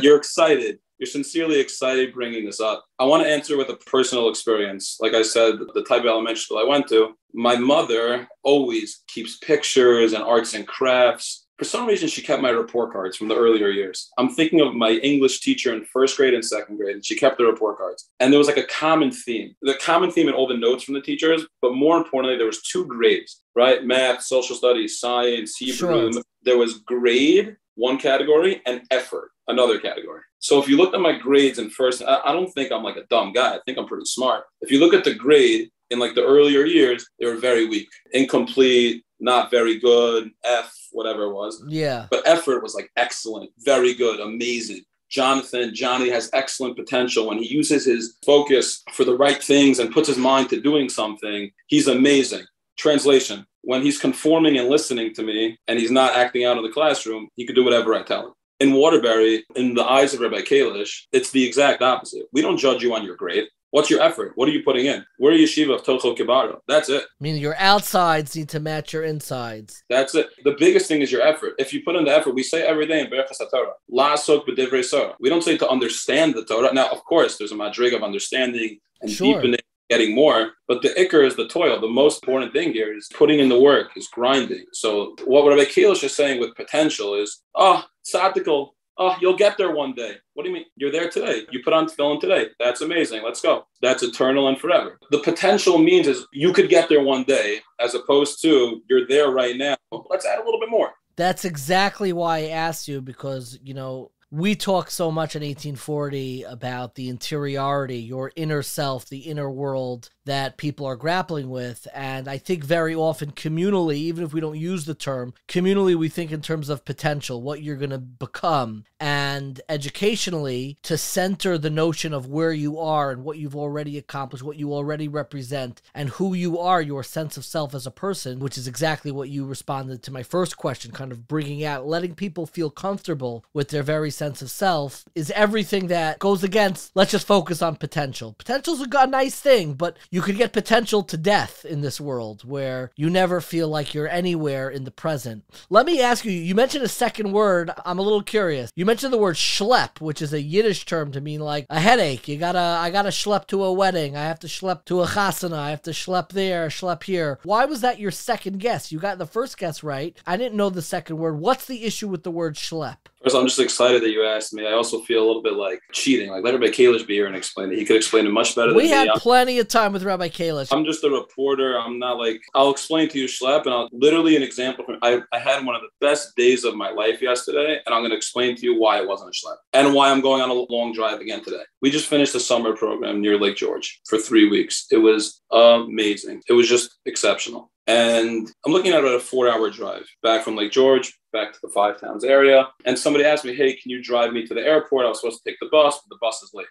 you're excited. You're sincerely excited bringing this up. I want to answer with a personal experience. Like I said, the type of elementary school I went to, my mother always keeps pictures and arts and crafts for some reason she kept my report cards from the earlier years. I'm thinking of my english teacher in first grade and second grade and she kept the report cards. And there was like a common theme the common theme in all the notes from the teachers but more importantly there was two grades right? Math social studies science hebrew. Sure. there was grade one category and effort another category. So if you look at my grades in first I don't think i'm like a dumb guy. I think i'm pretty smart. If you look at the grade in like the earlier years they were very weak incomplete not very good f whatever it was. Yeah. But effort was like excellent, very good, amazing. Jonathan, Johnny has excellent potential. When he uses his focus for the right things and puts his mind to doing something, he's amazing. Translation When he's conforming and listening to me and he's not acting out in the classroom, he could do whatever I tell him. In Waterbury, in the eyes of Rabbi Kalish, it's the exact opposite. We don't judge you on your grade. What's your effort? What are you putting in? We're a yeshiva of Tocho Kibaro. That's it. I mean, your outsides need to match your insides. That's it. The biggest thing is your effort. If you put in the effort, we say every day in Berachas Torah, La Sok Torah. We don't say to understand the Torah. Now, of course, there's a madrig of understanding and sure. deepening getting more. But the ikar is the toil. The most important thing here is putting in the work, is grinding. So what Rabbi Kalish is saying with potential is, ah, oh, sabbatical, Oh, you'll get there one day. What do you mean? You're there today. You put on film today. That's amazing. Let's go. That's eternal and forever. The potential means is you could get there one day, as opposed to you're there right now. Let's add a little bit more. That's exactly why I asked you because, you know, we talk so much in 18Forty about the interiority, your inner self, the inner world, that people are grappling with. And I think very often, communally, even if we don't use the term, communally, we think in terms of potential, what you're going to become. And educationally, to center the notion of where you are and what you've already accomplished, what you already represent, and who you are, your sense of self as a person, which is exactly what you responded to my first question, kind of bringing out, letting people feel comfortable with their very sense of self, is everything that goes against, let's just focus on potential. Potential's a nice thing, but you could get potential to death in this world where you never feel like you're anywhere in the present. Let me ask you, you mentioned a second word. I'm a little curious. You mentioned the word schlep, which is a Yiddish term to mean like a headache. You gotta, I gotta schlep to a wedding. I have to schlep to a chasana. I have to schlep there, schlep here. Why was that your second guess? You got the first guess right. I didn't know the second word. What's the issue with the word schlep? First, I'm just excited that you asked me. I also feel a little bit like cheating. Like let Rabbi Kalish be here and explain it. He could explain it much better We than had me. Plenty of time with Rabbi Kalish. I'm just a reporter. I'm not like I'll explain to you Schlep, and I'll literally an example. From, I I had one of the best days of my life yesterday, and I'm going to explain to you why it wasn't a Schlep and why I'm going on a long drive again today. We just finished a summer program near Lake George for three weeks. It was amazing. It was just exceptional. And I'm looking at about a four hour drive back from Lake George, back to the Five Towns area. And somebody asked me, Hey, can you drive me to the airport? I was supposed to take the bus, but the bus is late.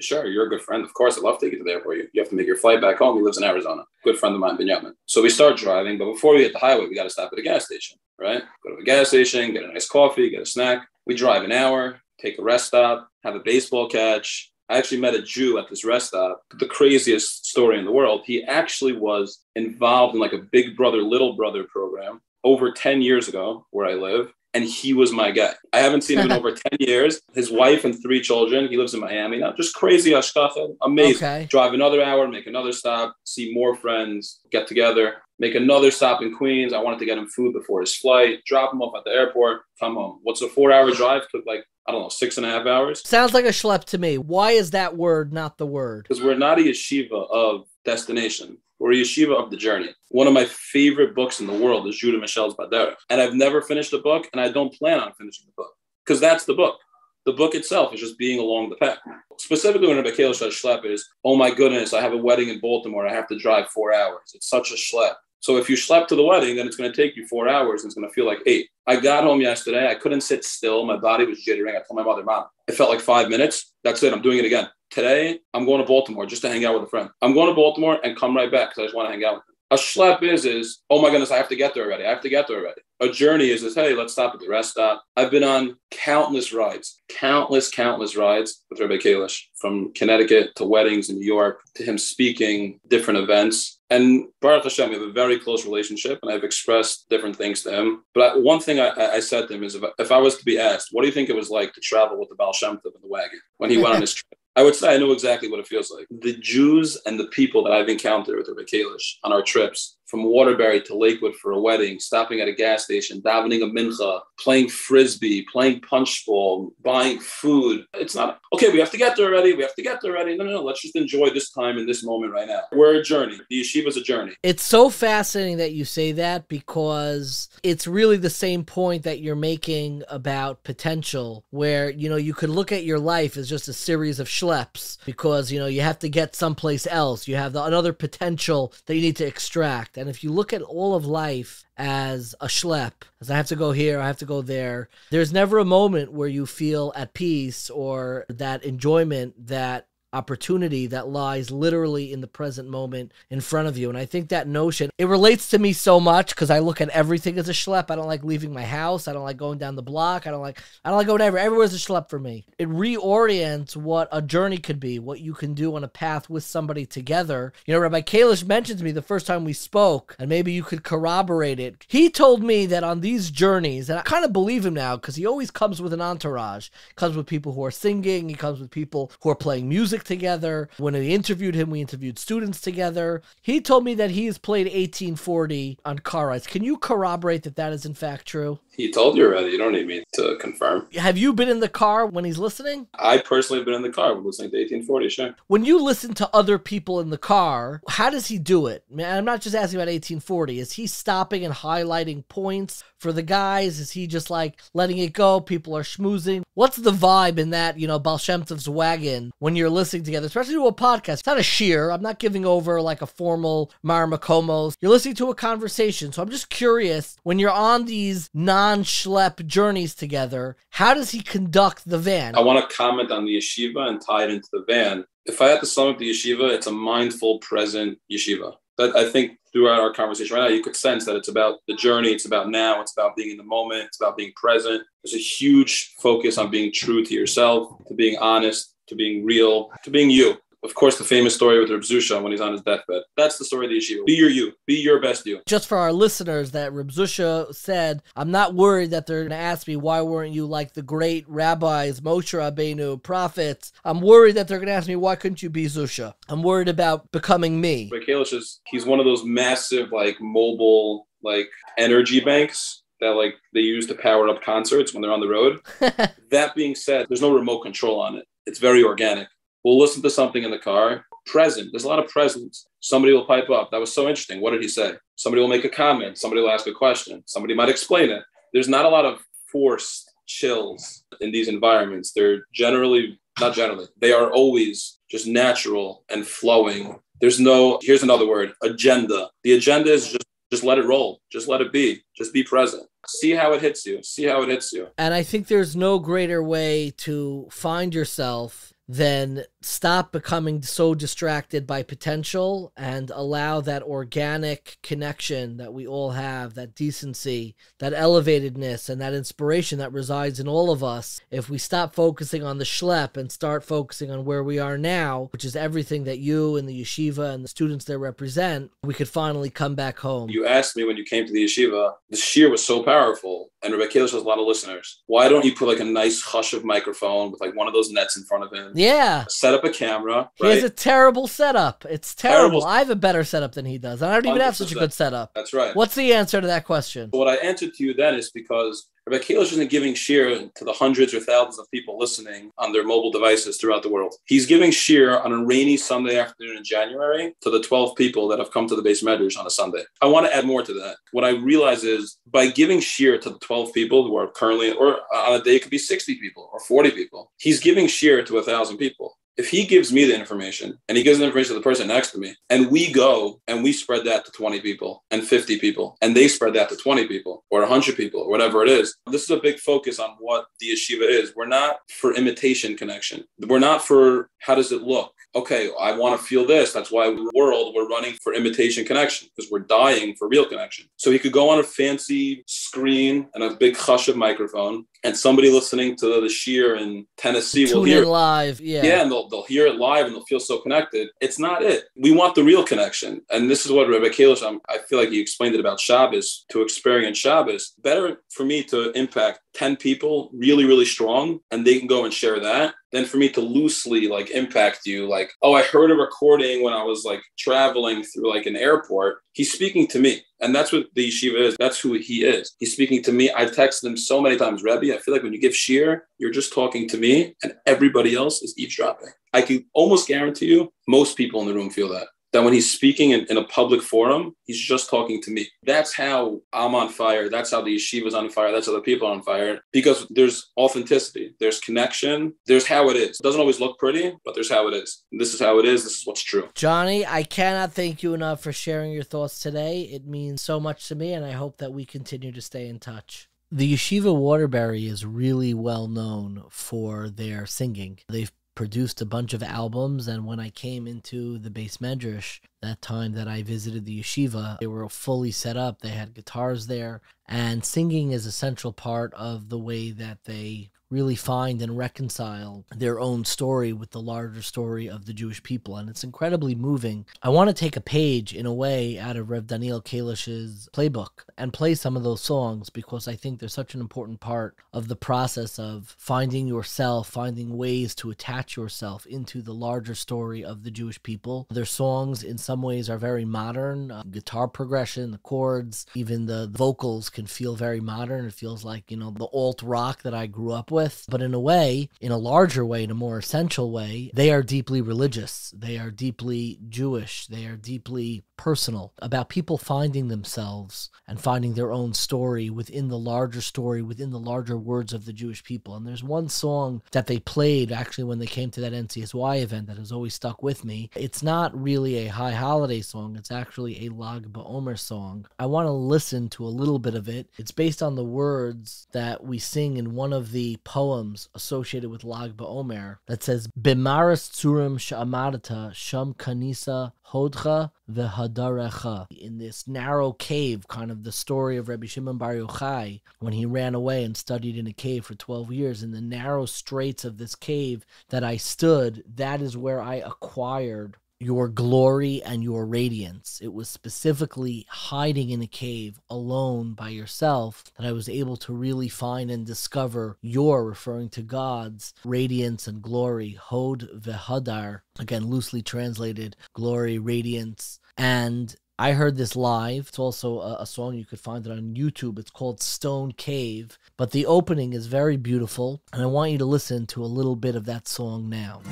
Sure, you're a good friend. Of course, I'd love to take you to the airport. You, you have to make your flight back home. He lives in Arizona. Good friend of mine, Benjamin. So we start driving, but before we hit the highway, we got to stop at a gas station, right? Go to a gas station, get a nice coffee, get a snack. We drive an hour, take a rest stop, have a baseball catch, I actually met a Jew at this rest stop. The craziest story in the world. He actually was involved in like a big brother, little brother program over 10 years ago where I live. And he was my guy. I haven't seen him in over 10 years. His wife and three children. He lives in Miami now. Just crazy Hashgacha. Amazing. Okay. Drive another hour, make another stop, see more friends, get together, make another stop in Queens. I wanted to get him food before his flight, drop him off at the airport, come home. What's a four hour drive? Took like, I don't know, six and a half hours. Sounds like a schlep to me. Why is that word not the word? because we're not a yeshiva of destination. We're yeshiva of the journey. One of my favorite books in the world is Judah Michel's Badera. And I've never finished a book, and I don't plan on finishing the book because that's the book. The book itself is just being along the path. Specifically, when Rebbe Kalish says schlep is, oh my goodness, I have a wedding in Baltimore. I have to drive four hours. It's such a schlep. So if you schlep to the wedding, then it's going to take you four hours and it's going to feel like eight. I got home yesterday. I couldn't sit still. My body was jittering. I told my mother, Mom, it felt like five minutes. That's it. I'm doing it again. Today, I'm going to Baltimore just to hang out with a friend. I'm going to Baltimore and come right back because I just want to hang out with them. A schlep is, is, oh my goodness, I have to get there already. I have to get there already. A journey is, is, hey, let's stop at the rest stop. I've been on countless rides, countless, countless rides with Rabbi Kalish from Connecticut to weddings in New York to him speaking different events. And Baruch Hashem, we have a very close relationship, and I've expressed different things to him. But I, one thing I, I said to him is, if, if I was to be asked, what do you think it was like to travel with the Baal Shem Tov in the wagon when he went on his trip? I would say I know exactly what it feels like. The Jews and the people that I've encountered with Rabbi Kalish on our trips, from Waterbury to Lakewood for a wedding, stopping at a gas station, davening a mincha, playing frisbee, playing punch ball, buying food. It's not okay. We have to get there already. We have to get there already. No, no, no. Let's just enjoy this time in this moment right now. We're a journey. The yeshiva's a journey. It's so fascinating that you say that because it's really the same point that you're making about potential, where, you know, you could look at your life as just a series of schleps because, you know, you have to get someplace else. You have the, another potential that you need to extract. And if you look at all of life as a schlep, as I have to go here, I have to go there, there's never a moment where you feel at peace or that enjoyment that opportunity that lies literally in the present moment in front of you. And I think that notion, it relates to me so much because I look at everything as a schlep. I don't like leaving my house. I don't like going down the block. I don't like, I don't like going everywhere. Everywhere's a schlep for me. It reorients what a journey could be, what you can do on a path with somebody together. You know, Rabbi Kalish mentioned to me the first time we spoke, and maybe you could corroborate it. He told me that on these journeys, and I kind of believe him now because he always comes with an entourage. comes with people who are singing, he comes with people who are playing music together. When we interviewed him, we interviewed students together. He told me that he has played 18Forty on car rides. Can you corroborate that that is in fact true? He told you already. You don't need me to confirm. Have you been in the car when he's listening? I personally have been in the car listening to 18Forty. Sure. When you listen to other people in the car, how does he do it? Man, I'm not just asking about 18Forty. Is he stopping and highlighting points for the guys? Is he just like letting it go? People are schmoozing. What's the vibe in that, you know, Baal Shem Tov's wagon when you're listening together, especially to a podcast? It's not a shiur. I'm not giving over like a formal Mareh Mekomos. You're listening to a conversation. So I'm just curious when you're on these non schlep journeys together, how does he conduct the van? I want to comment on the yeshiva and tie it into the van. If I had to sum up the yeshiva, it's a mindful, present yeshiva. That I think throughout our conversation right now, you could sense that it's about the journey, it's about now, it's about being in the moment, it's about being present. There's a huge focus on being true to yourself, to being honest, to being real, to being you. Of course, the famous story with Reb Zusha when he's on his deathbed. That's the story of the yeshiva. Be your you. Be your best you. Just for our listeners, that Reb Zusha said, I'm not worried that they're going to ask me, why weren't you like the great rabbis, Moshe Rabbeinu, prophets? I'm worried that they're going to ask me, why couldn't you be Zusha? I'm worried about becoming me. But Kalish is, he's one of those massive, like, mobile, like, energy banks that like they use to power up concerts when they're on the road. that being said, there's no remote control on it. It's very organic. We'll listen to something in the car. Present. There's a lot of presence. Somebody will pipe up. That was so interesting. What did he say? Somebody will make a comment. Somebody will ask a question. Somebody might explain it. There's not a lot of forced chills in these environments. They're generally, not generally, they are always just natural and flowing. There's no, here's another word, agenda. The agenda is just just let it roll. Just let it be. Just be present. See how it hits you. See how it hits you. And I think there's no greater way to find yourself then stop becoming so distracted by potential and allow that organic connection that we all have, that decency, that elevatedness, and that inspiration that resides in all of us. If we stop focusing on the schlep and start focusing on where we are now, which is everything that you and the yeshiva and the students there represent, we could finally come back home. You asked me when you came to the yeshiva, the shiur was so powerful, and Kalish has a lot of listeners. Why don't you put like a nice hush of microphone with like one of those nets in front of him? Yeah. Set up a camera. He has a terrible setup. It's terrible. terrible. I have a better setup than he does. I don't even 100%. have such a good setup. That's right. What's the answer to that question? What I answered to you then is because Rabbi Kalish isn't giving shiur to the hundreds or thousands of people listening on their mobile devices throughout the world. He's giving shiur on a rainy Sunday afternoon in January to the 12 people that have come to the beis medrash on a Sunday. I want to add more to that. What I realize is by giving shiur to the 12 people who are currently, or on a day, it could be 60 people or 40 people, he's giving shir to a thousand people if he gives me the information and he gives the information to the person next to me and we go and we spread that to 20 people and 50 people and they spread that to 20 people or 100 people or whatever it is this is a big focus on what the yeshiva is we're not for imitation connection we're not for how does it look okay, I want to feel this. That's why the world we're running for imitation connection because we're dying for real connection. So he could go on a fancy screen and a big hush of microphone, and somebody listening to the shiur in Tennessee Tune will hear it live. Yeah, yeah, and they'll they'll hear it live and they'll feel so connected. It's not it. We want the real connection, and this is what Rebbe Kalish. I feel like he explained it about Shabbos to experience Shabbos. Better for me to impact 10 people really really strong and they can go and share that than for me to loosely like impact you like oh i heard a recording when i was like traveling through like an airport he's speaking to me and that's what the yeshiva is. That's who he is. He's speaking to me. I've texted him so many times rebbe i feel like when you give shiur you're just talking to me and everybody else is eavesdropping. I can almost guarantee you most people in the room feel that that when he's speaking in, in, a public forum, he's just talking to me. That's how I'm on fire. That's how the yeshiva's on fire. That's how the people are on fire because there's authenticity, there's connection, there's how it is. It doesn't always look pretty, but there's how it is. This is how it is. This is what's true. Johnny, I cannot thank you enough for sharing your thoughts today. It means so much to me, and I hope that we continue to stay in touch. The Yeshiva Waterbury is really well known for their singing. They've produced a bunch of albums and when I came into the beis medrash that time that I visited the yeshiva they were fully set up they had guitars there and singing is a central part of the way that they really find and reconcile their own story with the larger story of the Jewish people. And it's incredibly moving. I want to take a page, in a way, out of Rav Daniel Kalish's playbook and play some of those songs because I think they're such an important part of the process of finding yourself, finding ways to attach yourself into the larger story of the Jewish people. Their songs, in some ways, are very modern. Uh, guitar progression, the chords, even the vocals can feel very modern. It feels like, you know, the alt rock that I grew up with, but in a way, in a larger way, in a more essential way, they are deeply religious. They are deeply Jewish. They are deeply personal about people finding themselves and finding their own story within the larger story, within the larger words of the Jewish people. And there's one song that they played actually when they came to that NCSY event that has always stuck with me. It's not really a high holiday song, it's actually a Lag BaOmer song. I want to listen to a little bit of it. It's based on the words that we sing in one of the poems associated with Lag BaOmer that says, Bimaris Tzurim Sha'amadata Sham Kanisa Hodcha v'Hadarecha. In this narrow cave, kind of the story of Rabbi Shimon Bar Yochai, when he ran away and studied in a cave for 12 years, in the narrow straits of this cave that I stood, that is where I acquired your glory and your radiance. It was specifically hiding in a cave alone by yourself that I was able to really find and discover your, referring to God's radiance and glory, Hod vehadar, again loosely translated, glory, radiance. And I heard this live. It's also a, a, song you could find it on YouTube. It's called Stone Cave. But the opening is very beautiful, and I want you to listen to a little bit of that song now.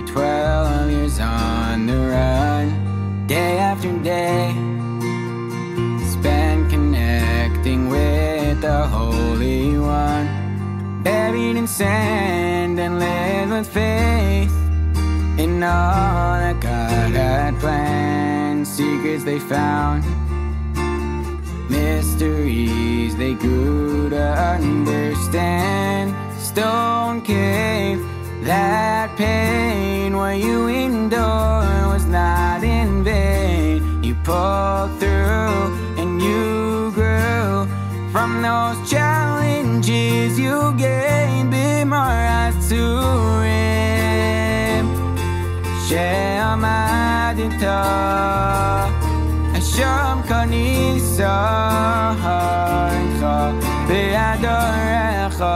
For 12 years on the run, day after day. Spent connecting with the Holy One, buried in sand and lived with faith in all that God had planned. Secrets they found, mysteries they grew to understand. Stone cave that pain what you endure was not in vain. You pulled through and you grew from those challenges you gained. Be more to him. She'amadita Hashem kanisa Be'adorecha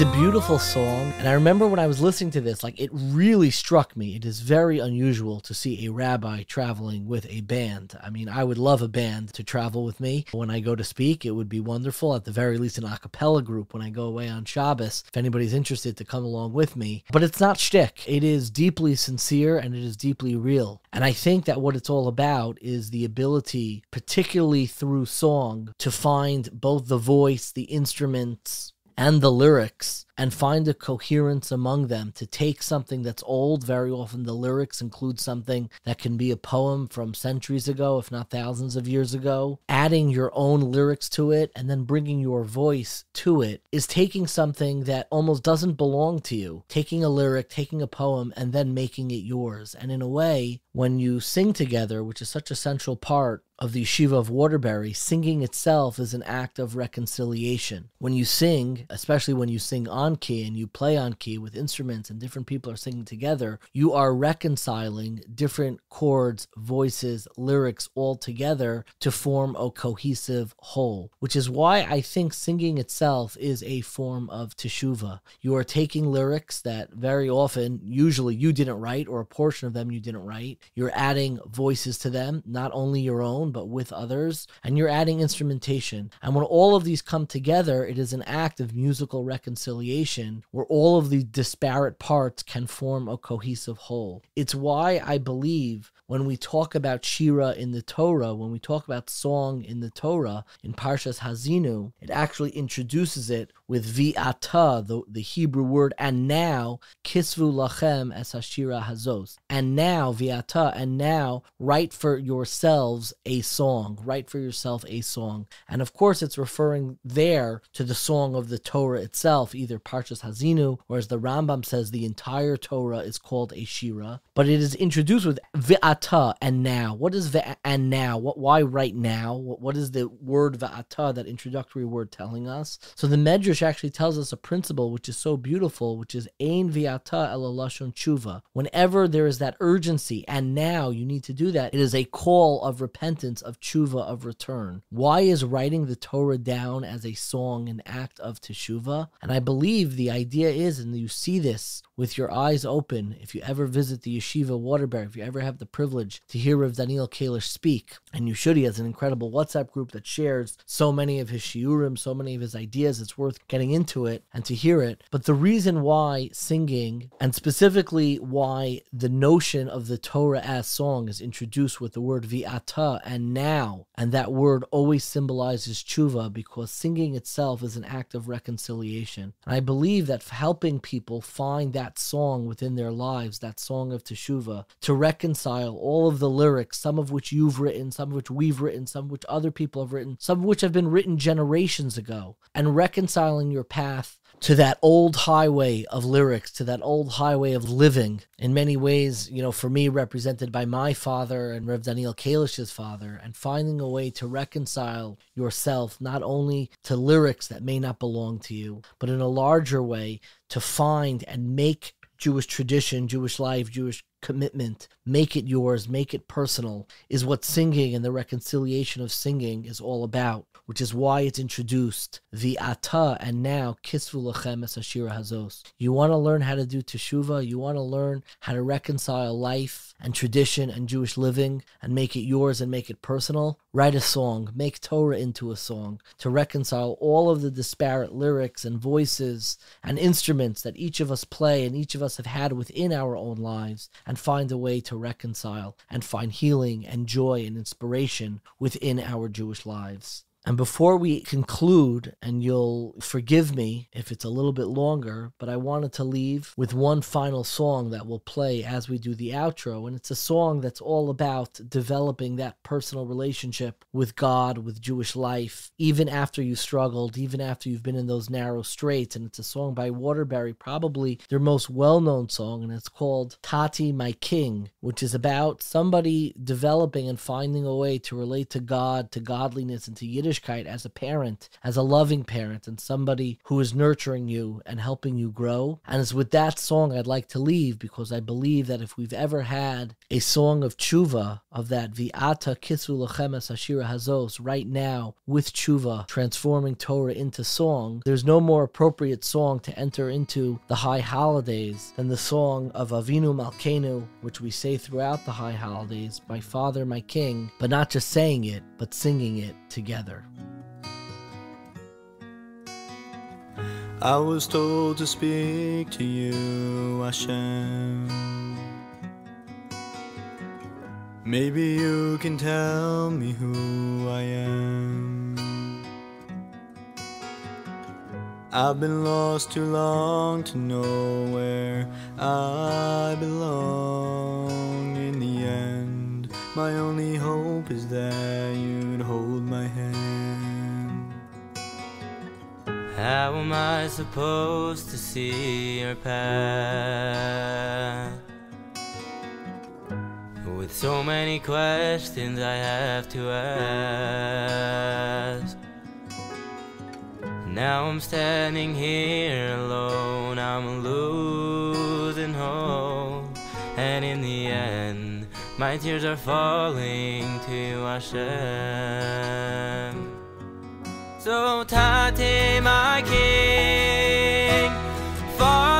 it's a beautiful song, and I remember when I was listening to this, like it really struck me. It is very unusual to see a rabbi traveling with a band. I mean, I would love a band to travel with me when I go to speak. It would be wonderful, at the very least, an a cappella group when I go away on Shabbos. If anybody's interested to come along with me, but it's not shtick. It is deeply sincere and it is deeply real. And I think that what it's all about is the ability, particularly through song, to find both the voice, the instruments, and the lyrics and find a coherence among them to take something that's old. Very often, the lyrics include something that can be a poem from centuries ago, if not thousands of years ago. Adding your own lyrics to it and then bringing your voice to it is taking something that almost doesn't belong to you, taking a lyric, taking a poem, and then making it yours. And in a way, when you sing together, which is such a central part of the Yeshiva of Waterbury, singing itself is an act of reconciliation. When you sing, especially when you sing on key and you play on key with instruments and different people are singing together, you are reconciling different chords, voices, lyrics all together to form a cohesive whole, which is why I think singing itself is a form of teshuva. You are taking lyrics that very often, usually you didn't write or a portion of them you didn't write. You're adding voices to them, not only your own, but with others, and you're adding instrumentation. And when all of these come together, it is an act of musical reconciliation where all of the disparate parts can form a cohesive whole. It's why I believe when we talk about Shira in the Torah, when we talk about song in the Torah, in Parshas Haazinu, it actually introduces it with vi'ata, the, the Hebrew word, and now, kisvu lachem as hashira hazos. And now, vi'ata, and now, write for yourselves a song. Write for yourself a song. And of course, it's referring there to the song of the Torah itself, either Parshas Haazinu, or as the Rambam says, the entire Torah is called a shira. But it is introduced with vi'ata, and now. What is vi- and now? What, why right now? What, what is the word vi'ata, that introductory word, telling us? So the Medrash actually tells us a principle which is so beautiful, which is ein viata elalashon tshuva. Whenever there is that urgency, and now you need to do that, it is a call of repentance, of tshuva, of return. Why is writing the Torah down as a song an act of teshuva? And I believe the idea is, and you see this with your eyes open, if you ever visit the yeshiva Waterbury, if you ever have the privilege to hear Rav Daniel Kalish speak, and you should, he has an incredible WhatsApp group that shares so many of his shiurim, so many of his ideas. It's worth getting into it and to hear it. But the reason why singing, and specifically why the notion of the Torah as song is introduced with the word vi'ata and now, and that word always symbolizes tshuva because singing itself is an act of reconciliation. And I believe that helping people find that song within their lives, that song of teshuva, to reconcile all of the lyrics, some of which you've written, some of which we've written, some of which other people have written, some of which have been written generations ago, and reconciling your path to that old highway of lyrics, to that old highway of living. In many ways, you know, for me, represented by my father and Rav Daniel Kalish's father, and finding a way to reconcile yourself not only to lyrics that may not belong to you, but in a larger way to find and make Jewish tradition, Jewish life, Jewish commitment, make it yours, make it personal, is what singing and the reconciliation of singing is all about, which is why it's introduced the ata and now kisvu lachem es ashira hazos. You want to learn how to do teshuva, you want to learn how to reconcile life and tradition and Jewish living and make it yours and make it personal. Write a song, make Torah into a song to reconcile all of the disparate lyrics and voices and instruments that each of us play and each of us have had within our own lives and find a way to reconcile and find healing and joy and inspiration within our Jewish lives. And before we conclude, and you'll forgive me if it's a little bit longer, but I wanted to leave with one final song that will play as we do the outro. And it's a song that's all about developing that personal relationship with God, with Jewish life, even after you struggled, even after you've been in those narrow straits. And it's a song by Waterbury, probably their most well known song, and it's called Tatty, My King, which is about somebody developing and finding a way to relate to God, to godliness, and to Yiddish as a parent, as a loving parent, and somebody who is nurturing you and helping you grow. And it's with that song I'd like to leave because I believe that if we've ever had a song of tshuva, of that vi'ata kisvu lechemes ashira hazos, right now with tshuva, transforming Torah into song, there's no more appropriate song to enter into the high holidays than the song of Avinu Malkenu, which we say throughout the high holidays, my Father, my King, but not just saying it, but singing it together. I was told to speak to you, Hashem. Maybe you can tell me who I am. I've been lost too long to know where I belong in the end. My only hope is that you'd How am I supposed to see your path? With so many questions I have to ask. Now I'm standing here alone, I'm losing hope. And in the end, my tears are falling to Hashem. So Tate, my King, Father,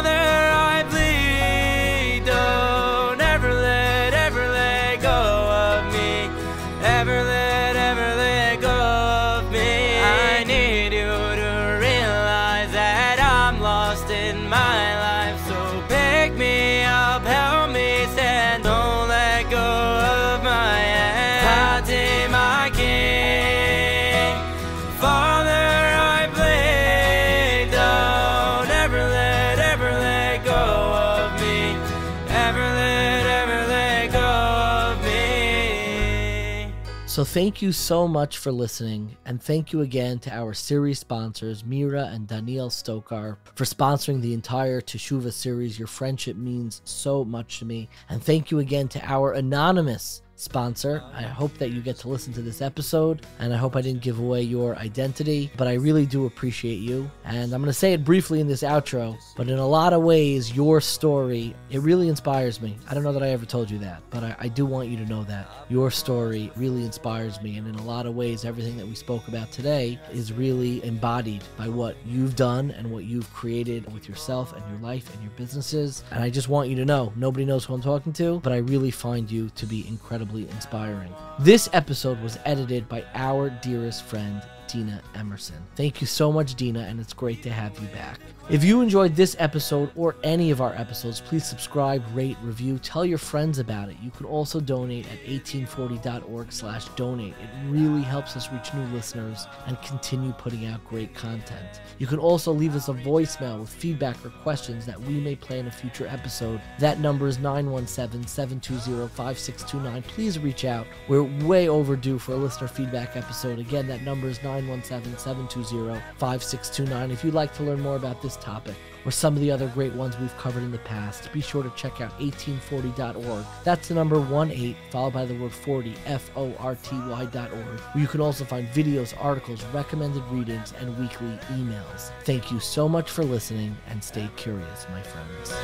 So thank you so much for listening, and thank you again to our series sponsors, Mira and Daniel Stokar, for sponsoring the entire Teshuva series. Your friendship means so much to me. And thank you again to our anonymous sponsor. I hope that you get to listen to this episode, and I hope I didn't give away your identity, but I really do appreciate you. And I'm going to say it briefly in this outro, but in a lot of ways, your story, it really inspires me. I don't know that I ever told you that, but I, I do want you to know that. Your story really inspires me, and in a lot of ways, everything that we spoke about today is really embodied by what you've done and what you've created with yourself and your life and your businesses. And I just want you to know nobody knows who I'm talking to, but I really find you to be incredibly inspiring. This episode was edited by our dearest friend, Dina Emerson. Thank you so much, Dina, and it's great to have you back. If you enjoyed this episode or any of our episodes, please subscribe, rate, review, tell your friends about it. You can also donate at 1840.org slash donate. It really helps us reach new listeners and continue putting out great content. You can also leave us a voicemail with feedback or questions that we may play in a future episode. That number is 917-720-5629. Please reach out. We're way overdue for a listener feedback episode. Again, that number is 917 917 720 5629 if you'd like to learn more about this topic or some of the other great ones we've covered in the past. Be sure to check out 1840.org. That's the number 18 followed by the word 40, F O R T Y.org, where you can also find videos, articles, recommended readings, and weekly emails. Thank you so much for listening and stay curious, my friends.